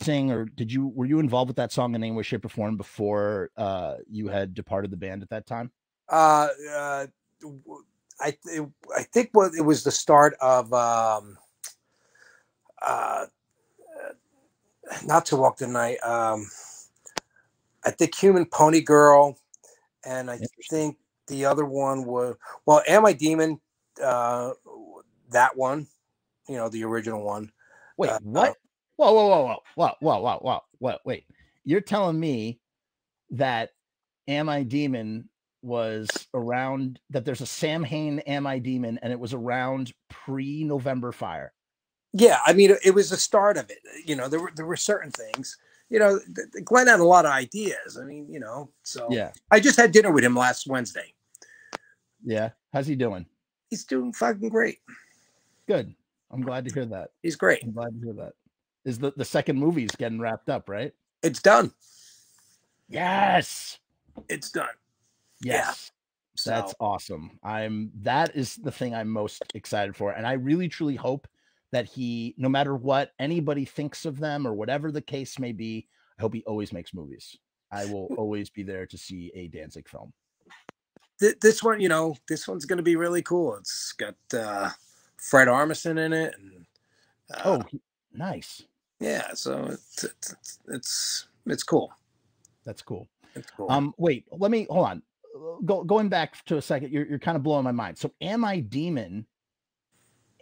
sing or did you were you involved with that song in any way, shape, or form before uh you had departed the band at that time? Uh, uh, I th- I think what it was the start of um, uh, not to walk the night. Um, I think Human Pony Girl, and I think the other one was well, Am I Demon? Uh, that one, you know, the original one. Wait, Uh, what? Whoa, whoa, whoa, whoa, whoa, whoa, whoa, whoa, whoa, wait. You're telling me that Am I Demon was around that there's a Samhain Am I Demon and it was around pre-November fire. Yeah, I mean, it was the start of it. You know, there were there were certain things. You know, Glenn had a lot of ideas. I mean, you know, so Yeah. I just had dinner with him last Wednesday. Yeah. How's he doing? He's doing fucking great. Good. I'm glad to hear that. He's great. I'm glad to hear that. Is the, the second movie's getting wrapped up, right? It's done. Yes. It's done. Yes. Yeah. That's awesome. I'm that is the thing I'm most excited for. And I really truly hope that he, no matter what anybody thinks of them or whatever the case may be, I hope he always makes movies. I will always be there to see a Danzig film. Th- this one, you know, this one's going to be really cool. It's got uh, Fred Armisen in it, and uh, Oh, nice. yeah, so it's it's it's it's cool. That's cool. Cool. Um, wait, let me hold on. Uh, Go, going back to a second, you're, you're kind of blowing my mind. So, am I demon?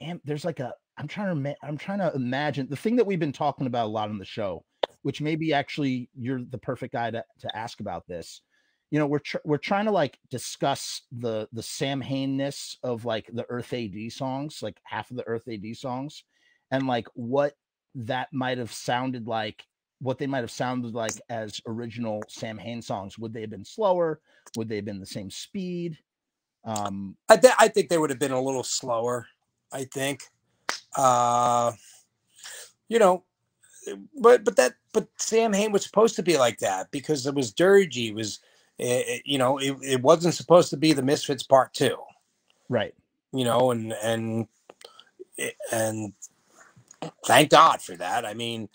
Am there's like a I'm trying to I'm trying to imagine the thing that we've been talking about a lot on the show, which maybe actually you're the perfect guy to, to ask about this. You know, we're tr- we're trying to like discuss the the Samhain-ness of like the Earth AD songs, like half of the Earth AD songs, and like what that might have sounded like what they might have sounded like as original Samhain songs. Would they have been slower? Would they have been the same speed? Um, I th- I think they would have been a little slower. I think, uh, you know, but but that but Samhain was supposed to be like that because it was dirgy. Was it, it- you know it, it wasn't supposed to be the Misfits Part Two. right. You know, and and eh, and thank God for that. I mean,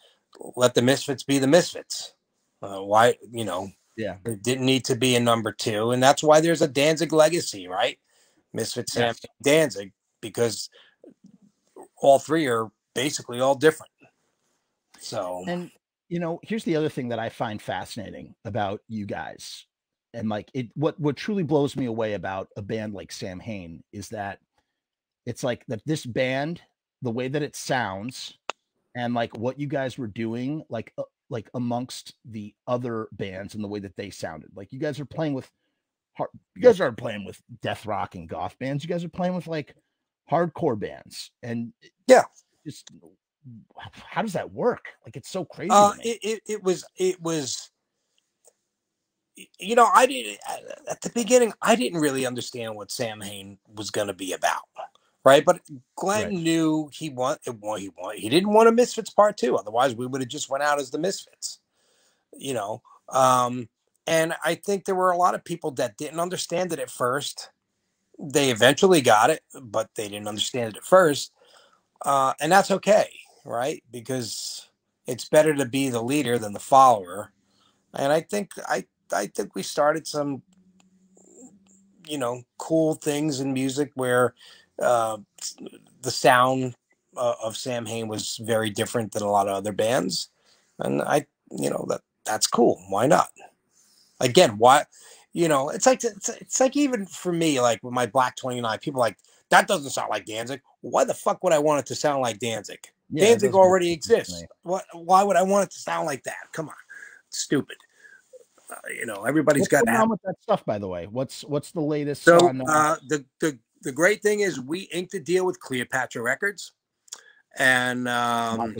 let the Misfits be the Misfits. Uh, why you know Yeah. it didn't need to be a number two, and that's why there's a Danzig legacy, right? Misfits Sam Yes. Danzig, because all three are basically all different. So And you know, here's the other thing that I find fascinating about you guys. And like it what what truly blows me away about a band like Samhain is that it's like that this band, the way that it sounds and like what you guys were doing like uh, like amongst the other bands and the way that they sounded. Like you guys are playing with hard, you guys aren't playing with death rock and goth bands. You guys are playing with like hardcore bands and Yeah. just how does that work? Like it's so crazy. uh, it, it it was it was you know I didn't at the beginning I didn't really understand what Samhain was going to be about, right? But Glenn Right. knew he want he want, he didn't want a Misfits Part Two. Otherwise, we would have just went out as the Misfits, you know. Um, and I think there were a lot of people that didn't understand it at first. They eventually got it, but they didn't understand it at first, uh, and that's okay, right? Because it's better to be the leader than the follower. And I think I I think we started some you know cool things in music where uh, the sound uh, of Samhain was very different than a lot of other bands, and I you know that that's cool. Why not? Again, why? You know, it's like it's, it's like even for me, like with my Black Twenty Nine, people are like that doesn't sound like Danzig. Why the fuck would I want it to sound like Danzig? Yeah, Danzig already exists. What? Why would I want it to sound like that? Come on, stupid. Uh, you know, everybody's What's got going on with that stuff, by the way? What's what's the latest So on? Uh, uh, the the the great thing is we inked a deal with Cleopatra Records, and um,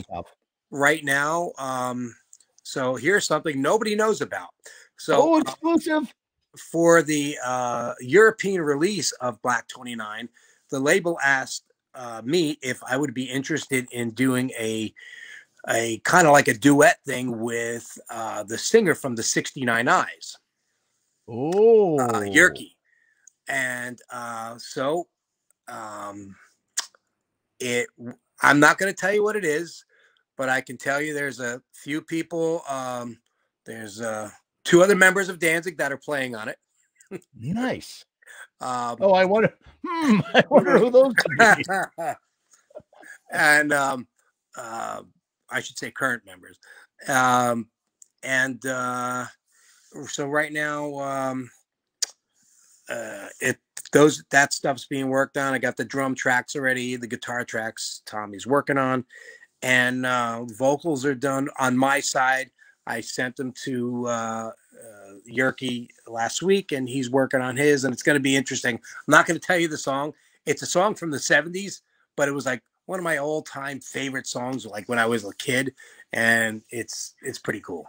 right now, um, so here's something nobody knows about. So oh, uh, exclusive! for the uh, European release of Black 29, the label asked uh, me if I would be interested in doing a a kind of like a duet thing with uh, the singer from the 69 Eyes, Oh, uh, Jyrki. And uh, so um, it I'm not going to tell you what it is, but I can tell you there's a few people um, there's uh, two other members of Danzig that are playing on it. nice. <laughs> Um, Oh, I wonder. Hmm, <laughs> I wonder who those be. <laughs> and um, uh, I should say current members. Um, and uh, so right now, um, uh, it those that stuff's being worked on. I got the drum tracks already, the guitar tracks Tommy's working on, and uh, vocals are done on my side. I sent them to uh, uh, Jyrki last week, and he's working on his, and it's going to be interesting. I'm not going to tell you the song. It's a song from the '70s, but it was like one of my all-time favorite songs, like when I was a kid, and it's it's pretty cool.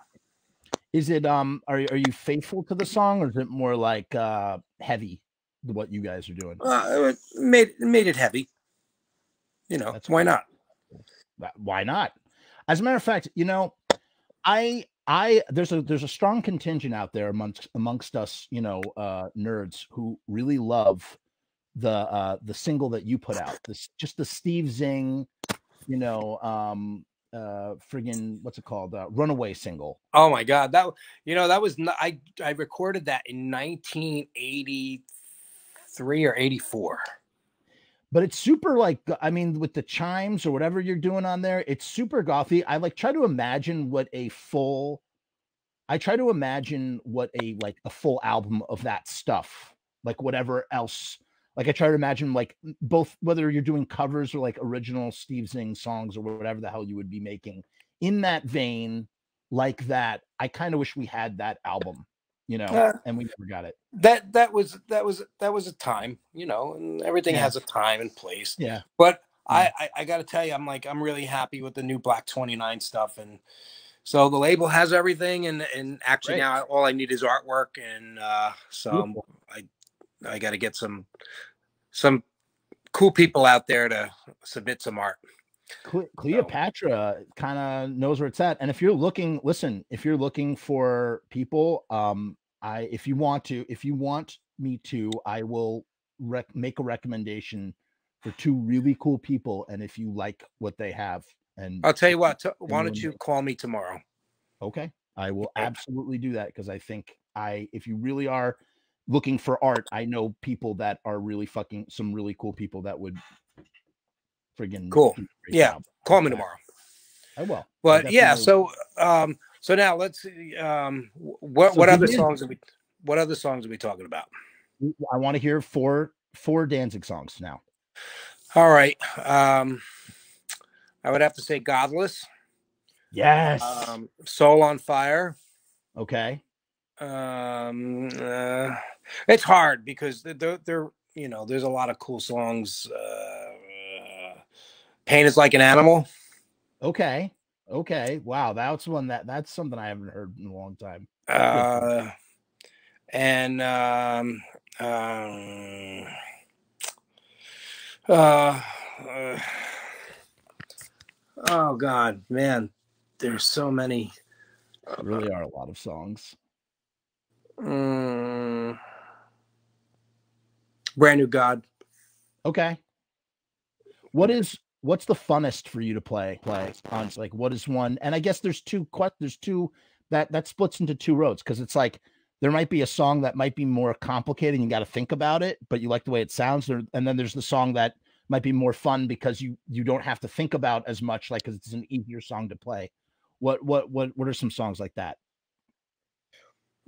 Is it um? Are are you faithful to the song, or is it more like uh heavy? What you guys are doing? Uh, it made it made it heavy. You know, That's why not? Why not? As a matter of fact, you know, I I there's a there's a strong contingent out there amongst amongst us, you know, uh nerds who really love the uh the single that you put out. This just the Steve Zing you know, um, uh, friggin' what's it called? Uh, Runaway single. Oh my god, that you know that was I I recorded that in 1983 or 84. but it's super like I mean, with the chimes or whatever you're doing on there, it's super gothy. I like try to imagine what a full I try to imagine what a like a full album of that stuff, like whatever else. Like I try to imagine like both whether you're doing covers or like original Steve Zing songs or whatever the hell you would be making in that vein, like that. I kind of wish we had that album, you know, Uh, and we never got it. That that was that was that was a time, you know, and everything Yeah. has a time and place. Yeah. But Yeah. I, I I got to tell you, I'm like I'm really happy with the new Black 29 stuff, and so the label has everything, and and actually Great. now all I need is artwork, and uh, so Beautiful. I I got to get some some cool people out there to submit some art. Cle- Cleopatra kind of knows where it's at. And if you're looking, listen, if you're looking for people, um, I if you want to, if you want me to, I will rec- make a recommendation for two really cool people. And if you like what they have, and I'll tell you what. Why don't you call me tomorrow? Okay. I will absolutely do that because I think I, if you really are looking for art, I know people that are really fucking some really cool people that would friggin' Cool. do a great Yeah, job Call me tomorrow. I will. But yeah, so um, so now let's see. Um, what So what other songs are we? What other songs are we talking about? I want to hear four four Danzig songs now. All right. Um, I would have to say "Godless," Yes. um, "Soul on Fire." okay. Um, uh, it's hard because they're, they're, you know there's a lot of cool songs. Uh, "Pain is like an animal." Okay. Okay. Wow. That's one that that's something I haven't heard in a long time. Uh, and um, um, uh, uh, <sighs> oh god, man, there's so many. There really are a lot of songs. Mm, brand new God. Okay. What is what's the funnest for you to play play on like what is one and I guess there's two there's two that that splits into two roads because it's like there might be a song that might be more complicated and you got to think about it but you like the way it sounds and then there's the song that might be more fun because you you don't have to think about as much like 'cause it's an easier song to play what what what what are some songs like that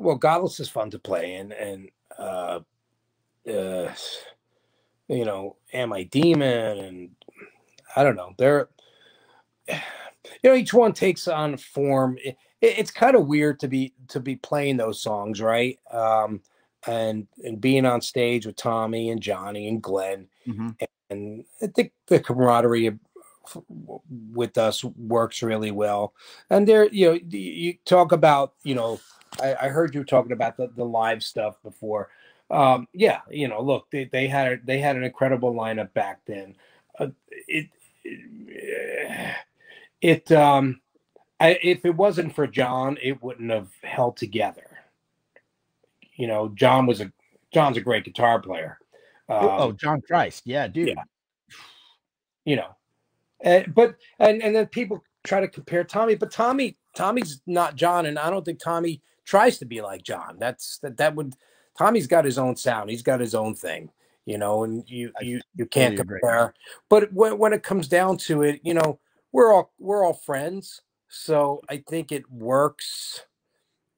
Well, Godless is fun to play, and and uh, uh, you know, Am I Demon, and I don't know. They're you know, each one takes on form. It, it- it's kind of weird to be to be playing those songs, right? Um, and and being on stage with Tommy and Johnny and Glenn, and I think the camaraderie of- with us works really well. And there, you know, you talk about, you know, I, I heard you talking about the, the live stuff before. Um, yeah, you know, look, they, they had they had an incredible lineup back then. Uh, it, it it um, I, if it wasn't for John, it wouldn't have held together. You know, John was a John's a great guitar player. oh, Um, oh john christ yeah dude yeah. you know uh, but and and then people try to compare tommy but tommy tommy's not john and i don't think tommy tries to be like john that's that that would tommy's got his own sound he's got his own thing you know and you you you can't totally agree. compare but when, when it comes down to it you know we're all we're all friends so i think it works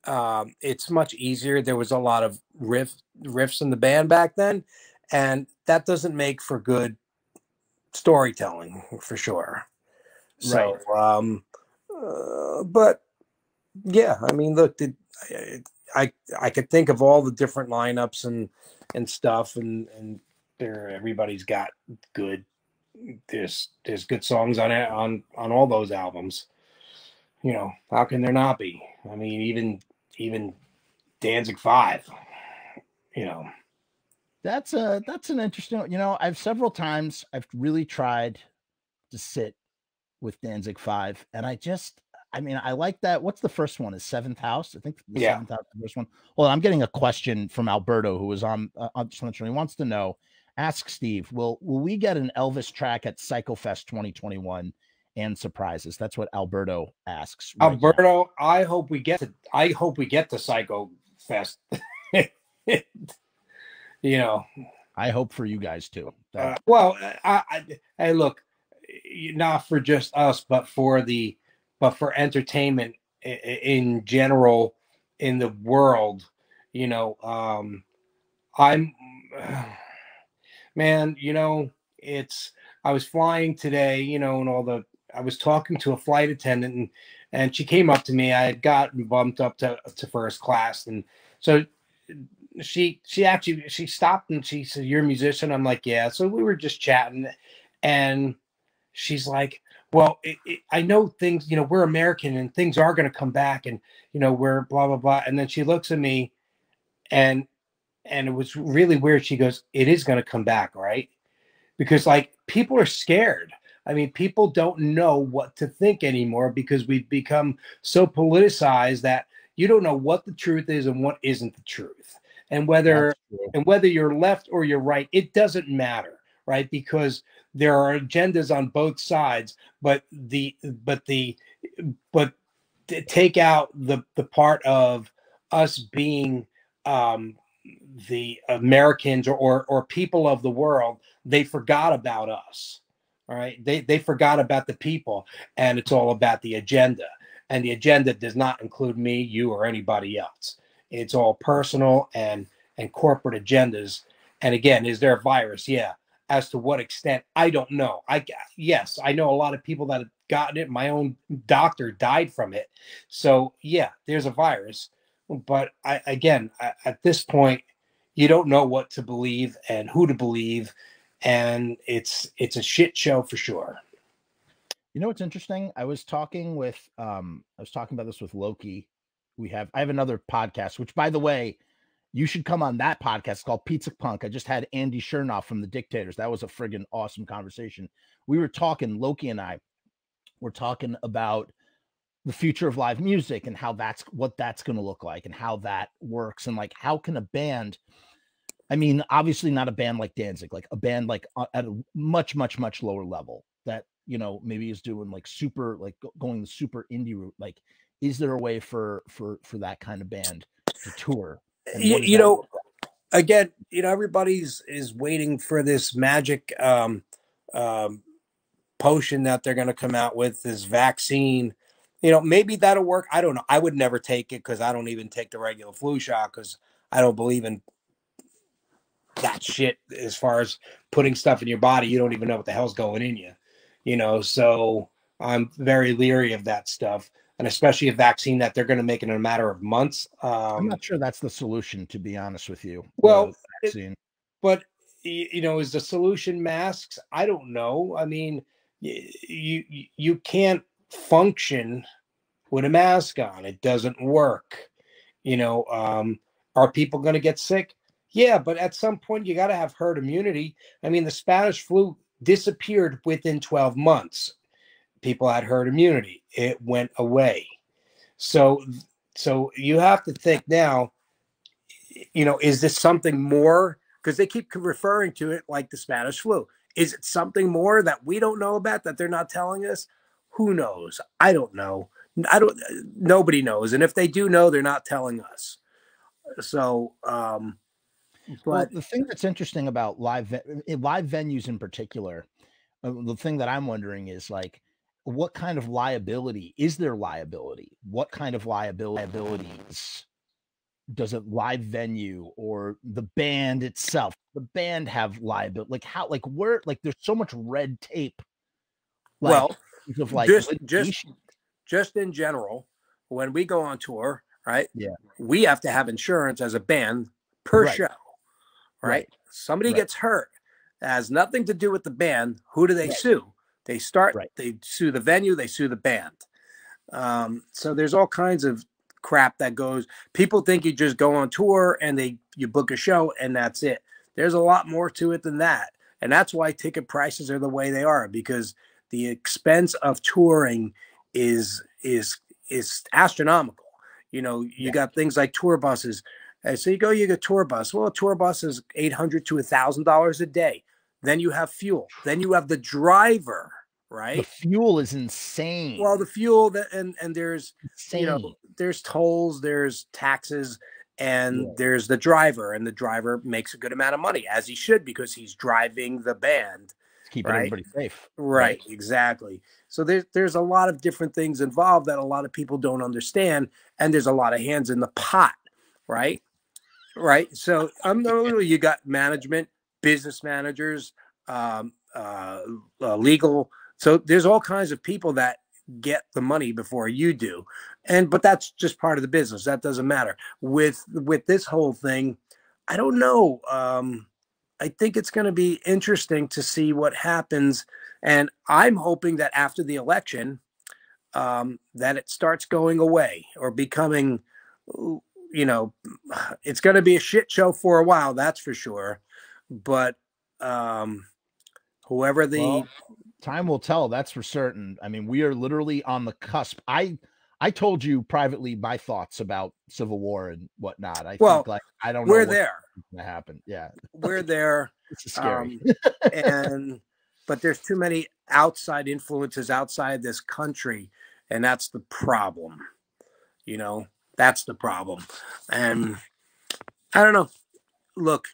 um it's much easier there was a lot of riff riffs in the band back then and that doesn't make for good storytelling for sure so um uh, but yeah i mean look did I, I could think of all the different lineups and and stuff and and there everybody's got good there's there's good songs on it on on all those albums you know how can there not be i mean even even danzig 5 you know That's a that's an interesting. You know, I've several times I've really tried to sit with Danzig Five, and I just, I mean, I like that. What's the first one? Is Seventh House? I think the Yeah. Seventh House the first one. Well, I'm getting a question from Alberto, who was on uh, on. He wants to know. Ask Steve. Will will we get an Elvis track at Psycho Fest 2021? and surprises? That's what Alberto asks. right now. Alberto, I hope we get to I hope we get to Psycho Fest. <laughs> you know, I hope for you guys too. Uh, well, I, I, hey, look, not for just us, but for the, but for entertainment in general in the world. You know, um, I'm, <sighs> man. You know, it's. I was flying today. You know, and all the. I was talking to a flight attendant, and and she came up to me. I had gotten bumped up to to first class, and so she she actually she stopped and she said you're a musician i'm like yeah so we were just chatting and she's like well it, it, i know things you know we're american and things are going to come back and you know we're blah blah blah. And then she looks at me and and it was really weird. She goes it is going to come back right? Because like people are scared. I mean people don't know what to think anymore because we've become so politicized that you don't know what the truth is and what isn't the truth. And whether and whether you're left or you're right it doesn't matter right? Because there are agendas on both sides but the but the but take out the the part of us being um the americans or or, or people of the world they forgot about us all right? They they forgot about the people and it's all about the agenda. And the agenda does not include me you or anybody else. It's all personal and and corporate agendas. And again is there a virus? Yeah as to what extent i don't know i yes i know a lot of people that have gotten it my own doctor died from it so yeah there's a virus but i again I, at this point you don't know what to believe and who to believe and it's it's a shit show for sure You know what's interesting? I was talking with um I was talking about this with Loki. We have I have another podcast, which by the way, you should come on that podcast It's called Pizza Punk. I just had Andy Shernoff from the Dictators. That was a friggin' awesome conversation. We were talking, Loki and I were talking about the future of live music and how that's what that's going to look like and how that works and like how can a band I mean, obviously not a band like Danzig, like a band like uh, at a much, much, much lower level that you know maybe is doing like super, like going the super indie route. Like, is there a way for for for that kind of band to tour? You, you know again you know everybody's is waiting for this magic um um potion that they're going to come out with this vaccine. You know maybe that'll work. I don't know. I would never take it because i don't even take the regular flu shot because i don't believe in that shit as far as putting stuff in your body. You don't even know what the hell's going in you you know? So i'm very leery of that stuff and especially a vaccine that they're going to make in a matter of months I'm um not sure that's the solution, to be honest with you. Well, it- vaccine. but you know is the solution masks? I don't know. I mean you you- you can't function with a mask on. It doesn't work. You know um are people going to get sick? Yeah but at some point you got to have herd immunity. I mean the spanish flu disappeared within 12 months people had herd immunity it went away so so you have to think now you know is this something more because they keep referring to it like the Spanish flu. Is it something more that we don't know about that they're not telling us? Who knows? I don't know. I don't. Nobody knows, and if they do know, they're not telling us. So, um, Well, but the thing that's interesting about live live venues in particular, uh, the thing that I'm wondering is like, what kind of liability is there? Liability? What kind of liability liabilities does a live venue or the band itself, the band have liability? Like how? Like where? Like there's so much red tape. like, well, of like just just just in general, when we go on tour, right? Yeah. we have to have insurance as a band per Right. show, right? Right. Somebody Right. gets hurt, it has nothing to do with the band. Who do they sue? They start. Right. They sue the venue. They sue the band. Um, so there's all kinds of crap that goes. People think you just go on tour and they you book a show and that's it. There's a lot more to it than that, and that's why ticket prices are the way they are because the expense of touring is is is astronomical. You know, you Yeah. got things like tour buses. And so you go, you get tour bus. Well, a tour bus is eight hundred to a thousand dollars a day. Then you have fuel. Then you have the driver, right? The fuel is insane. well, the fuel that and and there's insane. you know there's tolls, there's taxes, and Yeah. there's the driver, and the driver makes a good amount of money as he should because he's driving the band. keeping right. everybody safe. Right, exactly. So there's there's a lot of different things involved that a lot of people don't understand, and there's a lot of hands in the pot, right? Right. So I'm um, you got management, business managers, um, uh, uh, legal. So there's all kinds of people that get the money before you do, and but that's just part of the business. That doesn't matter with with this whole thing. I don't know. Um, I think it's going to be interesting to see what happens and I'm hoping that after the election, um, that it starts going away or becoming, you know, <sighs> it's going to be a shit show for a while, that's for sure. But um, whoever the Well, time will tell. That's for certain. I mean, we are literally on the cusp. I I told you privately my thoughts about civil war and whatnot. I Well, think like I don't know we're what's there, happen. Yeah, we're there, <laughs> It's scary. um, <laughs> and but there's too many outside influences outside this country, and that's the problem. You know, that's the problem, and I don't know. Look,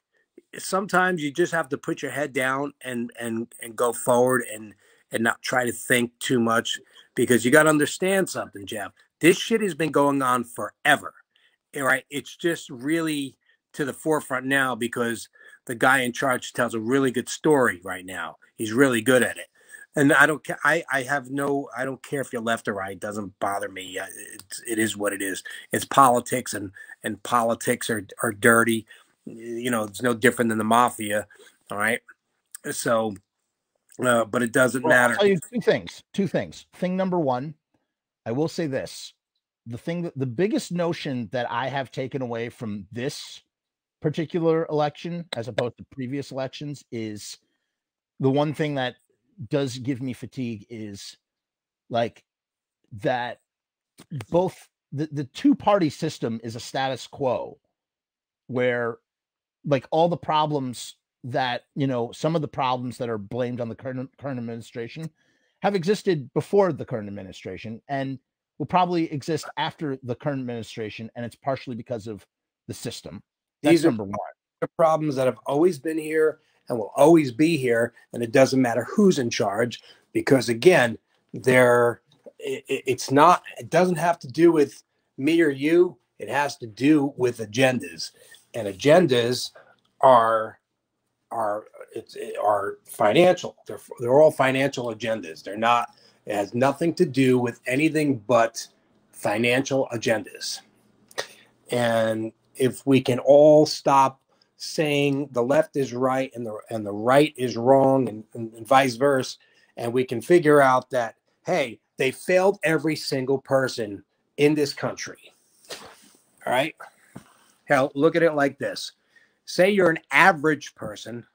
sometimes you just have to put your head down and and and go forward and and not try to think too much because you got to understand something, Jeff. This shit has been going on forever. Right, it's just really to the forefront now because the guy in charge tells a really good story right now. He's really good at it. And I don't care. I, I have no, I don't care if you're left or right. It doesn't bother me. It's, it is what it is. It's politics and, and politics are, are dirty. You know, it's no different than the mafia. All right. So, uh, but it doesn't Well, I'll matter. tell you two things. Two things. Thing number one, I will say this: the thing that the biggest notion that I have taken away from this particular election, as opposed to previous elections, is the one thing that does give me fatigue is like that both the, the two party system is a status quo where like all the problems that you know some of the problems that are blamed on the current current administration have existed before the current administration and will probably exist after the current administration and it's partially because of the system. That's These are- number one. the problems that have always been here and will always be here and it doesn't matter who's in charge because again they're it, it- it's not it doesn't have to do with me or you. It has to do with agendas and agendas are are it's eh, are financial. They're they're all financial agendas. They're not it has nothing to do with anything but financial agendas. And if we can all stop saying the left is right and the and the right is wrong and, and, and vice versa and we can figure out that hey they failed every single person in this country. All right? Hell look at it like this say you're an average person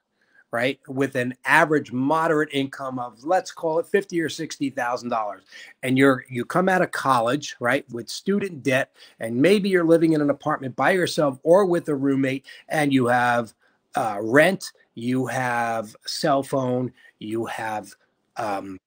right with an average moderate income of let's call it 50 or 60 thousand dollars and you're you come out of college right with student debt and maybe you're living in an apartment by yourself or with a roommate and you have uh, rent you have cell phone you have um,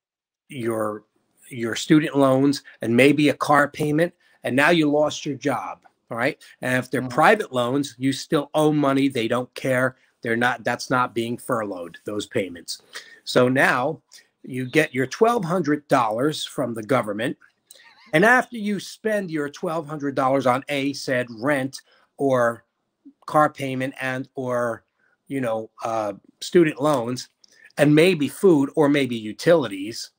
your your student loans and maybe a car payment and now you lost your job all right? And if they're Mhm. private loans you still owe money. They don't care. They're not that's not being furloughed those payments. So now you get your $1200 from the government. And after you spend your $1200 on a said rent or car payment and or you know uh, student loans and maybe food or maybe utilities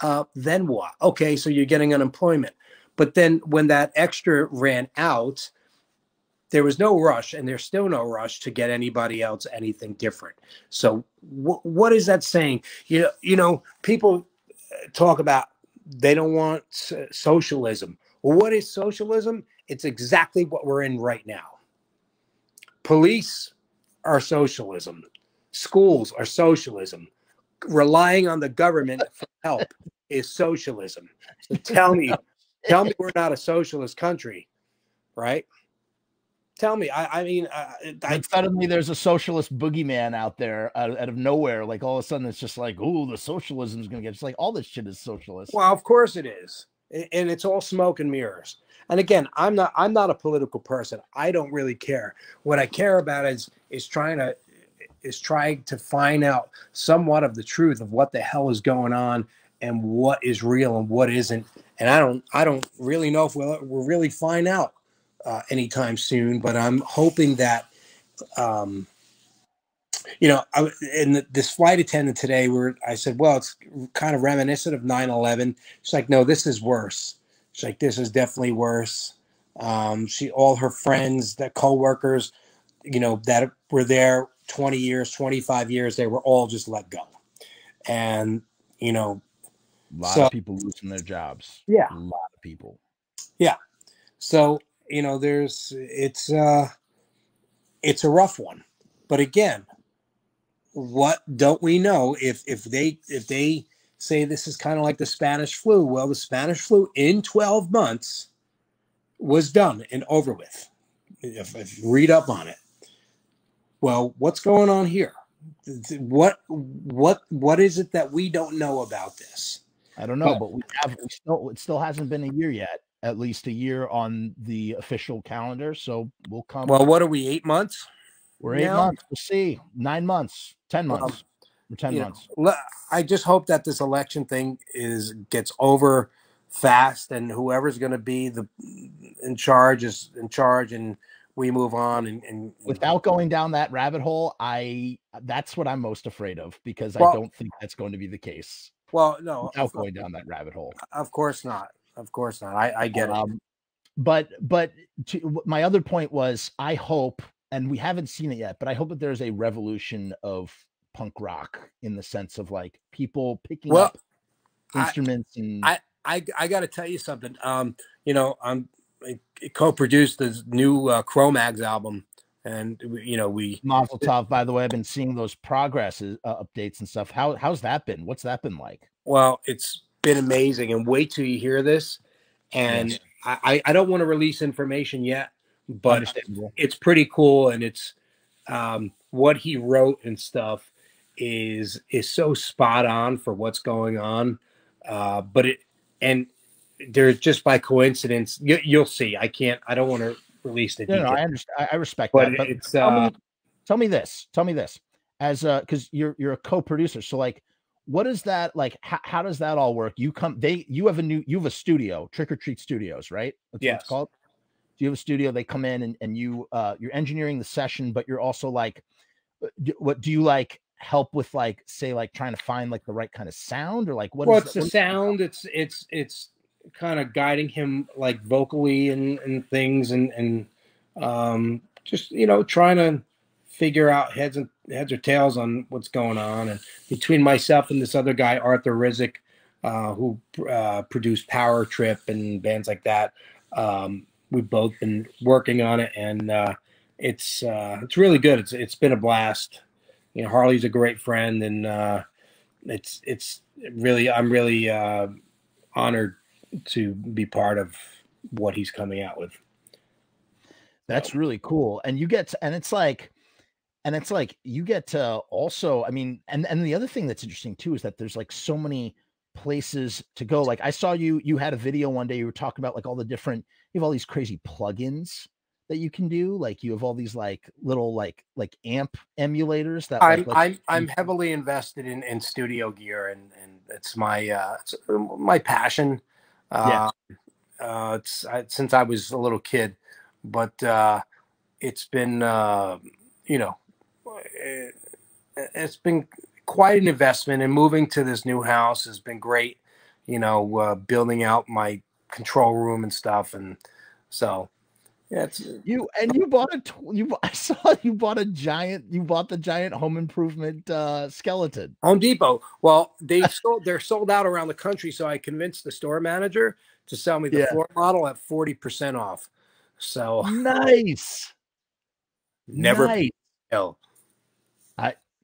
uh, then what? Okay so you're getting unemployment but then when that extra ran out there was no rush and there's still no rush to get anybody else anything different. So wh- what is that saying? You know you know people uh, talk about they don't want socialism. Well what is socialism? It's exactly what we're in right now. Police are socialism. Schools are socialism. Relying on the government for help is socialism. So tell me tell me we're not a socialist country right Tell me. I, I mean, uh, I, suddenly there's a socialist boogeyman out there out, out of nowhere. Like all of a sudden it's just like, oh, the socialism's gonna get. It's like all this shit is socialist. well, of course it is, and it's all smoke and mirrors. And again, I'm not. I'm not a political person. I don't really care. What I care about is is trying to is trying to find out somewhat of the truth of what the hell is going on and what is real and what isn't. And I don't. I don't really know if we'll we'll really find out uh, anytime soon. But I'm hoping that. Um, you know, I, and this flight attendant today, where I said, well, it's kind of reminiscent of 9 11. She's like, no, this is worse. She's like, this is definitely worse. Um, she, all her friends, that co-workers, you know, that were there 20 years, 25 years, they were all just let go. And, you know, a lot so- of people losing their jobs. Yeah. A lot of people. Yeah. So, you know, there's, it's, uh, it's a rough one. But again, what don't we know if, if they, if they say this is kind of like the Spanish flu? Well, the Spanish flu in 12 months was done and over with. If, if you read up on it. Well, what's going on here? What, what, what is it that we don't know about this? I don't know, But- but we have we still it still hasn't been a year yet. At least a year on the official calendar. So we'll come. Well, what are we, eight months? we're eight now- months. We'll see. Nine months. Ten months. or ten you know, months. le- I just hope that this election thing is gets over fast, and whoever's going to be the in charge is in charge, and we move on. And, and Without going down that rabbit hole, I that's what I'm most afraid of because I don't think that's going to be the case. Well, no, Without going down that rabbit hole. of course not. Of course not. I, I get it. Um, but but to, my other point was I hope, and we haven't seen it yet, but I hope that there's a revolution of punk rock in the sense of like people picking Well, up I- instruments and I I, I got to tell you something. Um, you know, I'm I co-produced this new uh, Cro-Mags album, and you know we Mazel Tov. By the way, I've been seeing those progress uh, updates and stuff. How how's that been? What's that been like? Well, it's been amazing, and wait till you hear this. And Yes. I, I don't want to release information yet, but it's pretty cool, and it's um, what he wrote and stuff is is so spot on for what's going on. Uh, but it and there's just by coincidence, you, you'll see. I can't. I don't want to release the No, no, I understand. I, respect but that. But it's tell uh, me, tell me this. Tell me this. As uh, because you're you're a co-producer, so like, what is that like? How, how does that all work? You come, they, you have a new, you have a studio, Trick or Treat Studios, right? That's what Yes. it's called. Do you have a studio? They come in and and you uh, you're engineering the session, but you're also like, uh, what do you like? Help with like, say, like trying to find like the right kind of sound, or like what? well, is it's the sound. It's it's it's kind of guiding him like vocally and and things and and um, just you know trying to figure out heads and heads or tails on what's going on. And between myself and this other guy, Arthur Rizk, uh, who uh, produced Power Trip and bands like that, um, we've both been working on it, and uh, it's uh, it's really good. It's it's been a blast. You know, Harley's a great friend, and uh, it's it's really I'm really uh, honored to be part of what he's coming out with. That's really cool. And you get to, and it's like and it's like you get to also, I mean, and and the other thing that's interesting too is that there's like so many places to go. Like I saw you you had a video one day you were talking about like all the different you have all these crazy plugins that you can do. Like you have all these like little like like amp emulators that like, I'm let I'm I'm heavily invested in, in studio gear and and it's my uh, it's my passion. Uh, uh, it's I, since I was a little kid, but uh, it's been uh, you know it, it's been quite an investment. And moving to this new house has been great. You know, uh, building out my control room and stuff, and so yeah, it's you and you bought a you bu- <laughs> I saw you bought a giant you bought the giant home improvement uh skeleton. Home Depot. Well, they sold they're sold out around the country, so I convinced the store manager to sell me the Yeah. floor model at forty percent off. So Nice. never Nice. fail.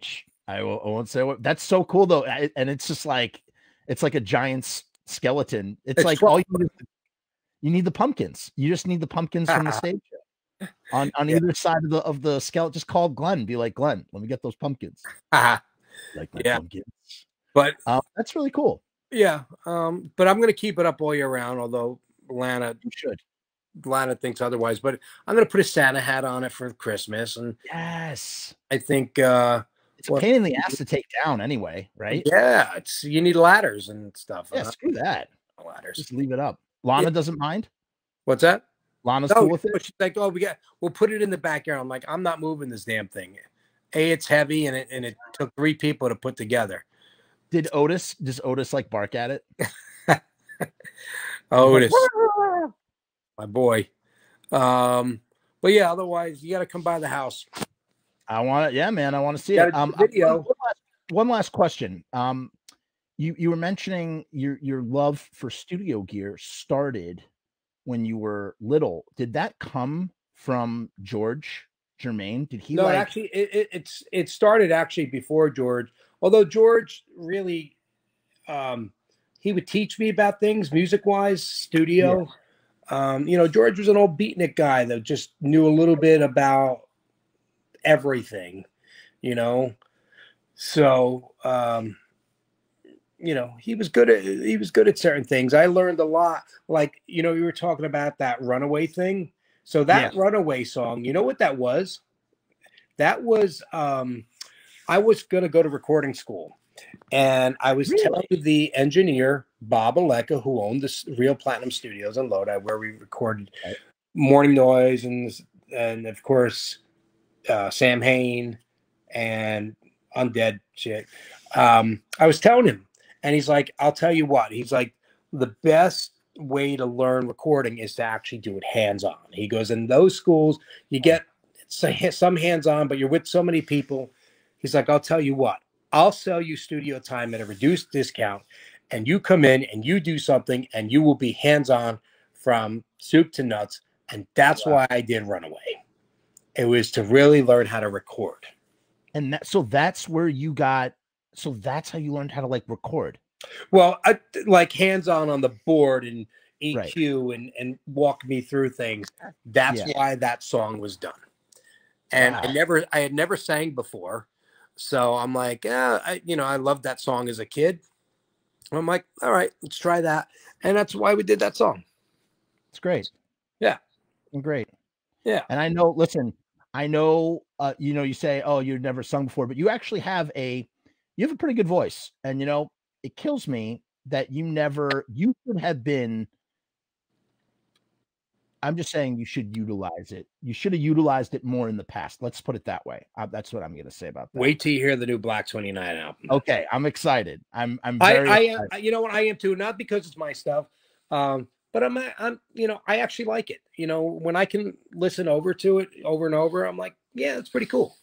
Sh- I, will, I won't say what. That's so cool though, I- and it's just like it's like a giant skeleton. It's, It's like all you need, is the- you need the pumpkins. You just need the pumpkins from the <laughs> stage on on Yeah. either side of the of the scale. Just call Glenn. Be like, Glenn, let me get those pumpkins. <laughs> Like my Yeah. pumpkins. but Um, that's really cool. yeah, um, but I'm gonna keep it up all year round. Although Lana You should. Lana thinks otherwise, but I'm gonna put a Santa hat on it for Christmas, and Yes. I think uh, It's a pain in the ass to take down anyway, right? yeah, it's you need ladders and stuff. Yeah, uh, screw that. ladders. Just leave it up. Lana doesn't mind. What's that? Lana's No, cool with it. she's like, oh, we got, we'll put it in the backyard. I'm like, I'm not moving this damn thing. A, it's heavy, and it and it took three people to put together. Did Otis? Does Otis like bark at it? <laughs> It He's is like, my boy. Um, but yeah, otherwise you got to come by the house. I want it. Yeah, man. I want to see it. Um, video. One last, one last question. Um, you you were mentioning your your love for studio gear started when you were little. Did that come from George Germain? Did he no, like? actually, it, it, it's it started actually before George. Although George really, um, he would teach me about things music wise, studio. Um, you know, George was an old beatnik guy that just knew a little bit about everything. You know, so um, you know he was good at he was good at certain things. I learned a lot. Like you know, you were talking about that runaway thing. So that runaway song, you know what that was? That was um I was gonna go to recording school. And I was telling the engineer, Bob Alecca, who owned the Real Platinum Studios in Lodi, where we recorded. Mourning Noise and and of course uh, Samhain and Undead shit. Um, I was telling him, and he's like, "I'll tell you what." He's like, "The best way to learn recording is to actually do it hands on." He goes, "In those schools, you get some hands on, but you're with so many people." He's like, "I'll tell you what. I'll sell you studio time at a reduced discount, and you come in and you do something, and you will be hands on from soup to nuts." And that's why I did Runaway. It was to really learn how to record. and that so that's where you got. So that's how you learned how to like record. Well, I, like hands on on the board and Right. EQ and and walk me through things. That's Yeah. why that song was done. And I never, I had never sang before, so I'm like, yeah, I, you know, I loved that song as a kid. I'm like, all right, let's try that, and that's why we did that song. It's great. Yeah. Great. Yeah. And I know, listen, I know, uh, you know, you say, oh, you've never sung before, but you actually have a, you have a pretty good voice. And, you know, it kills me that you never, you could have been, I'm just saying you should utilize it. You should have utilized it more in the past. Let's put it that way. Uh, that's what I'm going to say about that. Wait till you hear the new Black Twenty Nine album. Okay. I'm excited. I'm, I'm very, I, excited. am, you know what, I am too. Not because it's my stuff, um, but I'm, I'm, you know, I actually like it. You know, when I can listen over to it over and over, I'm like, yeah, it's pretty cool.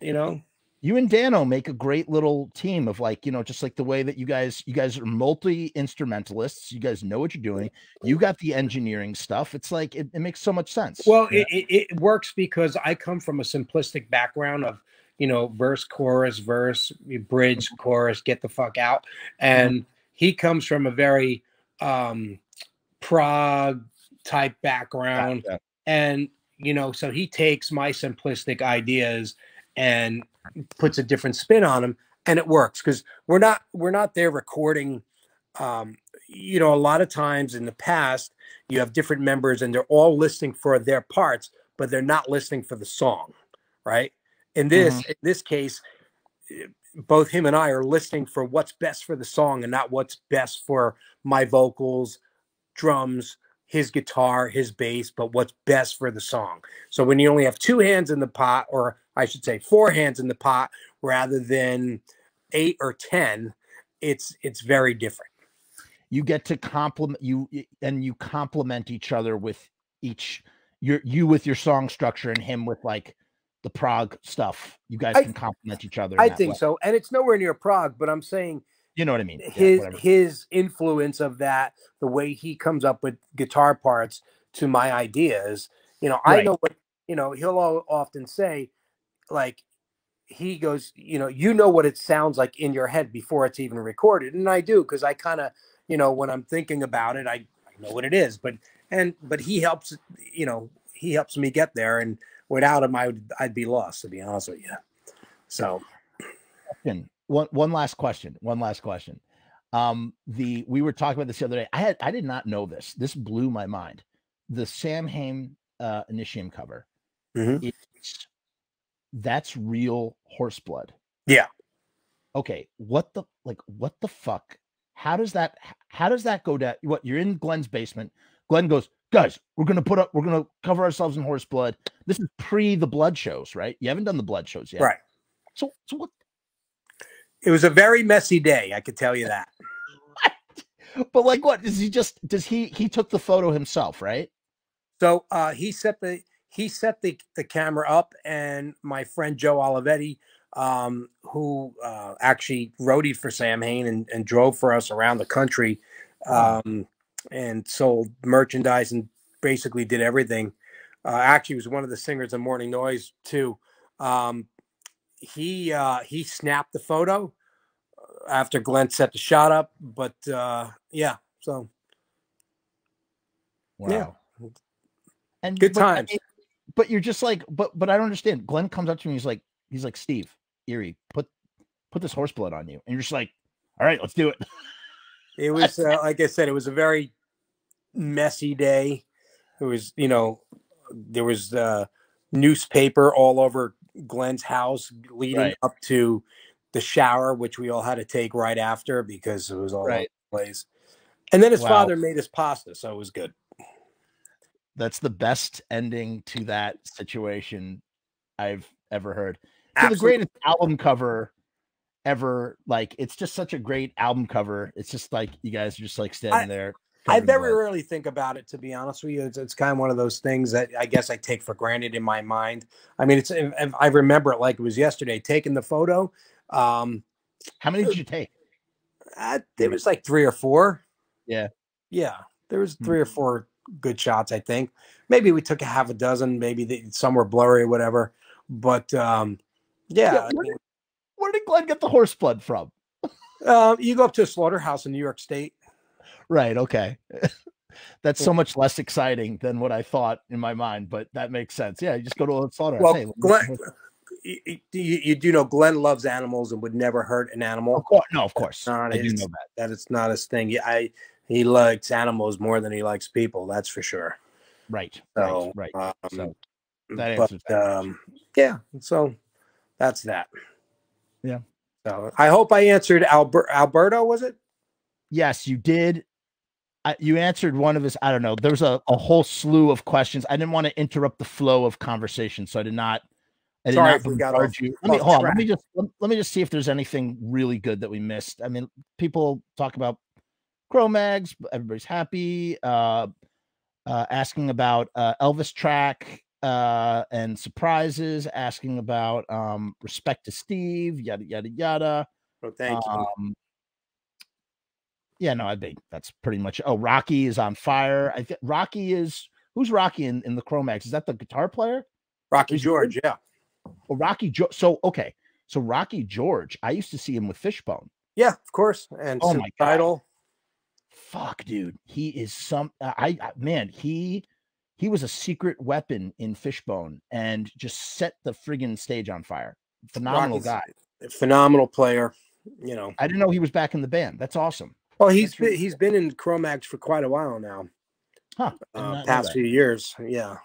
You know, you and Dano make a great little team of like, you know, just like the way that you guys, you guys are multi instrumentalists. You guys know what you're doing. You got the engineering stuff. It's like it, it makes so much sense. well, Yeah. it, it, it works because I come from a simplistic background of, you know, verse, chorus, verse, bridge, chorus, get the fuck out, and he comes from a very um, prog type background. And you know so he takes my simplistic ideas and puts a different spin on them and it works because we're not we're not there recording um you know a lot of times in the past you have different members and they're all listening for their parts but they're not listening for the song right? In this in this case eh, both him and I are listening for what's best for the song and not what's best for my vocals drums his guitar, his bass, but what's best for the song. So when you only have two hands in the pot, or I should say four hands in the pot, rather than eight or ten, it's it's very different. you get to compliment you and you complement each other with each your you with your song structure and him with like the prog stuff. You guys I- can complement each other. I think way. so, and it's nowhere near prog, but I'm saying You know what I mean? His whatever. his influence of that, the way he comes up with guitar parts to my ideas. You know, I Right. know what you know. He'll often say, like, he goes, you know, you know what it sounds like in your head before it's even recorded, and I do because I kind of, you know, when I'm thinking about it, I, I know what it is. But and but he helps, you know, he helps me get there, and without him, I would I'd be lost to be honest with you. So. One one last question. One last question. Um, the we were talking about this the other day. I had I did not know this. This blew my mind. The Samhain uh Initium cover. Mhm. It's that's real horse blood. Yeah. Okay. What the like what the fuck? How does that how does that go down? What you're in Glenn's basement. Glenn goes, guys, we're gonna put up, we're gonna cover ourselves in horse blood. This is pre the blood shows, right? You haven't done the blood shows yet. right, So so what it was a very messy day. I could tell you that. <laughs> but like what is he just does he he took the photo himself right So uh, he set the he set the the camera up, and my friend Joe Olivetti, um, who uh, actually roadied for Samhain and, and drove for us around the country, um, and sold merchandise and basically did everything. Uh, actually, was one of the singers of Mourning Noise too. Um, he uh, he snapped the photo after Glenn set the shot up, but uh, yeah, so Yeah. and Good but, I times. mean, but you're just like but but i don't understand glenn comes up to me he's like he's like steve Eerie put put this horse blood on you and you're just like all right let's do it It <laughs> was uh, like I said, it was a very messy day. It was, you know, there was uh, newspaper all over Glenn's house leading Right. up to the shower, which we all had to take right after because it was all over the place. And then his Wow. father made us pasta, so it was good. that's the best ending to that situation i've ever heard the greatest album cover ever like it's just such a great album cover it's just like you guys are just like standing there I very rarely think about it, to be honest with you. It's, it's kind of one of those things that I guess I take for granted in my mind. I mean, it's I remember it like it was yesterday, taking the photo. Um, how many did you take Uh, there was like three or four. Yeah. Yeah. There was Hmm. three or four good shots, I think. Maybe we took a half a dozen, maybe the, some were blurry or whatever. But um, yeah, Yeah, where mean, where did glenn get the horse blood from uh, you go up to a slaughterhouse in New York State. Right. Okay. <laughs> That's so much less exciting than what I thought in my mind, but that makes sense. Yeah, you just go to a slaughterhouse. Well, Hey, Glenn, you, you, do know Glenn loves animals and would never hurt an animal. of course, no, of course, I do know that. That it's not his thing. Yeah, I he likes animals more than he likes people. That's for sure. Right. So, right. Right. um, so that but answers that. um, yeah, so that's that. Yeah. So I hope I answered Albert Alberto. Was it? yes, you did. I, you answered one of his. I don't know. There was a, a whole slew of questions. I didn't want to interrupt the flow of conversation, so I did not. I did Sorry not if we got bombard you. Let me hold on. Let me just let, let me just see if there's anything really good that we missed. I mean, people talk about Cro-Mags. Everybody's happy. Uh, uh, asking about uh, Elvis track uh, and surprises. Asking about um, respect to Steve. Yada yada yada. Oh, thank you. Um, yeah, no, I think that's pretty much. Oh, Rocky is on fire. I think Rocky is who's Rocky in, in the Cro-Mags? Is that the guitar player? Rocky he's George. Yeah. Oh, Rocky George. So okay, so Rocky George. I used to see him with Fishbone. Yeah, of course. And Oh my title. Fuck, dude, he is some. uh, I, I man, he he was a secret weapon in Fishbone and just set the friggin' stage on fire. Phenomenal Rocky's guy. Phenomenal player. You know. I didn't know he was back in the band. That's awesome. Well, he's That's been he's been in Cro-Mags for quite a while now. Huh? Uh, past few years. Yeah.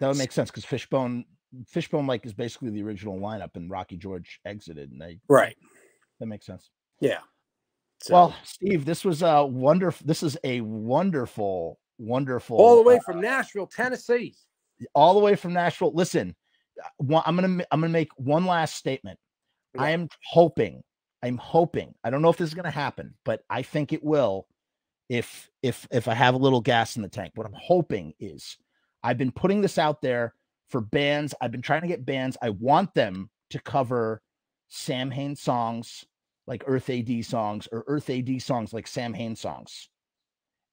That would make sense because Fishbone, Fishbone, like is basically the original lineup, and Rocky George exited, and they Right. that makes sense. Yeah. So, Well, Steve, this was a wonderful. This is a wonderful, wonderful. all the way uh, from Nashville, Tennessee. all the way from Nashville. Listen, uh, I'm gonna I'm gonna make one last statement. I am hoping. I'm hoping. I don't know if this is gonna happen, but I think it will. If if if I have a little gas in the tank, what I'm hoping is I've been putting this out there for bands. I've been trying to get bands. I want them to cover Samhain songs like Earth AD songs or Earth AD songs like Samhain songs.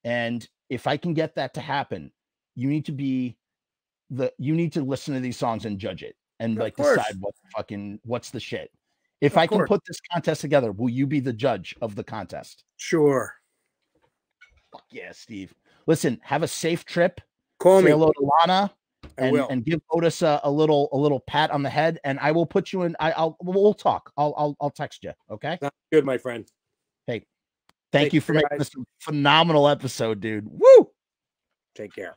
And if I can get that to happen, you need to be the you need to listen to these songs and judge it and Of like course. decide what fucking what's the shit. If Of I can put this contest together, will you be the judge of the contest? Sure. Fuck yeah, Steve. Listen, have a safe trip. Call Say me. hello to Lana. And, will. and give Otis a, a little a little pat on the head, and I will put you in. I, I'll we'll talk. I'll I'll I'll text you. Okay. Good, my friend. Hey, thank Take you for making guys. this a phenomenal episode, dude. Woo! Take care.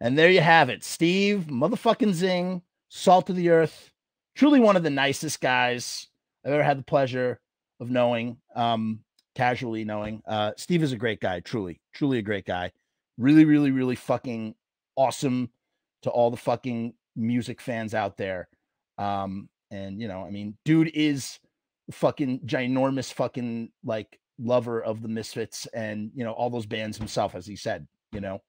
And there you have it. Steve, motherfucking Zing, salt of the earth, truly one of the nicest guys I've ever had the pleasure of knowing, um, casually knowing. Uh, Steve is a great guy, truly, truly a great guy. Really, really, really fucking awesome to all the fucking music fans out there. Um, and you know, I mean, dude is fucking ginormous fucking like lover of the Misfits and you know all those bands himself, as he said, you know.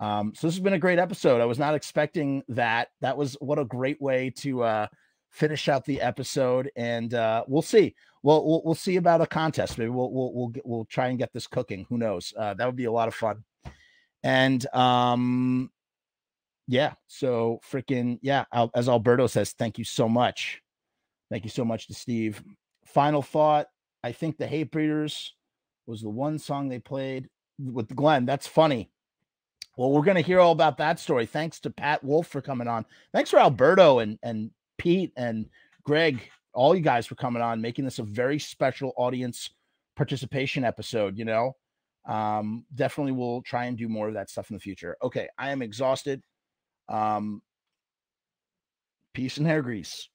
Um, so this has been a great episode. I was not expecting that. That was what a great way to uh finish out the episode, and uh we'll see. Well, we'll we'll see about a contest. Maybe we'll we'll we'll get, we'll try and get this cooking. Who knows? Uh, that would be a lot of fun. And um, yeah. So freaking yeah. Al- As Alberto says, thank you so much. Thank you so much to Steve. Final thought. I think the Hate Breeders was the one song they played with Glenn. That's funny. Well, we're going to hear all about that story. Thanks to Pat Wolf for coming on. Thanks for Alberto and and Pete and Greg, all you guys for coming on, making this a very special audience participation episode. You know, um, definitely we'll try and do more of that stuff in the future. Okay, I am exhausted. Um, peace and hair grease.